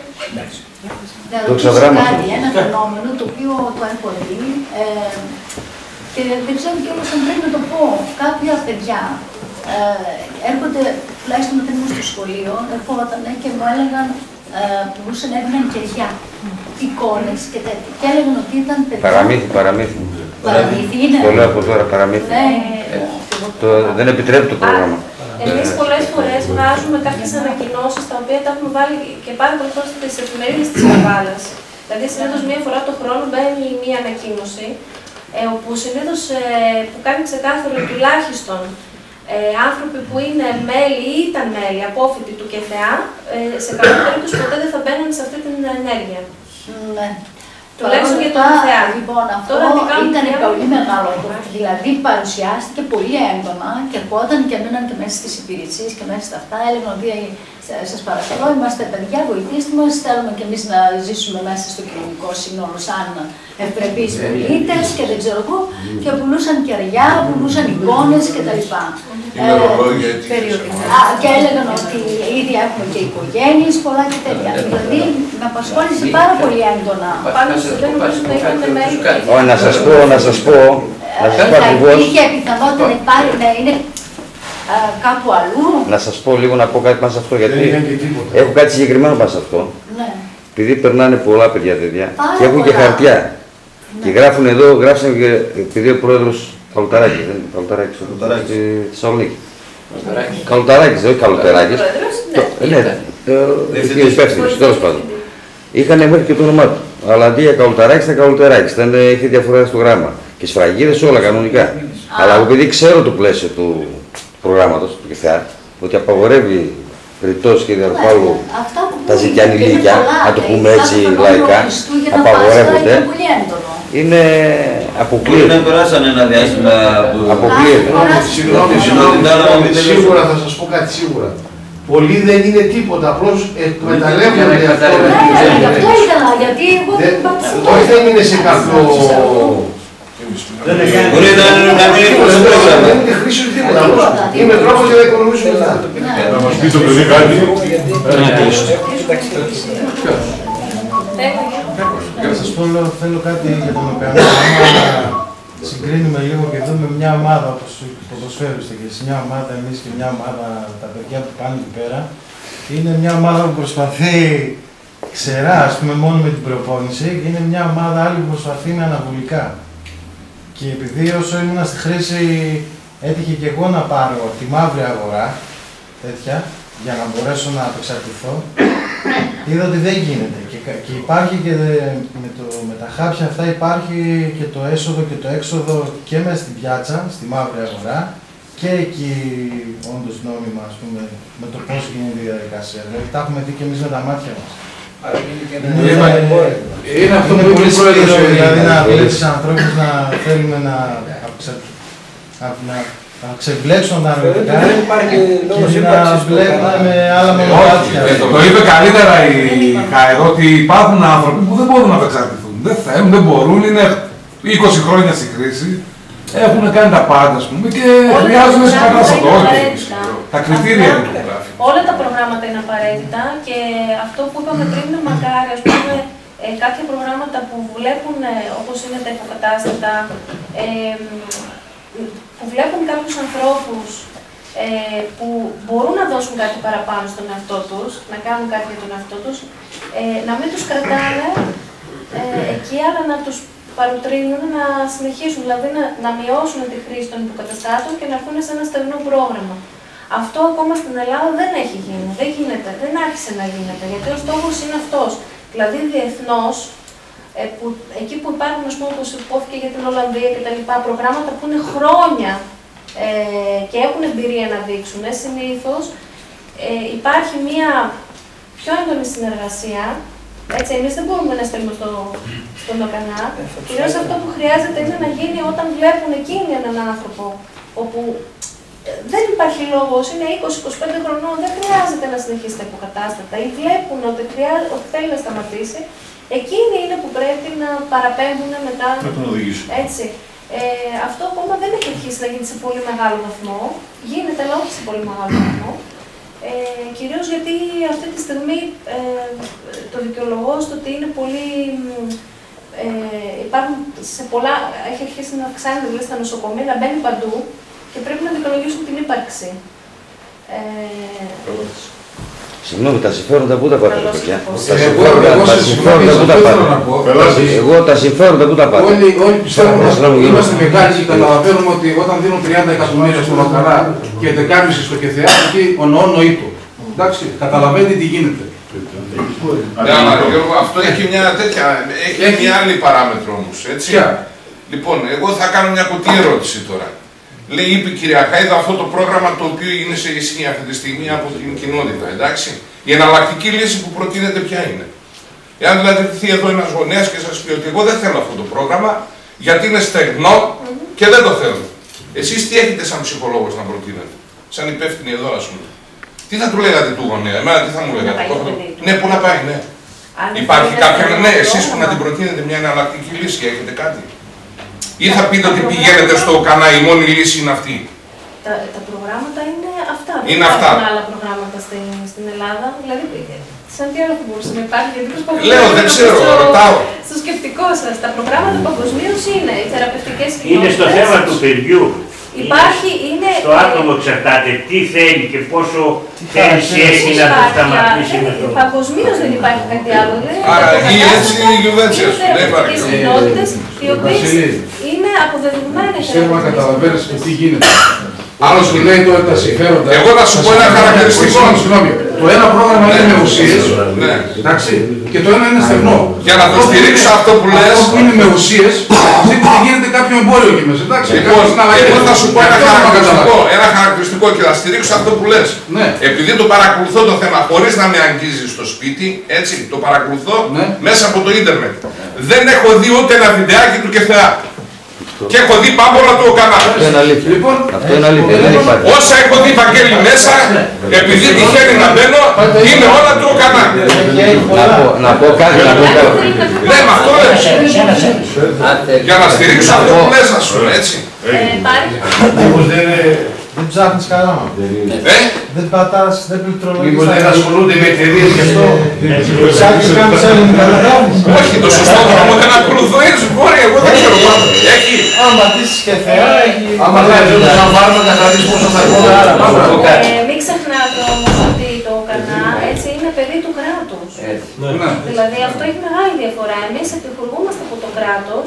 Να Το ρωτήσω ξαδράμα. κάτι, ένα φαινόμενο το οποίο το έχω δει ε, και δεν ξέρω και όμως αν πρέπει να το πω. Κάποια παιδιά ε, έρχονται, τουλάχιστον όταν ήμουν στο σχολείο, ερχόταν και μου έλεγαν ε, μπορούσαν να έδιναν κεριά, εικόνες και τέτοια. Και έλεγαν ότι ήταν παιδιά. Παραμύθι, παραμύθι. Παραμύθι είναι. Το λέω από τώρα, παραμύθι. Ναι. Το, δεν επιτρέπει το πρόγραμμα. Εμείς Ε, πολλές φορές βγάζουμε κάποιες ανακοινώσεις τα οποία τα έχουμε βάλει και πάρα πολλέ φορέ στις εφημερίδες της Καβάλα. Δηλαδή, συνήθως μία φορά το χρόνο μπαίνει μία ανακοίνωση, ε, όπου συνήθως ε, που κάνει ξεκάθαρο τουλάχιστον ε, άνθρωποι που είναι μέλη ή ήταν μέλη, απόφοιτοι του ΚΕΘΕΑ, ε, σε καμία περίπτωση ποτέ δεν θα μπαίνουν σε αυτή την ενέργεια. Ναι. Τουλάχιστον για το Τώρα, ΚΘΑ. Λοιπόν, αυτό Τώρα τι κάνουν ήταν πια; πολύ μεγάλο. Δηλαδή παρουσιάστηκε πολύ έντονα και ερχόταν και μείναν και μέσα στις υπηρεσίες και μέσα στα αυτά. Έλεγαν ότι σας παρακαλώ, είμαστε παιδιά, βοηθήστε μας. Θέλουμε κι εμείς να ζήσουμε μέσα στο κοινωνικό σύνολο σαν ευπρεπείς πολίτες και δεν ξέρω εγώ. Και πουλούσαν κεριά, πουλούσαν εικόνες κτλ. Ημερολόγια, έτσι. Α, και έλεγαν ότι ήδη έχουμε και οικογένειες, πολλά και τέτοια. Δηλαδή με απασχόλησε πάρα πολύ έντονα. Πάντως δεν νομίζω να είχαν μέλη. Ω, να σας πω, να σας πω, να σας πω Θα ακριβώς, Είχε πιθανότητα να υπάρχει, να είναι α, κάπου αλλού. να σας πω λίγο να πω κάτι πάνω σε αυτό, γιατί Δεν είναι και τίποτα. έχω κάτι συγκεκριμένο πάνω σε αυτό. Ναι. Επειδή περνάνε πολλά παιδιά τέτοια Πάρα και έχουν και πολλά. χαρτιά. Και γράφουν εδώ, γράψαν και επειδή ο πρόεδρος Καλουταράκης, δεν είναι Καλουταράκης, στη Θεσσαλονίκη. Καλουταράκης, όχι Καλουταράκης. Ναι, ο υπεύθυνος, τέλος πάντων. Είχαν μέχρι και το όνομά του. Αλλά αντί για Καλουταράκης ήταν Καλουταράκης. Ήταν, είχε διαφορά στο γράμμα. Και σφραγίδες όλα κανονικά. Αλλά εγώ επειδή ξέρω το πλαίσιο του προγράμματος, του ΚΕΘΑ, ότι απαγορεύει ρητός και διαρροπάλου Αυτά που τα ζητιάνη είναι λύκια, πολλά, να το ε, πούμε κάθε έτσι χρόνο λαϊκά, Χριστούγεννα, απαγορεύονται. Πάσχα, είναι πολύ έντονο. Είναι Μπορεί αποκλείεται. να περάσανε ένα διάστημα από Αποκλείεται. Συγγνώμη, Συγγνώμη, συγγνώμη, δεν σίγουρα θα σας πω κάτι σίγουρα. Πολλοί δεν είναι τίποτα, απλώς εκμεταλλεύονται Ναι, αυτό. ναι, Ναι, γι' αυτό ήθελα, γιατί εγώ δεν Δεν- πάτησα Όχι δεν είναι σε κάποιο... Μπορεί να είναι να μην είναι στο πρόγραμμα. Δεν είναι χρήση του τίποτα. απλώς Είναι τρόπος για να οικονομήσουμε λεφτά. Να μας πει το παιδί κάτι. Να σας πω, λέω, θέλω κάτι για τον Οκανό. Άμα συγκρίνουμε λίγο και δούμε μια ομάδα όπως τους ποδοσφαίρους και σε μια ομάδα εμείς και μια ομάδα τα παιδιά που πάνε εκεί πέρα. Είναι μια ομάδα που προσπαθεί ξερά, ας πούμε, μόνο με την προπόνηση και είναι μια ομάδα άλλη που προσπαθεί με αναβολικά. Και επειδή όσο ήμουν στη χρήση έτυχε και εγώ να πάρω τη μαύρη αγορά, τέτοια, για να μπορέσω να απεξαρτηθώ, είδα ότι δεν γίνεται. Και, κα- και υπάρχει και δε- με, το, με τα χάπια αυτά υπάρχει και το έσοδο και το έξοδο και μέσα στην πιάτσα, στη μαύρη αγορά, και εκεί όντως νόμιμα, ας πούμε, με το πώς γίνεται η διαδικασία. Δηλαδή τα έχουμε δει και εμείς με τα μάτια μας. Είναι, είναι αυτό είναι που πολύ είπε ο πρόεδρος, σκληρό, ε, δηλαδή να ε, βλέπεις ανθρώπους να θέλουμε να, απεξα- να, να, να ξεμπλέξουν τα ναρκωτικά Δεν υπάρχει λόγος και να ύπαρξης του βλέπουν κανάλι. με άλλα μονοπάτια. Όχι, το είπε καλύτερα η Χαερό ότι υπάρχουν άνθρωποι που δεν μπορούν να απεξαρτηθούν. Δεν θέλουν, δεν μπορούν, είναι 20 χρόνια στη κρίση. Έχουν κάνει τα πάντα, ας πούμε, και Όλα τα χρειάζονται σε προγράμματα κατάσταση. είναι Όχι. απαραίτητα. Τα κριτήρια Αυτά- είναι που γράφει. Όλα τα προγράμματα είναι απαραίτητα και αυτό που είπαμε πριν είναι μακάρι, ας πούμε, ε, κάποια προγράμματα που βλέπουν, ε, όπως είναι τα υποκατάστατα, ε, που βλέπουν κάποιους ανθρώπους ε, που μπορούν να δώσουν κάτι παραπάνω στον εαυτό τους, να κάνουν κάτι για τον εαυτό τους, ε, να μην τους κρατάνε ε, εκεί, αλλά να τους παροτρύνουν να συνεχίσουν, δηλαδή να, να μειώσουν τη χρήση των υποκαταστάτων και να έρθουν σε ένα στεγνό πρόγραμμα. Αυτό ακόμα στην Ελλάδα δεν έχει γίνει, δεν γίνεται, δεν άρχισε να γίνεται, γιατί ο στόχος είναι αυτός. Δηλαδή διεθνώς, ε, που, εκεί που υπάρχουν, ας πούμε, όπως υπόθηκε για την Ολλανδία και τα λοιπά, προγράμματα που είναι χρόνια ε, και έχουν εμπειρία να δείξουν, ε, συνήθως ε, υπάρχει μια πιο έντονη συνεργασία. Έτσι, εμείς δεν μπορούμε να στέλνουμε στο, στον ΟΚΑΝΑ. Κυρίως αυτό που χρειάζεται είναι να γίνει όταν βλέπουν εκείνοι έναν άνθρωπο όπου ε, δεν υπάρχει λόγος, είναι 20-25 χρονών, δεν χρειάζεται να συνεχίσει τα υποκατάστατα ή βλέπουν ότι, χρειά- ότι θέλει να σταματήσει, εκείνοι είναι που πρέπει να παραπέμπουν μετά. Να τον οδηγήσουν. Έτσι. Ε, αυτό ακόμα δεν έχει αρχίσει να γίνει σε πολύ μεγάλο βαθμό. Γίνεται, αλλά όχι σε πολύ μεγάλο βαθμό. Ε, κυρίως γιατί αυτή τη στιγμή ε, το δικαιολογώ στο ότι είναι πολύ... μ, Ε, υπάρχουν σε πολλά, έχει αρχίσει να αυξάνεται δηλαδή στα νοσοκομεία, να μπαίνει παντού και πρέπει να δικαιολογήσουν την ύπαρξη. Ε, Συγγνώμη, τα συμφέροντα πού τα πάτε, ρε παιδιά; Τα Εγώ- συμφέροντα, εγώ τα σε συμφέροντα συγγνώμη, πού τα αυτό πάτε. θέλω να πω. Εγώ τα συμφέροντα πού τα πάτε. Όλοι, όλοι πιστεύουμε Παρακαλώ, ότι γύρω. είμαστε μεγάλοι και καταλαβαίνουμε ότι όταν δίνουν 30 εκατομμύρια στον Οκαρά και 11,5 στο ΚΕΘΕΑ, εκεί ο νοό νοήτο. Εντάξει, καταλαβαίνει τι γίνεται. Ναι, αλλά Γιώργο, αυτό έχει μια τέτοια. Έχει, Έχει- μια άλλη παράμετρο όμως. Έτσι. Ποια; Λοιπόν, εγώ θα κάνω μια κουτί ερώτηση τώρα. Λέει, είπε η κυρία Χάιδα αυτό το πρόγραμμα το οποίο είναι σε ισχύ αυτή τη στιγμή από την κοινότητα, εντάξει. Η εναλλακτική λύση που προτείνεται ποια είναι; Εάν δηλαδή έρθει εδώ ένας γονέας και σας πει ότι εγώ δεν θέλω αυτό το πρόγραμμα, γιατί είναι στεγνό και δεν το θέλω. Εσείς τι έχετε σαν ψυχολόγος να προτείνετε, σαν υπεύθυνοι εδώ, ας πούμε. Τι θα του λέγατε του γονέα, εμένα τι θα μου λέγατε; πάει το- το παιδί του. Ναι, πού να πάει, ναι. Αν Υπάρχει θέλετε κάποια, ένα ναι, εσείς που πρόγραμμα. να την προτείνετε μια εναλλακτική λύση, έχετε κάτι; Ή θα πείτε ότι πηγαίνετε στο κανά, η μόνη λύση είναι αυτή; Τα, τα προγράμματα είναι αυτά. Είναι δεν αυτά. υπάρχουν άλλα προγράμματα στην, στην Ελλάδα. Δηλαδή, σαν τι άλλο θα μπορούσε να υπάρχει, γιατί προσπαθώ Λέω, να δεν βρω ξέρω, στο- ρωτάω. Στο σκεπτικό σας. Τα προγράμματα παγκοσμίως είναι οι θεραπευτικές κοινότητε. Είναι στο θέμα του παιδιού. Υπάρχει, είναι. Το άτομο εξαρτάται τι θέλει και πόσο θέληση έχει να το σταματήσει με το. Παγκοσμίως δεν υπάρχει κάτι άλλο. Δηλαδή, Άρα, τα ή έτσι ή γιουβέτσι, ας πούμε, δεν υπάρχει. θεραπευτικές κοινότητες, οι οποίες Βασίλη, είναι αποδεδειγμένες Πιστεύω να θεραπευτικές καταλαβαίνεις το τι γίνεται. Άλλος μιλάει τώρα τα συμφέροντα. Εγώ να σου πω ένα χαρακτηριστικό. Συγγνώμη, συγγνώμη. Το ένα πρόγραμμα είναι με ουσίες. Ναι. Εντάξει. Και το ένα είναι στεγνό. Για να το στηρίξω αυτό που λες. Αυτό που είναι με ουσίες, δείτε τι γίνεται κάποιο εμπόριο εκεί μέσα. Εντάξει. Λοιπόν, κάποιες συναλλαγές. εγώ θα σου πω ένα Αυτό θα χαρακτηριστικό, καταλάβεις. ένα χαρακτηριστικό και θα στηρίξω αυτό που λες. Ναι. Επειδή το παρακολουθώ το θέμα χωρίς να με αγγίζει στο σπίτι, έτσι, το παρακολουθώ μέσα από το ίντερνετ. Δεν έχω δει ούτε ένα βιντεάκι του ΚΕΘΕΑ. Και έχω δει πάμπολα του ΟΚΑΝΑ. Αυτό είναι αλήθεια. Λοιπόν, Αυτό είναι αλήθεια. Δεν υπάρχει. Όσα έχω δει Βαγγέλη μέσα, επειδή τυχαίνει να μπαίνω, είναι όλα του ΟΚΑΝΑ. Να πω, να πω κάτι, να πω κάτι. Ναι, με αυτό λέω. Για να στηρίξω αυτό που λες, ας πούμε, έτσι. Μήπως δεν είναι... Δεν ψάχνεις καλά. μα. Ε; Δεν πατάς, δεν πληκτρολογείς. Μήπως δεν ασχολούνται με εταιρείες γι' αυτό; Ψάχνεις κάνεις άλλη καταλάβεις. Όχι, το σωστό δρόμο δεν ακολουθείς, μπορεί, εγώ δεν ξέρω πάνω. Έχει. Άμα πατήσεις και θεά, έχει... Άμα λέει ότι σαν φάρμακα θα δεις πόσο θα Ε, μην ξεχνάτε όμως ότι το ΚΑΝΑ έτσι είναι παιδί του κράτους. Ναι. Δηλαδή αυτό έχει μεγάλη διαφορά. Εμείς επιχορηγούμαστε από το κράτος,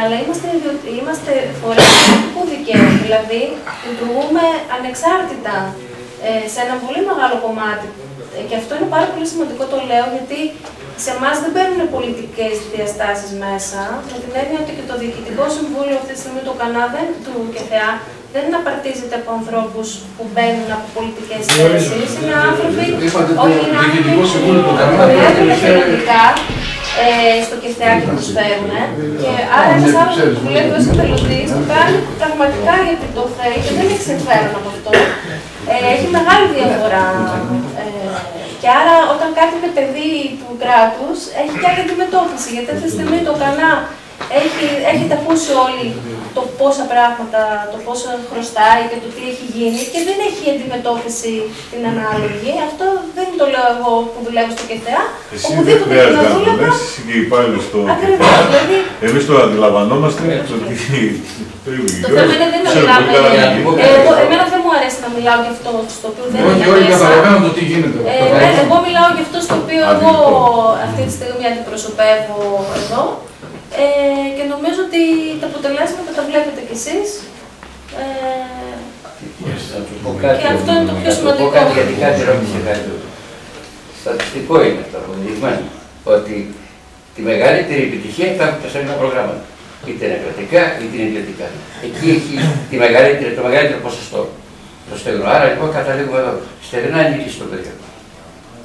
αλλά είμαστε, ιδιο- είμαστε φορές ιδιωτικού δικαίου. Δηλαδή λειτουργούμε ανεξάρτητα ε, σε ένα πολύ μεγάλο κομμάτι. Ε, Και αυτό είναι πάρα πολύ σημαντικό το λέω, γιατί σε εμάς δεν παίρνουν πολιτικές διαστάσεις μέσα. Με την έννοια ότι και το Διοικητικό Συμβούλιο αυτή τη στιγμή του Κανάδα του ΚΕΘΕΑ δεν απαρτίζεται από ανθρώπους που μπαίνουν από πολιτικές θέσεις. Είναι άνθρωποι Είπατε το όχι, είναι Διοικητικό άνθρωποι Συμβούλιο του που Καναδά δουλεύουν το είχε- εθελοντικά ε, στο ΚΕΘΕΑ και προσφέρουν. Και άρα Α, ένας ναι, άνθρωπος ξέρεις, που δουλεύει ω ναι. εθελοντή το κάνει πραγματικά γιατί το θέλει και δεν έχει συμφέρον από αυτό. Ε, έχει μεγάλη διαφορά. Ε, και άρα όταν κάτι είναι παιδί του κράτους, έχει και άλλη αντιμετώπιση. Γιατί αυτή τη στιγμή το κανά έχει, έχετε ακούσει όλοι το πόσα πράγματα, το πόσο χρωστάει και το τι έχει γίνει και δεν έχει αντιμετώπιση την ανάλογη. Αυτό δεν το λέω εγώ που δουλεύω στο ΚΕΘΕΑ. Εσύ δεν Οπουδήποτε και χρειάζεται να να το δούλευα, λες, εσύ και οι υπάλληλοι στο Ακριβώς, δηλαδή Εμείς το αντιλαμβανόμαστε ότι Το θέμα είναι δεν Ξέρω μιλάμε. πολύ καλά τι Ε, γίνεται. εγώ, εμένα δεν μου αρέσει να μιλάω για αυτό στο οποίο δεν Όχι, είναι όλοι μέσα. καταλαβαίνουν το τι γίνεται. Ε, ναι, εγώ μιλάω για αυτό στο οποίο εγώ αυτή τη στιγμή αντιπροσωπεύω εδώ ε, και νομίζω ότι τα αποτελέσματα τα βλέπετε κι εσείς. Ε, Να του πω κάτι, Και αυτό είναι το πιο να του πω σημαντικό. κάτι γιατί κάτι ρώτησε κάτι. Στατιστικό είναι αυτό, αποδεδειγμένο. Ότι τη μεγαλύτερη επιτυχία υπάρχουν τα στεγνά προγράμματα. Είτε είναι κρατικά είτε είναι ιδιωτικά. Εκεί έχει τη μεγαλύτερη, το μεγαλύτερο ποσοστό. Το στεγνό. Άρα λοιπόν καταλήγουμε εδώ. Στεγνά είναι εκεί στο παιδί.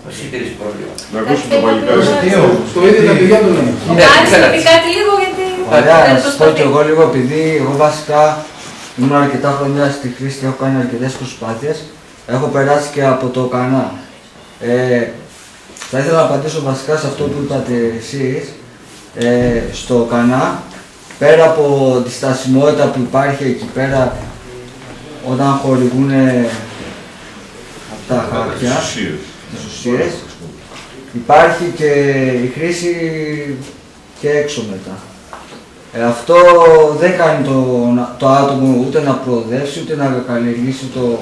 Ο σύντηρης πρόβλημα. Να ακούσουμε το παλικάρι. Το ίδιο τα παιδιά του λένε. Ο Μάρης θα πει κάτι λίγο γιατί Ωραία, δεν να το σα πω και εγώ λίγο, επειδή εγώ βασικά ήμουν αρκετά χρόνια στη χρήση και έχω κάνει αρκετές προσπάθειες. Έχω περάσει και από το κανά. Ε, θα ήθελα να απαντήσω βασικά σε αυτό που είπατε εσείς. Ε, στο κανά, πέρα από τη στασιμότητα που υπάρχει εκεί πέρα όταν χορηγούν αυτά τα χάρτια, Τις ουσίες. τις ουσίες, υπάρχει και η χρήση και έξω μετά. Ε, αυτό δεν κάνει το, το άτομο ούτε να προοδεύσει, ούτε να καλλιεργήσει το,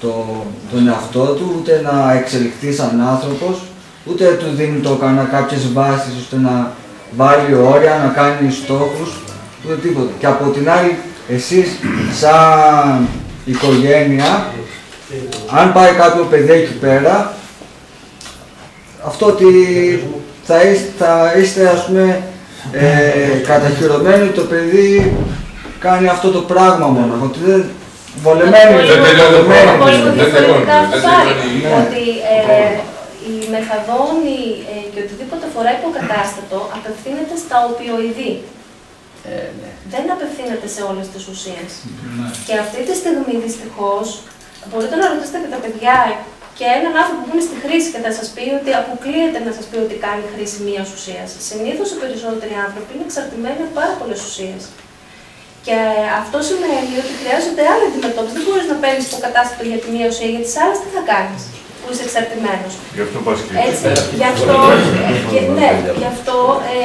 το, τον εαυτό του, ούτε να εξελιχθεί σαν άνθρωπος, ούτε του δίνει το κανένα κάποιες βάσεις ώστε να βάλει όρια, να κάνει στόχους, ούτε τίποτα. Και από την άλλη, εσείς σαν οικογένεια, αν πάει κάποιο παιδί εκεί πέρα, αυτό ότι θα είστε, θα είστε ας πούμε ε, καταχειρωμένοι ότι το παιδί κάνει αυτό το πράγμα μόνο, ότι δεν βολεμένοι. Δεν τελειώνει το πρόγραμμα. Πολύ Δεν διαφορετικά τελειώνει. αυτό Δεν πάρει. τελειώνει. Ότι ε, η μεθαδόνη ε, και οτιδήποτε φορά υποκατάστατο απευθύνεται στα οπιοειδή. Ε, ναι. Δεν απευθύνεται σε όλες τις ουσίες. Και αυτή τη στιγμή δυστυχώς μπορείτε να ρωτήσετε και τα παιδιά και έναν άνθρωπο που είναι στη χρήση και θα σας πει ότι αποκλείεται να σας πει ότι κάνει χρήση μίας ουσίας. Συνήθως οι περισσότεροι άνθρωποι είναι εξαρτημένοι από πάρα πολλές ουσίες. Και αυτό σημαίνει ότι χρειάζεται άλλη αντιμετώπιση. Δεν μπορείς να παίρνεις το κατάστατο για τη μία ουσία, γιατί τι άλλες τι θα κάνεις που είσαι εξαρτημένος. Γι' αυτό πας και Έτσι, γι' αυτό, ε, και, ναι, γι αυτό ε,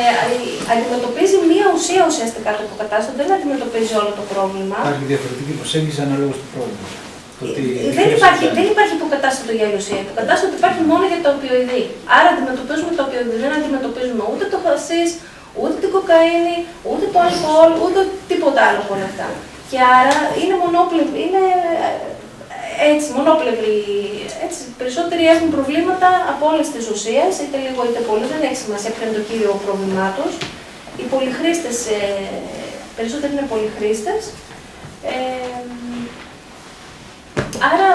αντιμετωπίζει μία ουσία ουσιαστικά το υποκατάστατο, δεν αντιμετωπίζει όλο το πρόβλημα. Υπάρχει διαφορετική προσέγγιση ανάλογα στο πρόβλημα. Το ότι Ε, Δεν υπάρχει, δεν υπάρχει υποκατάστατο για άλλη ουσία. Υποκατάστατο υπάρχει μόνο για το οπιοειδή. Άρα αντιμετωπίζουμε το οπιοειδή, δεν αντιμετωπίζουμε ούτε το χασίς, ούτε την κοκαίνη, ούτε το αλκοόλ, ούτε τίποτα άλλο από όλα αυτά. Και άρα είναι μονόπλευρη, είναι ε, έτσι, μονόπλευρη. Έτσι, περισσότεροι έχουν προβλήματα από όλες τις ουσίες, είτε λίγο είτε πολύ, δεν έχει σημασία ποιο είναι το κύριο πρόβλημά τους. Οι πολυχρήστες, ε, περισσότεροι είναι πολυχρήστες. Ε, άρα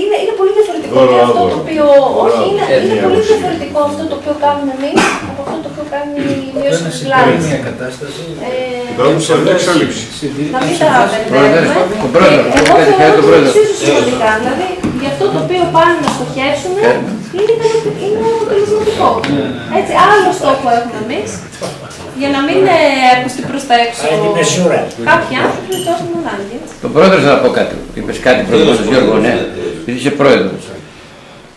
είναι, είναι πολύ διαφορετικό Δώρο και αυτό άδωρο. το οποίο. Δώρο Όχι, είναι, άδωρο. είναι Ε, πολύ ναι, διαφορετικό αυτό το οποίο κάνουμε εμείς από αυτό το οποίο κάνει η μείωση να τη συγκρίνει βλάβη. μια κατάσταση. Ε, Υπάρχουν σε εξέλιξη. να μην τα Πρόεδρε, μπερδεύουμε. τον πρόεδρο, Και Εγώ κάτι θεωρώ χαίρετο, ότι είναι πρόεδρο. εξίσου σημαντικά. Δηλαδή, για αυτό το οποίο πάνε να στοχεύσουν είναι, ικανοποιη- είναι αποτελεσματικό. Έτσι, άλλο στόχο έχουμε εμείς. Για να μην ε, ακουστεί προς τα έξω. Άλλη μεσούρα. Κάποιοι άνθρωποι το έχουν ανάγκη. έτσι. Τον πρόεδρος θα πω κάτι. Είπες κάτι προηγουμένω, Γιώργο, ναι. Επειδή είσαι πρόεδρος.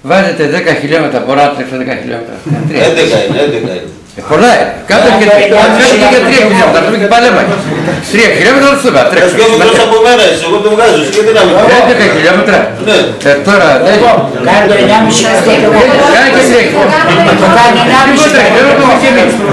Βάζετε 10 χιλιόμετρα από ράτρεφα 10 χιλιόμετρα. 11 είναι, 11 είναι. Ε, πολλά είναι. Κάτω και Κάτω κάτω και και για 3 χιλιόμετρα. Θα και παλέμα. 3 χιλιόμετρα δεν θα Ας τρέξω. πιο μικρός από μένα είσαι, εγώ το βγάζω, εσύ γιατί να μην 11 χιλιόμετρα. Ναι. Ε, τώρα δεν. Κάνει το 9,5 λεπτό το Κάνει και 3 Το κάνει 9,5 Λιγότερα, λεπτό.